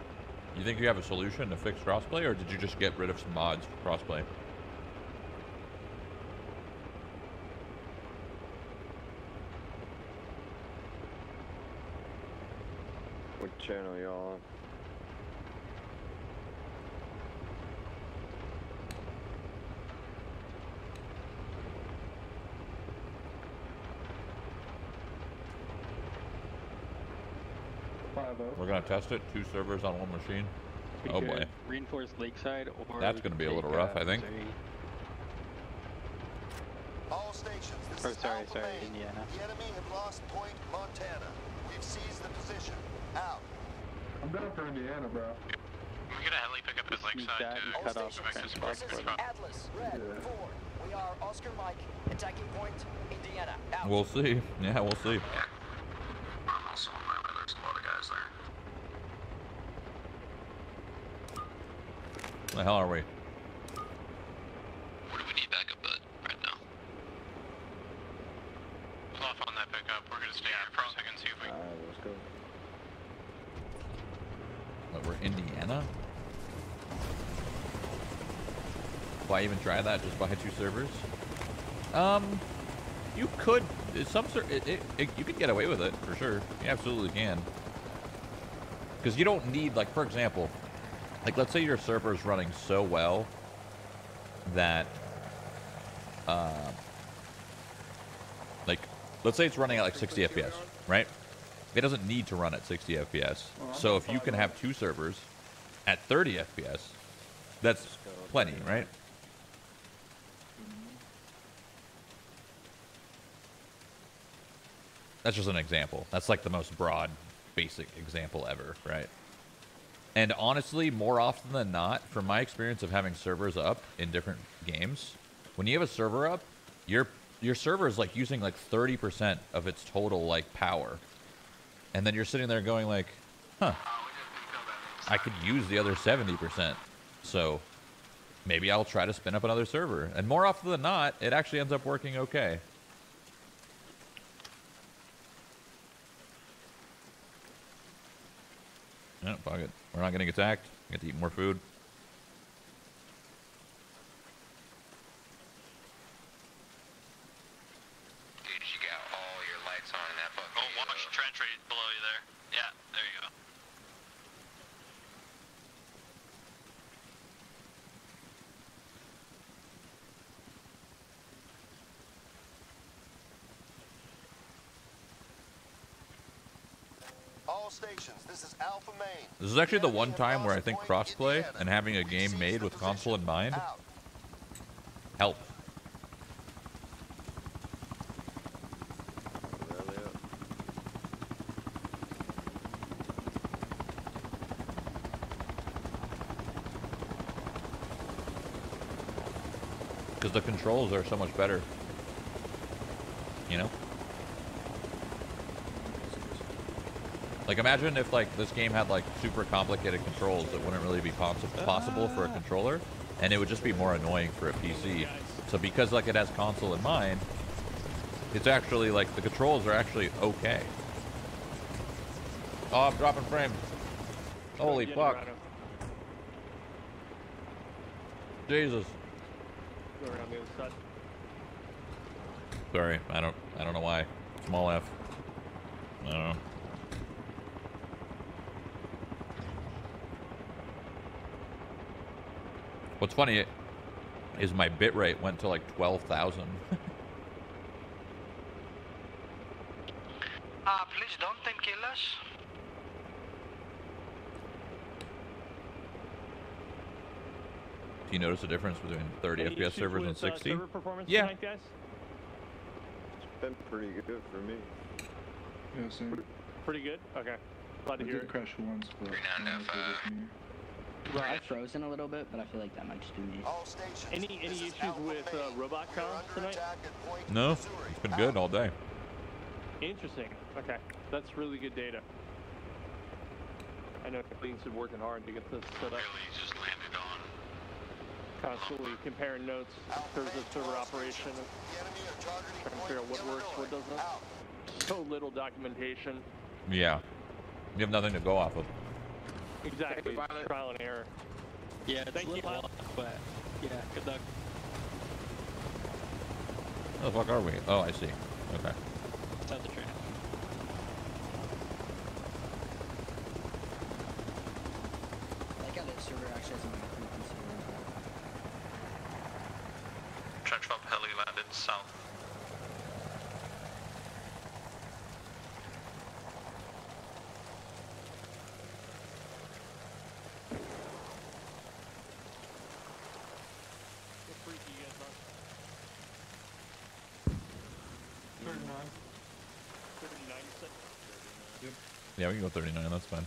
you think you have a solution to fix crossplay, or did you just get rid of some mods for crossplay? What channel y'all on? Five. We're gonna test it. Two servers on one machine. We Oh boy. Reinforce Lakeside or That's gonna be a little rough, uh, I think. All stations. This Oh, sorry, Alpha sorry, Main. Indiana. The enemy have lost Point Montana. We've seized the position. Out. I'm down for Indiana, bro. We get a heli pick up at Lakeside to cut off go back to French Spark. passport. Atlas, Red, Yeah. 4. We are Oscar Mike, attacking point, Indiana. Out. We'll see. Yeah, we'll see. I'm also on my way. There's a lot of guys there. The hell are we? Where do we need backup at right now? Pull off on that pickup. We're gonna stay here for a second, see if we. Alright, let's go. What, we're Indiana? Why even try that? Just buy two servers? Um, you could. Some ser- it, it, it, you could get away with it for sure. You absolutely can. Because you don't need, like, for example, like let's say your server is running so well that, uh, like, let's say it's running at like 60 FPS, right? It doesn't need to run at 60 FPS. So if you can have two servers at 30 FPS, that's plenty, right? That's just an example. That's like the most broad, basic example ever, right? And honestly, more often than not, from my experience of having servers up in different games, when you have a server up, your your server is like using like 30% of its total like power. And then you're sitting there going like, "Huh. I could use the other 70%." So, maybe I'll try to spin up another server. And more often than not, it actually ends up working okay. Yeah, fuck it. We're not getting attacked. We Get to eat more food. Yeah, there you go. All stations, this is Alpha Main. This is actually the one time where I think crossplay and having a game made with console in mind help. Because the controls are so much better. You know? Like imagine if like this game had like super complicated controls that wouldn't really be possi possible for a controller and it would just be more annoying for a PC. So because like it has console in mind, it's actually like the controls are actually okay. Oh, I'm dropping frame. Holy fuck. Jesus. Go around the other side. Sorry, I don't I don't know why. Small F. I don't know. What's funny is my bitrate went to like 12,000. Uh, please don't then kill us. Do you notice a difference between 30 Any FPS issues servers and with, uh, 60? server performance yeah. tonight, guys? It's been pretty good for me. Yeah, same. Pretty good? Okay. Glad I to hear did it. crash once, but I don't know if it was me. I've frozen a little bit, but I feel like that might just be me. Any any issues with uh, RobotCon tonight? No, it's been good all day. Interesting. Okay, that's really good data. I know Clean's been working hard to get this set up. Really just landed on. Constantly comparing notes in terms of server operation, trying to figure out what works, what doesn't. So little documentation. Yeah. You have nothing to go off of. Exactly. Trial and error. Yeah, it's Thank a you, little Pilot. off, but yeah, good luck. Where the fuck are we? Oh, I see. Okay. South the train. I like how the server actually has a frequency. Trench Pump heli landed south. What freak are you guys on? 39. 39 you said? Yep. Yeah, we can go 39. That's fine.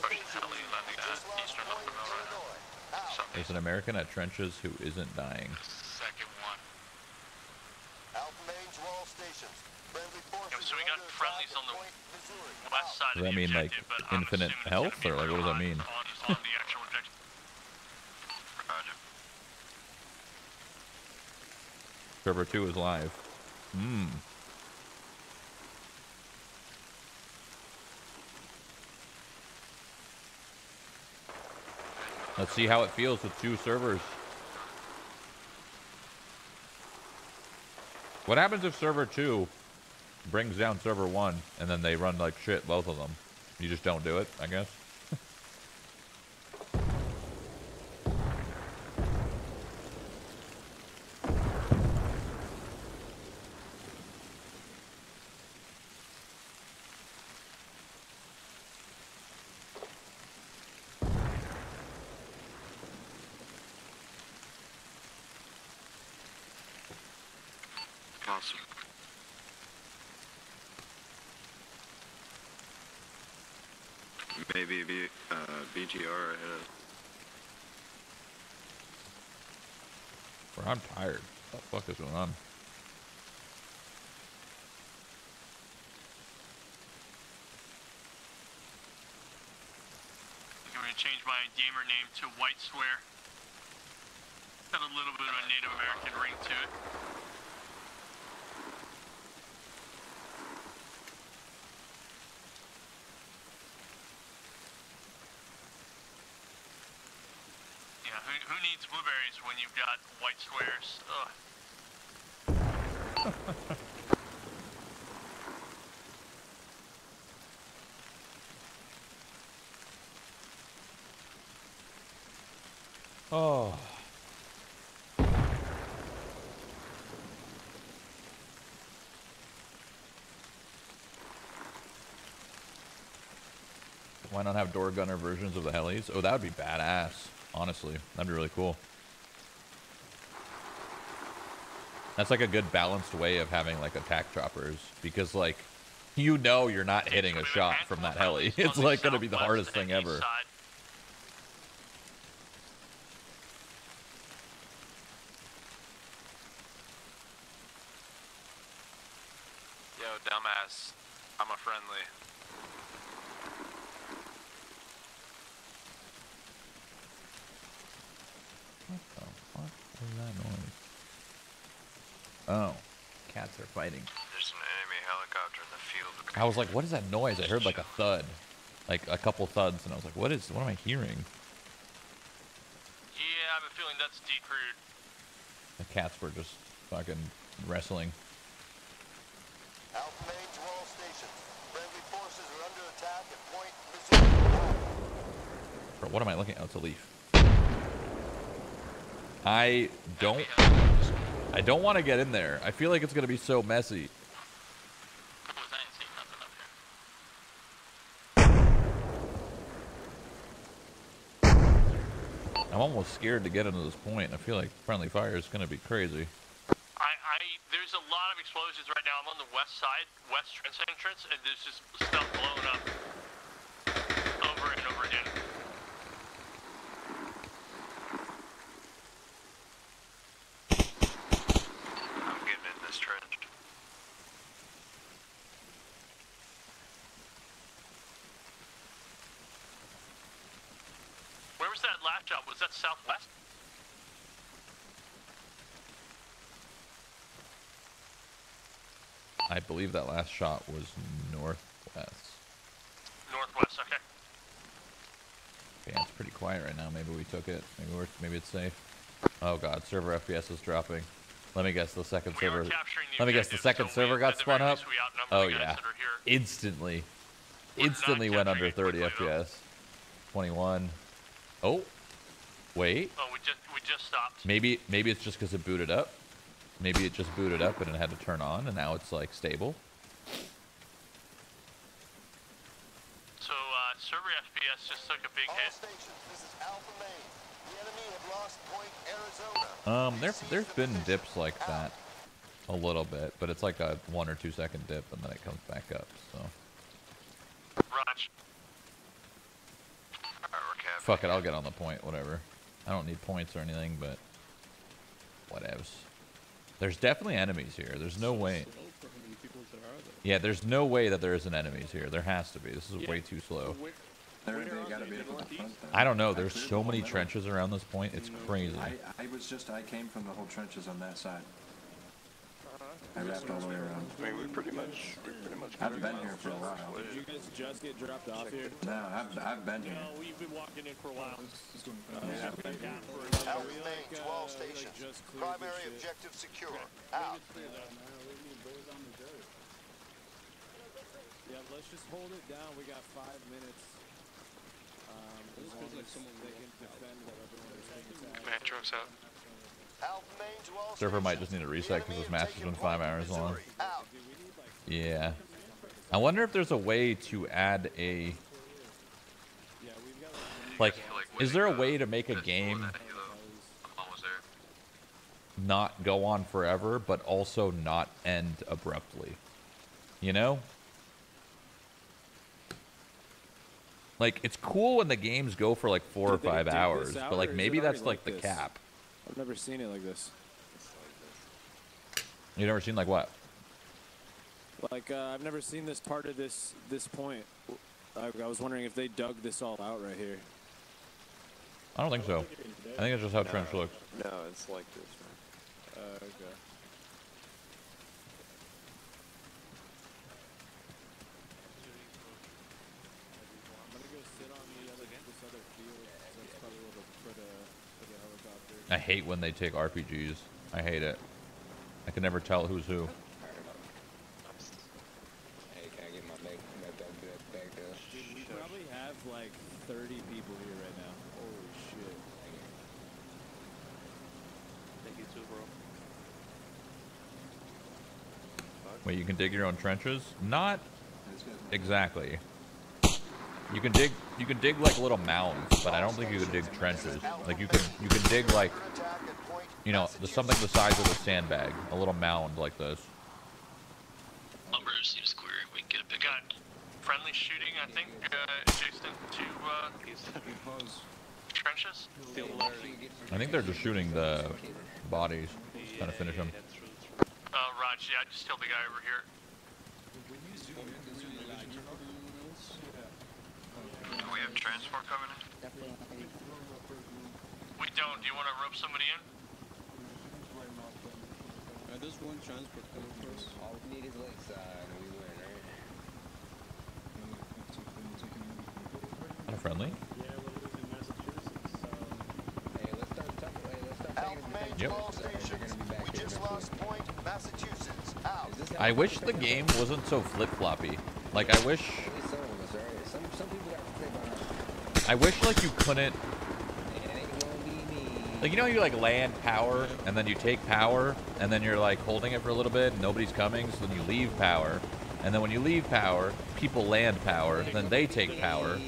Pushing heli landing at eastern Uppermill right now. South There's an American at trenches who isn't dying. second one. Alpha Main to all stations. Friendly Yeah, forces so we got friendlies on the at Point Missouri. west side Does that mean like objective, but I'm infinite health, or like what does that mean? On, on the actual objective. Roger. Server 2 is live. Hmm. Let's see how it feels with two servers. What happens if server 2 brings down server 1 and then they run like shit, both of them? You just don't do it, I guess? Awesome. Maybe B, uh, BTR ahead of Bro, I'm tired. What the fuck is going on? I'm to change my gamer name to White Swear. Got a little bit of a Native American ring to it. Yeah, who, who needs blueberries when you've got white squares? Ugh. Oh. Why not have door gunner versions of the helis? Oh, that would be badass. Honestly, that'd be really cool. That's like a good balanced way of having like attack choppers because like you know you're not hitting a shot from that heli. It's like gonna be the hardest thing ever. Yo, dumbass. I'm a friendly. What is that noise? Oh, cats are fighting. There's an enemy helicopter in the field. I was like, what is that noise? I heard like a thud, like a couple thuds, and I was like, what is? What am I hearing? Yeah, I have a feeling that's deeper. The cats were just fucking wrestling. Alpha main to all stations. Friendly forces are under attack at Point Missouri. Bro, what am I looking at? Oh, it's a leaf. I don't. I don't want to get in there. I feel like it's gonna be so messy. I'm almost scared to get into this point. I feel like friendly fire is gonna be crazy. I, I, there's a lot of explosions right now. I'm on the west side, west trench entrance, and there's just stuff blowing up over and over again. I'm getting in this trench. Where was that last shot? Was that southwest? I believe that last shot was northwest. Northwest, okay. Yeah, it's pretty quiet right now. Maybe we took it. Maybe we're maybe it's safe. Oh god, server FPS is dropping. Let me guess the second We server. Let me guess the second so server got spun up. least we outnumber Oh yeah, that are instantly, instantly went under 30 FPS. 21. Oh, wait. Oh, we just we just stopped. Maybe maybe it's just because it booted up. Maybe it just booted up and it had to turn on, and now it's like stable. So uh, server FPS just took a big All hit. stations, this is Alpha Main. The enemy have lost Point Arizona. Um, there there's been dips like that, a little bit, but it's like a one or two second dip, and then it comes back up. So Raj. fuck it, I'll get on the point. Whatever. I don't need points or anything, but whatevs. There's definitely enemies here. There's no way. Yeah, there's no way that there isn't enemies here. There has to be. This is way too slow. I don't know. There's so many trenches around this point. It's crazy. I, I was just, I came from the whole trenches on that side. I wrapped all the way around. I mean, we pretty much, we pretty much. I've been here for a while. Did you guys just get dropped off here? No, I've, I've been here. No, we've been walking in for a while. Yeah, I've been here. Alpha Main to all stations. Primary objective secure. Out. Yeah, let's just hold it down. We got five minutes. Um, as long as they can defend what everyone is saying. Man, truck's out. Alpha Main to all Server might just need a reset because this match has been five hours long. Yeah. I wonder if there's a way to add a. Like, is there a way to make a game not go on forever, but also not end abruptly? You know? Like, it's cool when the games go for like four or five hours, but like maybe that's like the cap. I've never seen it like this. You never seen like what? Like uh, I've never seen this part of this this point. I, I was wondering if they dug this all out right here. I don't think so. I think it's just how trench looks. No, it's like this, man. Uh, okay. I'm gonna go sit on the other this other field. 'cause That's probably a little for the for the helicopter. I hate when they take RPGs. I hate it. I can never tell who's who. Hey, can I get my back, my back, back, back there? Uh, Dude, we probably have like 30 people here right now. Holy shit. T2, bro. Wait, you can dig your own trenches? Not exactly. You can dig you can dig like little mounds, but I don't think you can dig trenches. Like you can you can dig like you know, the something the size of a sandbag, a little mound like this. Lumber seems queer. We can get a friendly shooting, I think, uh, adjacent to uh, trenches. I think they're just shooting the bodies, trying to finish them. Uh, Raj, yeah, I just killed the guy over here. We have transport coming in. We don't. Do you want to rope somebody in? Uh, there's one transport coming for us. All we need is lakeside and we win, right? Kind of friendly. Hey, let's start talking. Hey, let's start Alpha Main to Yep. all stations. We just lost point. Massachusetts out. I wish the game wasn't so flip floppy. Like I wish Some of us, right? Some, some people got to play by I wish like you couldn't like you know you like land power and then you take power and then you're like holding it for a little bit and nobody's coming so then you leave power and then when you leave power people land power then they take power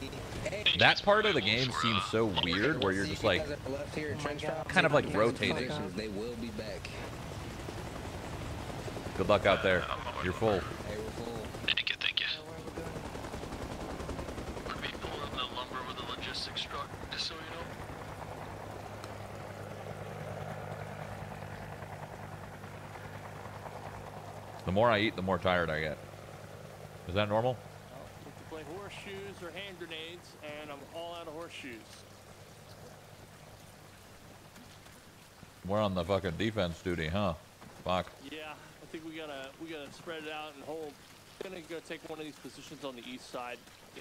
that part of the game seems so weird where you're just like left here, trench top. kind of like rotating They will be back. good luck out there you're full Hey, we're full. Thank you, thank you. We're be pulling the lumber with the logistics truck, just so you know. the more I eat the more tired I get is that normal We can play horseshoes or hand grenades, and I'm all out of horseshoes. we're on the fucking defense duty huh fuck Yeah, I think we gotta we gotta spread it out and hold. Gonna go take one of these positions on the east side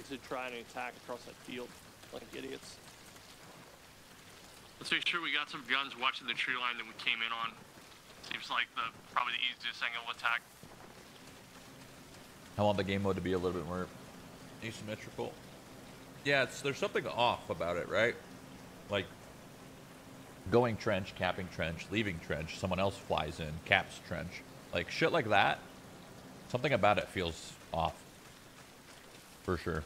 to try and attack across that field like idiots. Let's make sure we got some guns watching the tree line that we came in on. Seems like the probably the easiest angle of attack. I want the game mode to be a little bit more asymmetrical. Yeah, it's there's something off about it, right? Like going trench, capping trench, leaving trench, someone else flies in, caps trench. Like shit like that. Something about it feels off. For sure.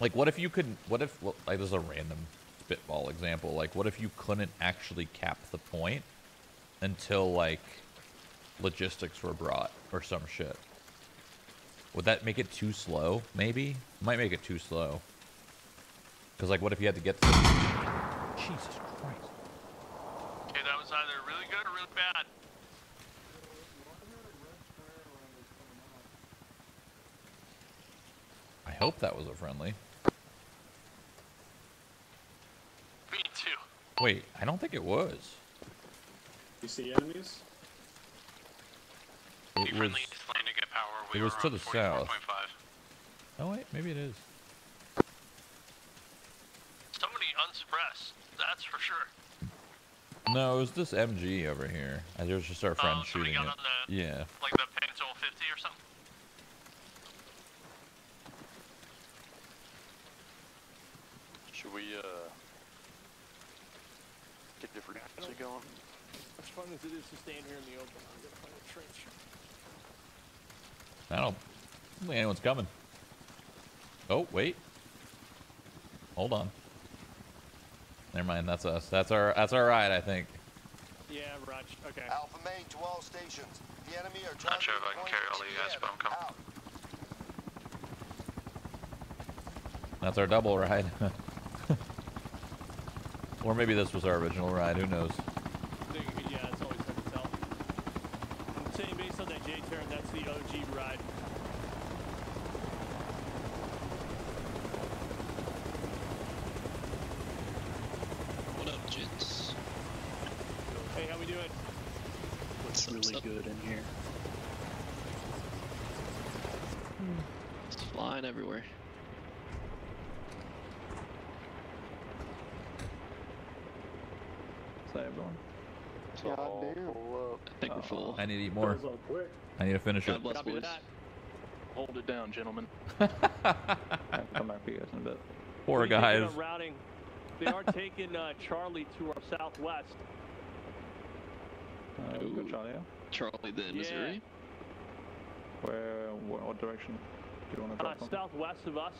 Like, what if you could? What if? Like, this is a random spitball example. Like, what if you couldn't actually cap the point until like logistics were brought or some shit? Would that make it too slow? Maybe might make it too slow. Cause like, what if you had to get to? Jesus Christ! Okay, that was either really good or really bad. I hope that was a friendly. Me too. Wait, I don't think it was. You see enemies? It was. friendly is landing at power. We It was to the south. Oh wait, maybe it is. Somebody unsuppressed. That's for sure. No, it was this MG over here. And it was just our oh, friend Oh, shooting it. on the Yeah. like the Pinto 50 or something. Should we uh get different to going? As it is to stand here in the open, I'm gonna find a trench. I don't, I don't think anyone's coming. Oh, wait. Hold on. Never mind, that's us. That's our that's our ride, I think. Yeah, Raj. Okay. Alpha Main to all stations. The enemy are Not sure if I can carry all point of you guys, but I'm coming. Out. That's our double ride. or maybe this was our original ride, who knows? I think, yeah, it's always hard to tell. I'm saying based on that J turn, that's the OG ride. What up, gents? Hey, how we doing? What's really good in here? It's flying everywhere. Say everyone. God damn. I think we're full. I need to eat more. Goes on quick. I need to finish it. God bless, boys. hold it down, gentlemen. I'll come back for you guys in a bit. Poor Thinking guys. Routing. They are taking uh, Charlie to our southwest. Uh, go Charlie, yeah? Charlie, then Yeah. Missouri. Where, what, what direction do you want to Uh, southwest of us.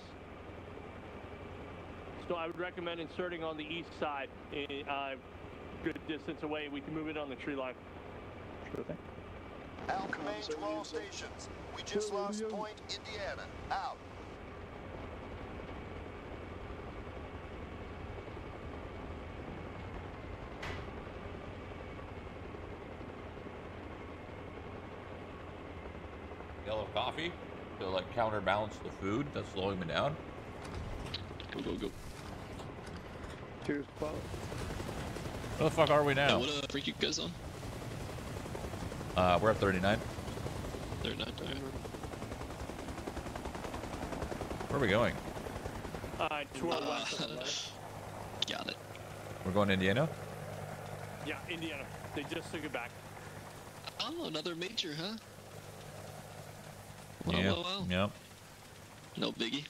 So I would recommend inserting on the east side, eh, uh, good distance away. We can move it on the tree line. Sure thing. Al Command to all stations. We just lost Point, Indiana. Out. Yellow coffee to like counterbalance the food that's slowing me down. Go, go, go. Cheers, Paul. Where the fuck are we Yeah, now? what uh, freak you guys on? Uh, we're at 39. They're not dying. Where are we going? Uh, to our Uh, west. of us. Got it. We're going to Indiana? Yeah, Indiana. They just took it back. Oh, another major, huh? Well, yeah. well, well. Yep. No biggie.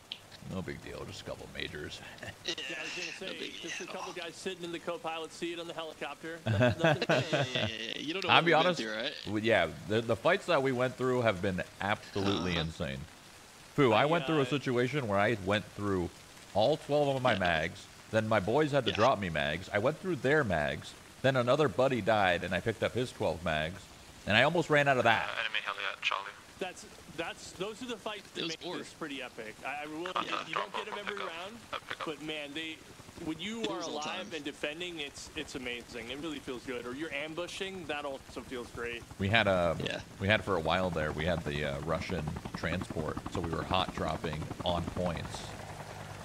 No big deal. Just a couple majors. Yeah, I was gonna say, just a couple guys sitting in the co-pilot seat on the helicopter. Nothing, nothing Hey, hey, hey, hey, you don't know I'll what be we've been honest. through, right? w- Yeah, the, the fights that we went through have been absolutely Uh-huh. insane. Foo, I went through a uh, situation where I went through all 12 of my mags. Then my boys had to drop me mags. I went through their mags. Then another buddy died, and I picked up his 12 mags. And I almost ran out of that. Enemy heli at Charlie. That's that's those are the fights that It make boring. this pretty epic. I, I will. Uh, You, you don't get them every up. round, Uh, pick up. but man, they when you are alive and defending, it's it's amazing. It really feels good. Or you're ambushing, that also feels great. We had a Yeah. we had for a while there. We had the uh, Russian transport, so we were hot dropping on points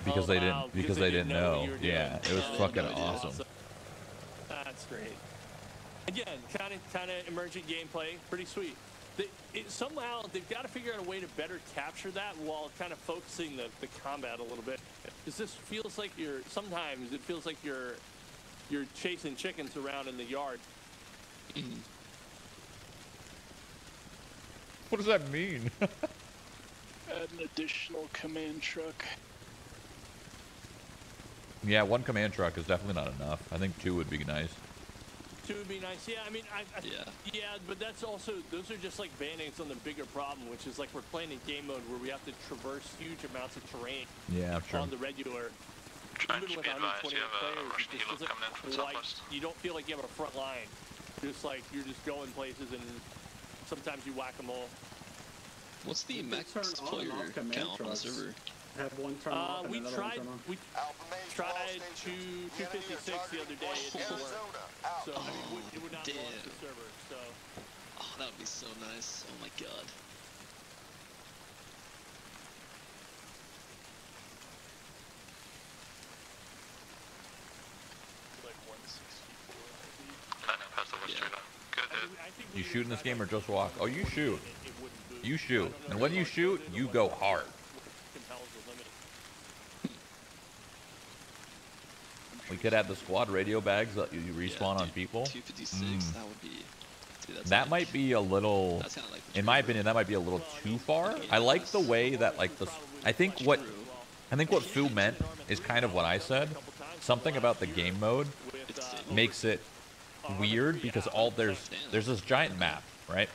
because Oh, they wow, didn't because they, didn't what know. you doing. yeah, it was Oh, fucking no idea. awesome. That's great. Again, kind of kind of emergent gameplay, pretty sweet. They, it, somehow they've got to figure out a way to better capture that while kind of focusing the, the combat a little bit. Because this feels like you're sometimes it feels like you're you're chasing chickens around in the yard. What does that mean? Add an additional command truck. yeah, one command truck is definitely not enough. I think two would be nice. Two would be nice. Yeah, I mean, I, I Yeah. yeah, but that's also those are just like band-aids on the bigger problem, which is like we're playing in game mode where we have to traverse huge amounts of terrain Yeah, sure. on the regular. Trench, Even with be advised, 128 you have a players, it Russian just helo doesn't coming in from quite- southwest. You don't feel like you have a front line. Just like you're just going places and sometimes you whack them all. What's the max turn on and player count on the trucks. server? Have one turn Uh, off and we another tried one turn on. we to tried two The enemy are 256 the other day. It didn't work. Arizona. Out. So I mean, it would, it would not damn. launch the server. So Oh, that would be so nice. Oh my god. Like 164. I know, past the west tree. Good think You shoot in this game or just walk? Oh, you shoot. it, it wouldn't boost. You shoot, I don't know and when you shoot, you go hard. We could add the squad radio bags that you respawn on people. 256, Mm. that would be. Dude, That like- might be a little, like in my opinion, that might be a little too far. I like the way that like the, I think what, I think what Fu meant is kind of what I said. Something about the game mode makes it weird because all there's there's this giant map, right?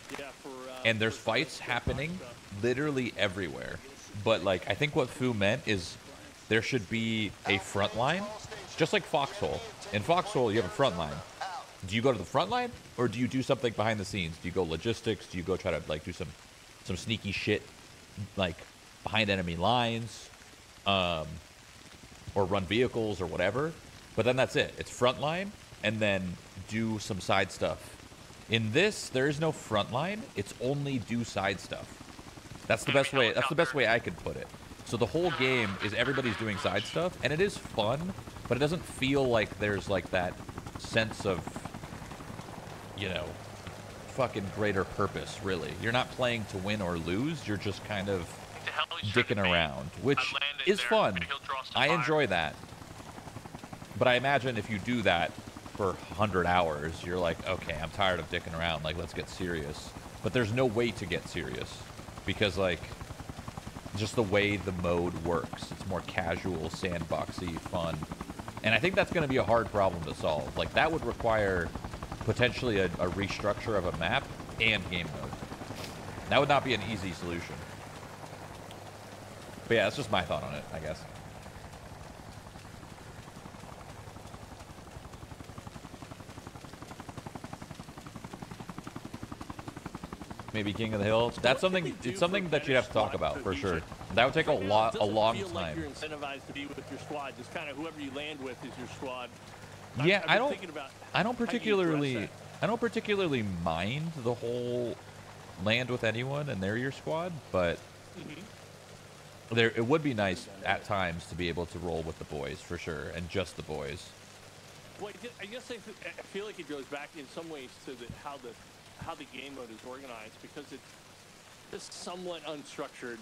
And there's fights happening literally everywhere. But like I think what Fu meant is there should be a front line, just like Foxhole. In Foxhole, you have a front line. Do you go to the front line, or do you do something behind the scenes? Do you go logistics? Do you go try to like do some some sneaky shit, like behind enemy lines, um, or run vehicles or whatever? But then that's it. It's front line, and then do some side stuff. In this, there is no front line. It's only do side stuff. That's the best way. That's the best way I could put it. So the whole game is everybody's doing side stuff, and it is fun, but it doesn't feel like there's like that sense of, you know, fucking greater purpose. Really, you're not playing to win or lose. You're just kind of The hell he's trying to dicking around, which is there, fun. and he'll draw some I enjoy that. But I imagine if you do that for 100 hours, you're like, okay, I'm tired of dicking around. Like, let's get serious. But there's no way to get serious because, like, just the way the mode works. It's more casual, sandboxy, fun. And I think that's going to be a hard problem to solve. Like, that would require potentially a, a restructure of a map and game mode. That would not be an easy solution. But yeah, that's just my thought on it, I guess. Maybe King of the Hill. That's something. It's something that you'd have to talk about for sure. That would take a lot, a long feel like time. you're incentivized to be with your squad. Just kind of whoever you land with is your squad. Yeah, I've I don't. about I don't how you address particularly. I don't particularly mind the whole land with anyone and they're your squad, but Mm-hmm. there it would be nice at times to be able to roll with the boys for sure and just the boys. Well, I guess I, th- I feel like it goes back in some ways to the, how the how the game mode is organized because it's just somewhat unstructured,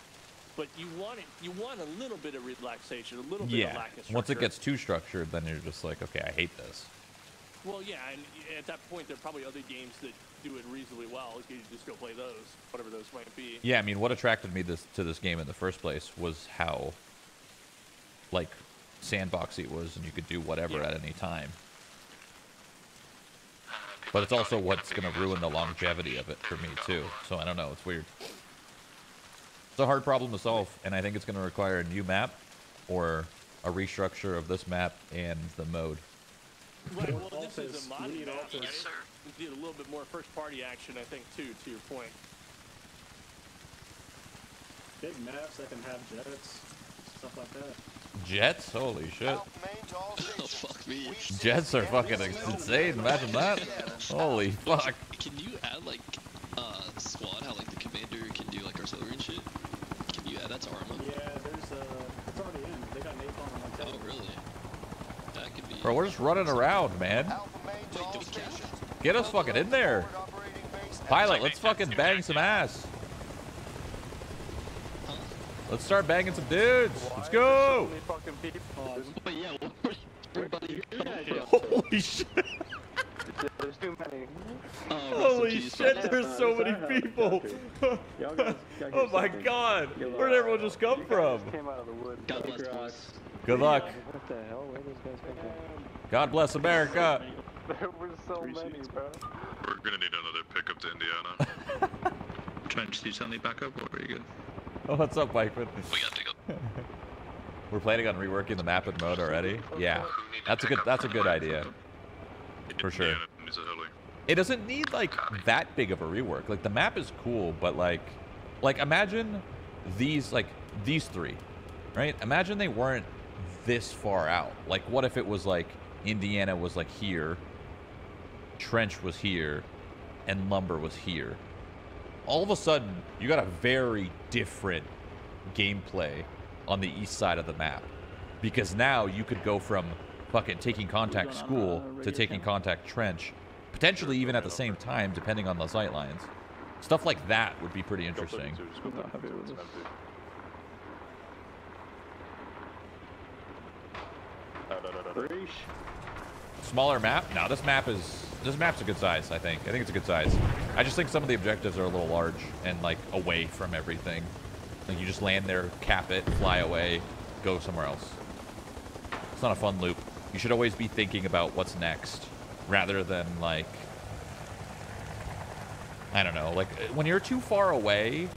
but you want it. You want a little bit of relaxation, a little bit of Yeah. lack of structure. Once it gets too structured, then you're just like, okay, I hate this. Well, yeah, and at that point, there are probably other games that do it reasonably well. You could just go play those, whatever those might be. Yeah, I mean, what attracted me this to this game in the first place was how, like, sandboxy it was, and you could do whatever at any time. But it's also what's going to ruin the longevity of it for me too. So I don't know. It's weird. It's a hard problem to solve, and I think it's going to require a new map or a restructure of this map and the mode. Right, well, this is a mod we need map, Altis. right? We need a little bit more first-party action, I think, too. To your point. Big maps that can have jets, stuff like that. Jets? Holy shit. oh, fuck me. Jets are fucking insane. Imagine that. Holy fuck. Can you add like uh squad? How like the commander can do like artillery and shit? Can you add that to Arma? Yeah, there's uh, it's already in. They got napalm on my Oh really? That could be. Bro, we're just running around, man. Get us fucking in there. Pilot, let's fucking bang some ass. Let's start banging some dudes. Let's go. But yeah, everybody. Holy shit. There's too many. Oh, Holy shit, there's so many people. oh my god. Where'd everyone just come from? Came out of the woods. God bless, boys. Good luck. What the hell? Where those guys come from? God bless America. There were so many, bro. We're gonna need another pickup to Indiana. Trench, do you send me back up or are you good? Oh, what's up, Bikeman? We got to go. We're planning on reworking the map and mode already. Yeah, that's a good. That's a good idea. For sure. It doesn't need like that big of a rework. Like the map is cool, but like, like imagine these like these three, right? Imagine they weren't this far out. Like, what if it was like Indiana was like here, Trench was here, and Lumber was here? all of a sudden you got a very different gameplay on the east side of the map because now you could go from fucking taking contact school to taking contact trench potentially even at the same time depending on the sight lines. Stuff like that would be pretty interesting. Smaller map? Now this map is this map's a good size i think. I think it's a good size. I just think some of the objectives are a little large and like away from everything. Like you just land there cap it fly away go somewhere else. It's not a fun loop you should always be thinking about what's next rather than like i don't know like when you're too far away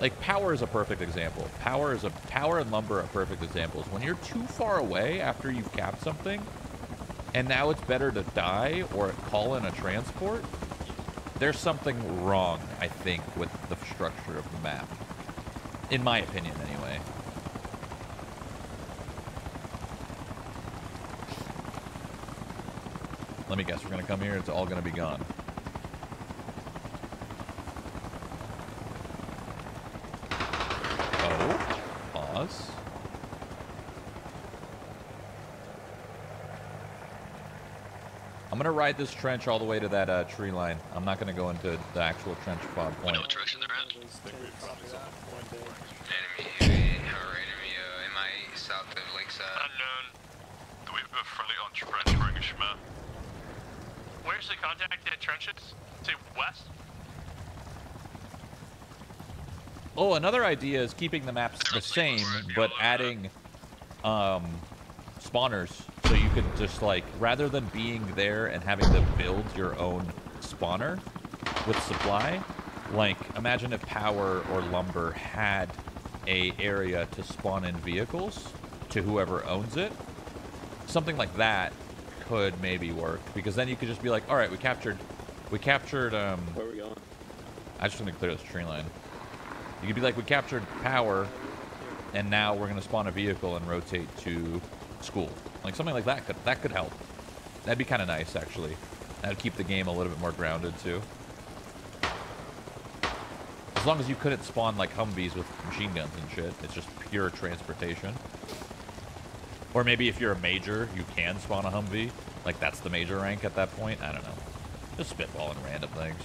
like power is a perfect example power is a power and lumber are perfect examples when you're too far away after you've capped something and now it's better to die or call in a transport, there's something wrong, I think, with the structure of the map. In my opinion, anyway. Let me guess, we're going to come here, it's all going to be gone. Oh, pause. I'm gonna ride this trench all the way to that uh, tree line. I'm not gonna go into the actual trench pod point. Enemy or enemy uh, MI south of Lakeside. Unknown. Do we have a friendly on trench wearing a Shemagh? Where's the contact at trenches? Say west? Oh, another idea is keeping the maps the same, but adding um, spawners. So you could just like, rather than being there and having to build your own spawner with supply, like imagine if power or lumber had a area to spawn in vehicles to whoever owns it. Something like that could maybe work because then you could just be like, all right, we captured, we captured. Um, Where are we going? I just want to clear this tree line. You could be like, we captured power, and now we're gonna spawn a vehicle and rotate to school. Like something like that could that could help. That'd be kind of nice actually. That'd keep the game a little bit more grounded too. As long as you couldn't spawn like Humvees with machine guns and shit, it's just pure transportation. Or maybe if you're a major, you can spawn a Humvee. Like that's the major rank at that point. I don't know. Just spitballing random things.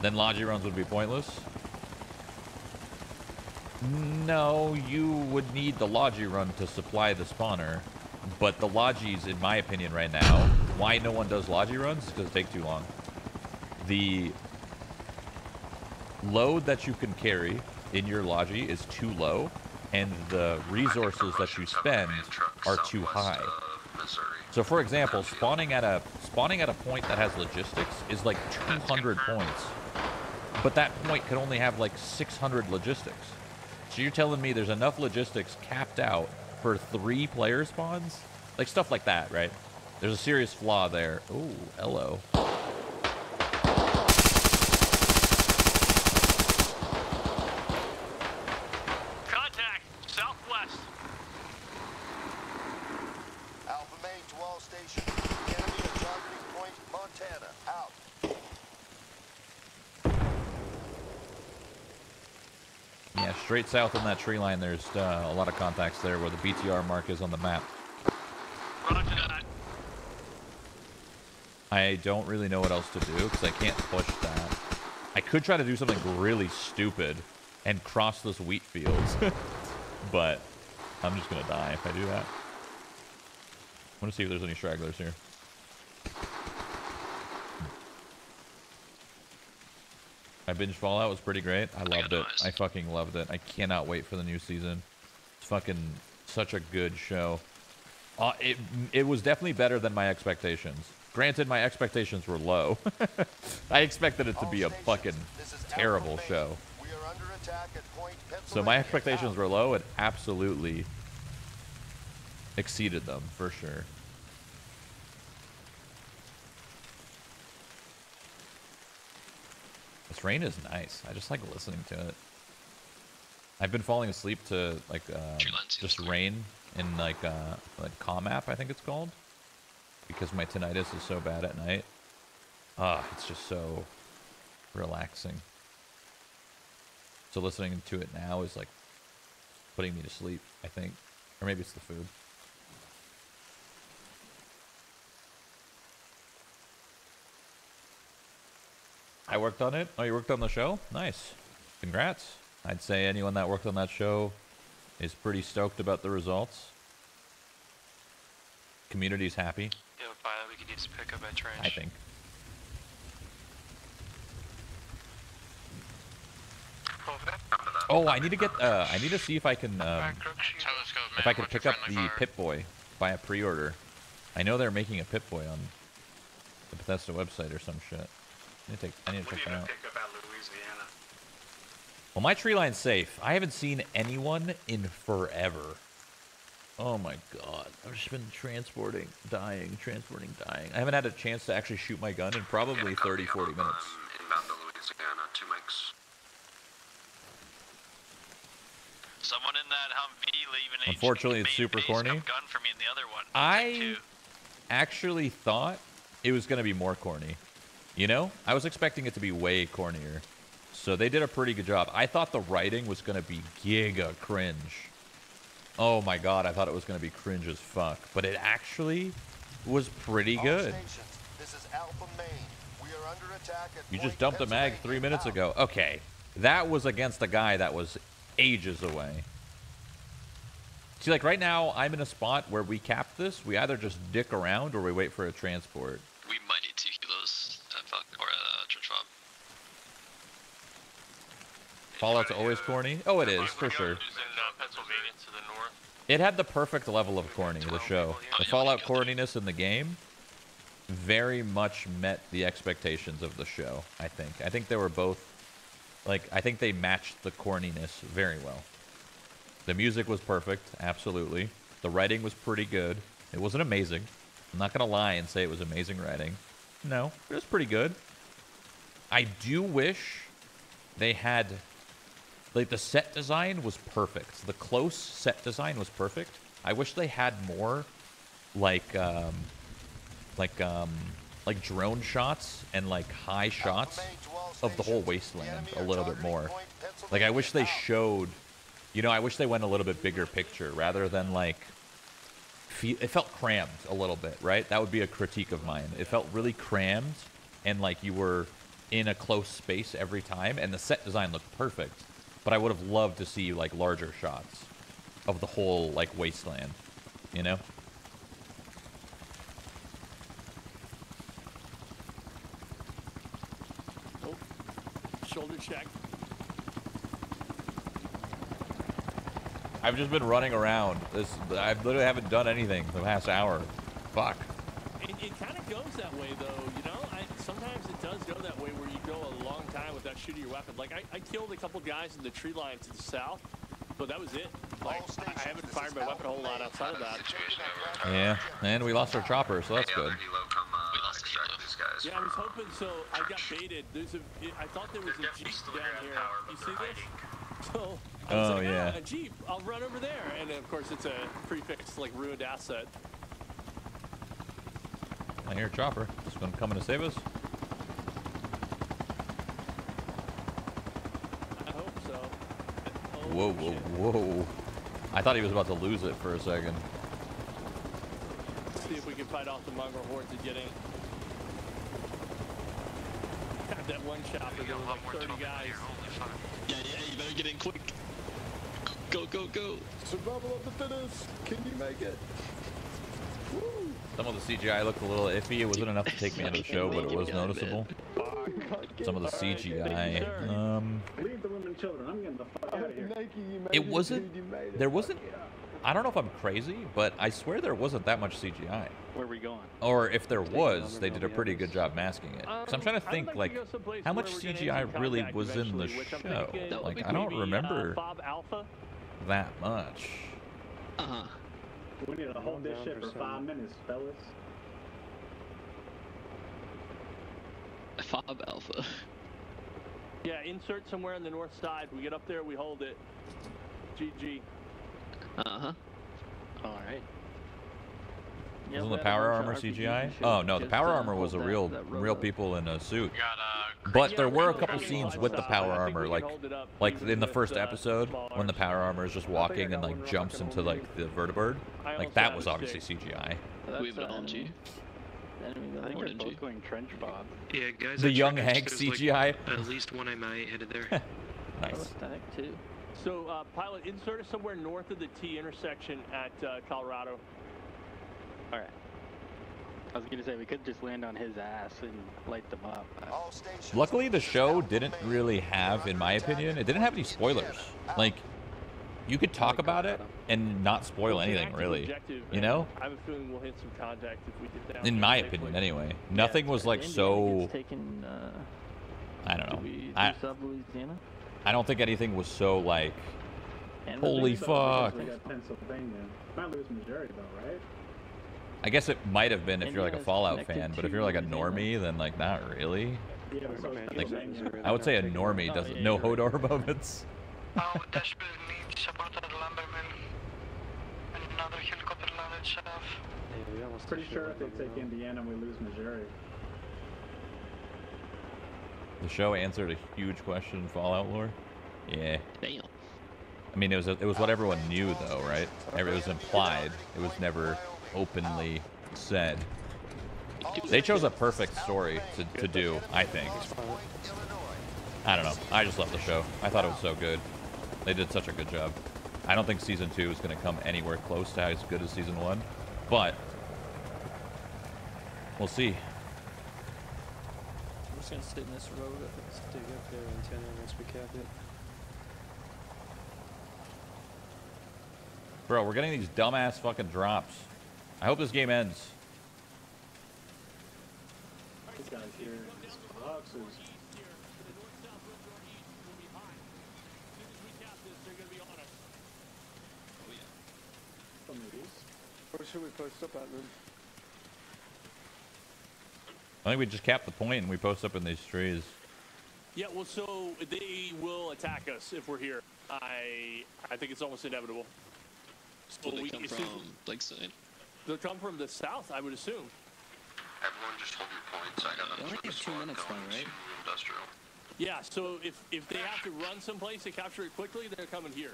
Then Logi runs would be pointless. No, you would need the Logi run to supply the spawner. But the Logis, in my opinion right now, why no one does Logi runs? Because it take too long. The load that you can carry in your Logi is too low, and the resources that you spend are too high. So for example, spawning at a spawning at a point that has logistics is like 200 points. But that point could only have like 600 logistics. So you're telling me there's enough logistics capped out for three player spawns? Like stuff like that, right? There's a serious flaw there. Ooh, hello. Contact, southwest. Alpha main to all stations. The enemy at targeting point Montana. Out. Yeah, straight south on that tree line, there's uh, a lot of contacts there where the BTR mark is on the map. Roger that. I don't really know what else to do because I can't push that. I could try to do something really stupid and cross those wheat fields, but I'm just going to die if I do that. I want to see if there's any stragglers here. My binge Fallout was pretty great. I loved it. I fucking loved it. I cannot wait for the new season. It's fucking such a good show. Uh, it it was definitely better than my expectations. Granted, my expectations were low. I expected it to be a fucking terrible show. We are under attack at point So my expectations were low. It absolutely exceeded them for sure. Rain is nice. I just like listening to it. I've been falling asleep to like uh, just rain in like uh, like Calm app, I think it's called, because my tinnitus is so bad at night. Ah, it's just so relaxing. So listening to it now is like putting me to sleep, I think, or maybe it's the food. I worked on it. Oh, you worked on the show? Nice. Congrats. I'd say anyone that worked on that show is pretty stoked about the results. Community's happy, Yeah, by that we could use pickup at trench. I think. Oh, I need to get. Uh, I need to see if I can. Um, if I can pick up the Pip Boy by a pre-order. I know they're making a Pip Boy on the Bethesda website or some shit. I need to, take, I need to check that out. Pick up at Louisiana. Well, my tree line's safe. I haven't seen anyone in forever. Oh my god. I've just been transporting, dying, transporting, dying. I haven't had a chance to actually shoot my gun in probably 30, 40 minutes. Inbound to Louisiana, two mics. Someone in that Humvee leaving Unfortunately, it's super corny. gun for me in the other one. I actually thought it was going to be more corny. You know? I was expecting it to be way cornier. So they did a pretty good job. I thought the writing was going to be giga cringe. Oh my god, I thought it was going to be cringe as fuck. But it actually was pretty good. this is Alpha Main. We are under attack at You point just dumped a mag three minutes ago. Okay. That was against a guy that was ages away. See, like right now, I'm in a spot where we cap this. We either just dick around or we wait for a transport. We might need two kilos at fuck or at uh, church fob. Fallout's always corny. Oh, it is for sure. Who's in Pennsylvania to the north? It had the perfect level of corny. The show, the Fallout corniness in the game, very much met the expectations of the show. I think. I think they were both, like, I think they matched the corniness very well. The music was perfect, absolutely. The writing was pretty good. It wasn't amazing. I'm not gonna lie and say it was amazing writing. No, it was pretty good. I do wish they had like the set design was perfect. The close set design was perfect. I wish they had more like um like um like drone shots and like high shots of the whole wasteland a little bit more. Like I wish they showed you know, I wish they went a little bit bigger picture rather than like it felt crammed a little bit, right? That would be a critique of mine. It felt really crammed and like you were in a close space every time and the set design looked perfect. But I would have loved to see like larger shots of the whole like wasteland, you know? Oh, shoulder check. I've just been running around. This I literally haven't done anything the past hour. Fuck. It, it kind of goes that way, though. You know, sometimes it does go that way where you go a long time without shooting your weapon. Like I, I killed a couple guys in the tree line to the south, but that was it. Like I I haven't fired my weapon a whole lot outside of that. Yeah, and we lost our chopper, so that's good. Yeah, I was hoping so. I got baited. There's a. I thought there was a jeep down here. You see this? So I was Oh, like, yeah. "Ah, a jeep. I'll run over there. And of course, it's a prefix like ruined asset. I hear a chopper. It's going to come in to save us. I hope so. Whoa, whoa, whoa. I thought he was about to lose it for a second. See if we can fight off the mongrel hordes and get in. Had that one chopper. There was like 30 guys. Yeah, yeah, you better get in quick. Go, go, go. Survival of the fittest. Can you make it? Some of the CGI looked a little iffy. It wasn't enough to take me out of the show, but it was noticeable. Some of the CGI. Um, Leave the women children. I'm getting the fuck out of here. it wasn't. There wasn't. I don't know if I'm crazy, but I swear there wasn't that much CGI. Where are we going? Or if there was, they did a pretty good job masking it. Because I'm trying to Um, think, like, how much CGI really was in the show? Like, I don't remember Fob Alpha. that much. Uh huh. We need to hold this shit for five minutes, fellas. Fob Alpha. Yeah, insert somewhere on the north side. We get up there, we hold it. GG. Uh huh. All right. Wasn't the power armor CGI? Oh no, the power armor was a real, real people in a suit. But there were a couple scenes with the power armor, like, like in the first episode when the power armor is just walking and like jumps into like the vertibird. Like that was obviously CGI. We have an LMG. I think we're both going trench fob. Yeah, guys. The young checked, Hank CGI. at least one MIA headed there. Nice. Static too. So, uh, pilot, insert us somewhere north of the T intersection at uh, Colorado. All right. I was gonna say we could just land on his ass and light them up. Luckily, the show didn't really have, in my opinion, it didn't have any spoilers. Like, you could talk about it and not spoil anything, really. You know? I have a feeling we'll hit some contact if we get down. In my opinion, anyway. Nothing was like so. Uh, I don't know. I I don't think anything was so like. Holy Think about it, fuck! We got Pennsylvania. Might lose Missouri though, right? I guess it might have been if you're like a Fallout fan, but if you're like a normie, then like not really. Yeah, but so is Like, I would say a normie doesn't know Hodor moments. Oh, Dashbill needs support at Lumber Mill. And another helicopter landed south. Pretty sure if they take Indiana, we lose Missouri. The show answered a huge question in Fallout lore. Yeah. Damn. I mean, it was it was what everyone knew though, right? It was implied. It was never openly said. They chose a perfect story to, to do, I think. I don't know. I just love the show. I thought it was so good. They did such a good job. I don't think season two is going to come anywhere close to as good as season one, but we'll see. I'm just going to sit in this road. Let's dig up their antenna once we cap it. Bro, we're getting these dumbass fucking drops. I hope this game ends. This guy's here. These boxers. From oh, the east. Where should we post up at then? I think we just cap the point and we post up in these trees. Yeah, well, so they will attack us if we're here. I I think it's almost inevitable. So Will they we- come from Lakeside? They'll come from the south, I would assume. Everyone just hold your points. I got They only have two minutes though, right? industrial. Yeah, so if if they have to run someplace to capture it quickly, they're coming here.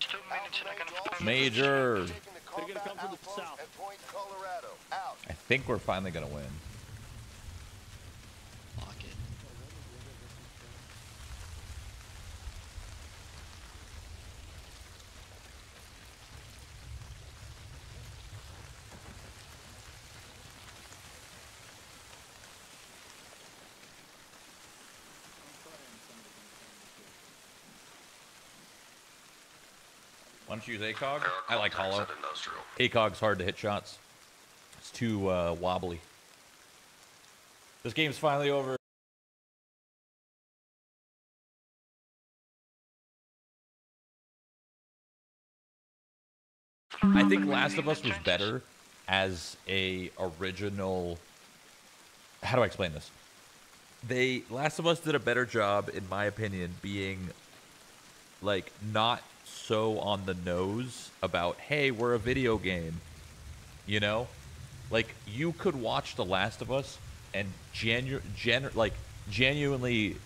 Two minutes and I can Major. They're gonna come from the south. At Point Colorado. Out. I think we're finally gonna win. Why don't you use ACOG? I like holo. ACOG's hard to hit shots. It's too uh, wobbly. This game's finally over. I think Last of Us was better as a original. How do I explain this? They Last of Us did a better job, in my opinion, being like not so on the nose about hey we're a video game you know? Like you could watch the last of us and genu- gen- like genuinely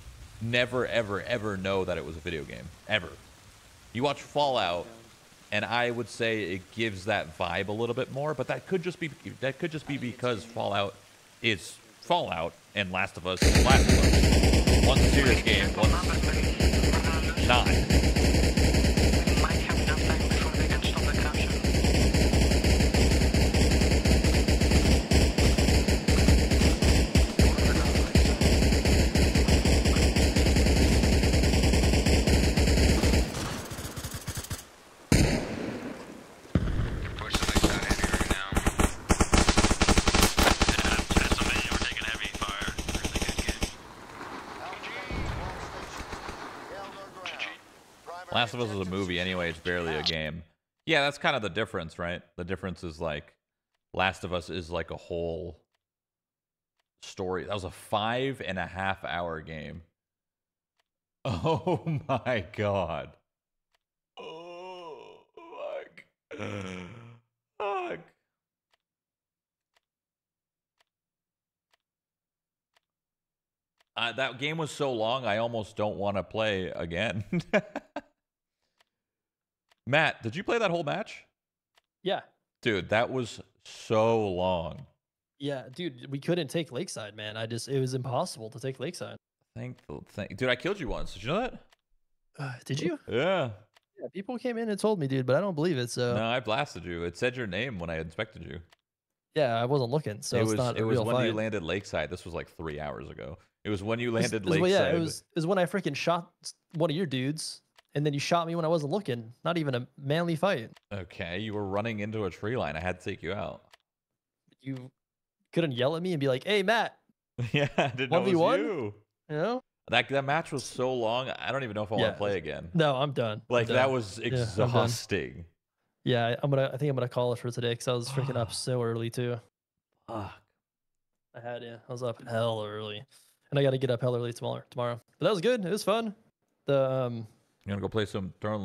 never ever ever know that it was a video game ever. You watch fallout and i would say it gives that vibe a little bit more but that could just be that could just be because fallout is fallout and last of us is last of us. One serious game one not it's barely a game. Yeah, that's kind of the difference, right? The difference is like Last of Us is like a whole story. That was a five and a half hour game. Oh my god. Oh fuck. Fuck. Uh, that game was so long, I almost don't want to play again. Matt, did you play that whole match? Yeah. Dude, that was so long. Yeah, dude, we couldn't take Lakeside, man. I just it was impossible to take Lakeside. Thankful. Thank, dude, I killed you once. Did you know that? Uh, did you? Yeah. Yeah, people came in and told me, dude, but I don't believe it. So No, I blasted you. It said your name when I inspected you. yeah, I wasn't looking, so it it's was not it was when fight. you landed Lakeside. This was like three hours ago. It was when you landed it was- Lakeside. well, yeah, it was it was when I freaking shot one of your dudes, and then you shot me when I wasn't looking. Not even a manly fight. Okay, you were running into a tree line. I had to take you out. You couldn't yell at me and be like, "Hey, Matt." yeah, I didn't know it was 1v1? you. You know? That that match was so long. I don't even know if I want to play again. No, I'm done. I'm Like that done. was Yeah, I'm exhausting. Yeah, I'm gonna. I think I'm gonna call it for today because I was freaking up so early too. Fuck. I had yeah. I was up hell early, and I got to get up hell early tomorrow. Tomorrow, but that was good. It was fun. The um, You want to go play some Throne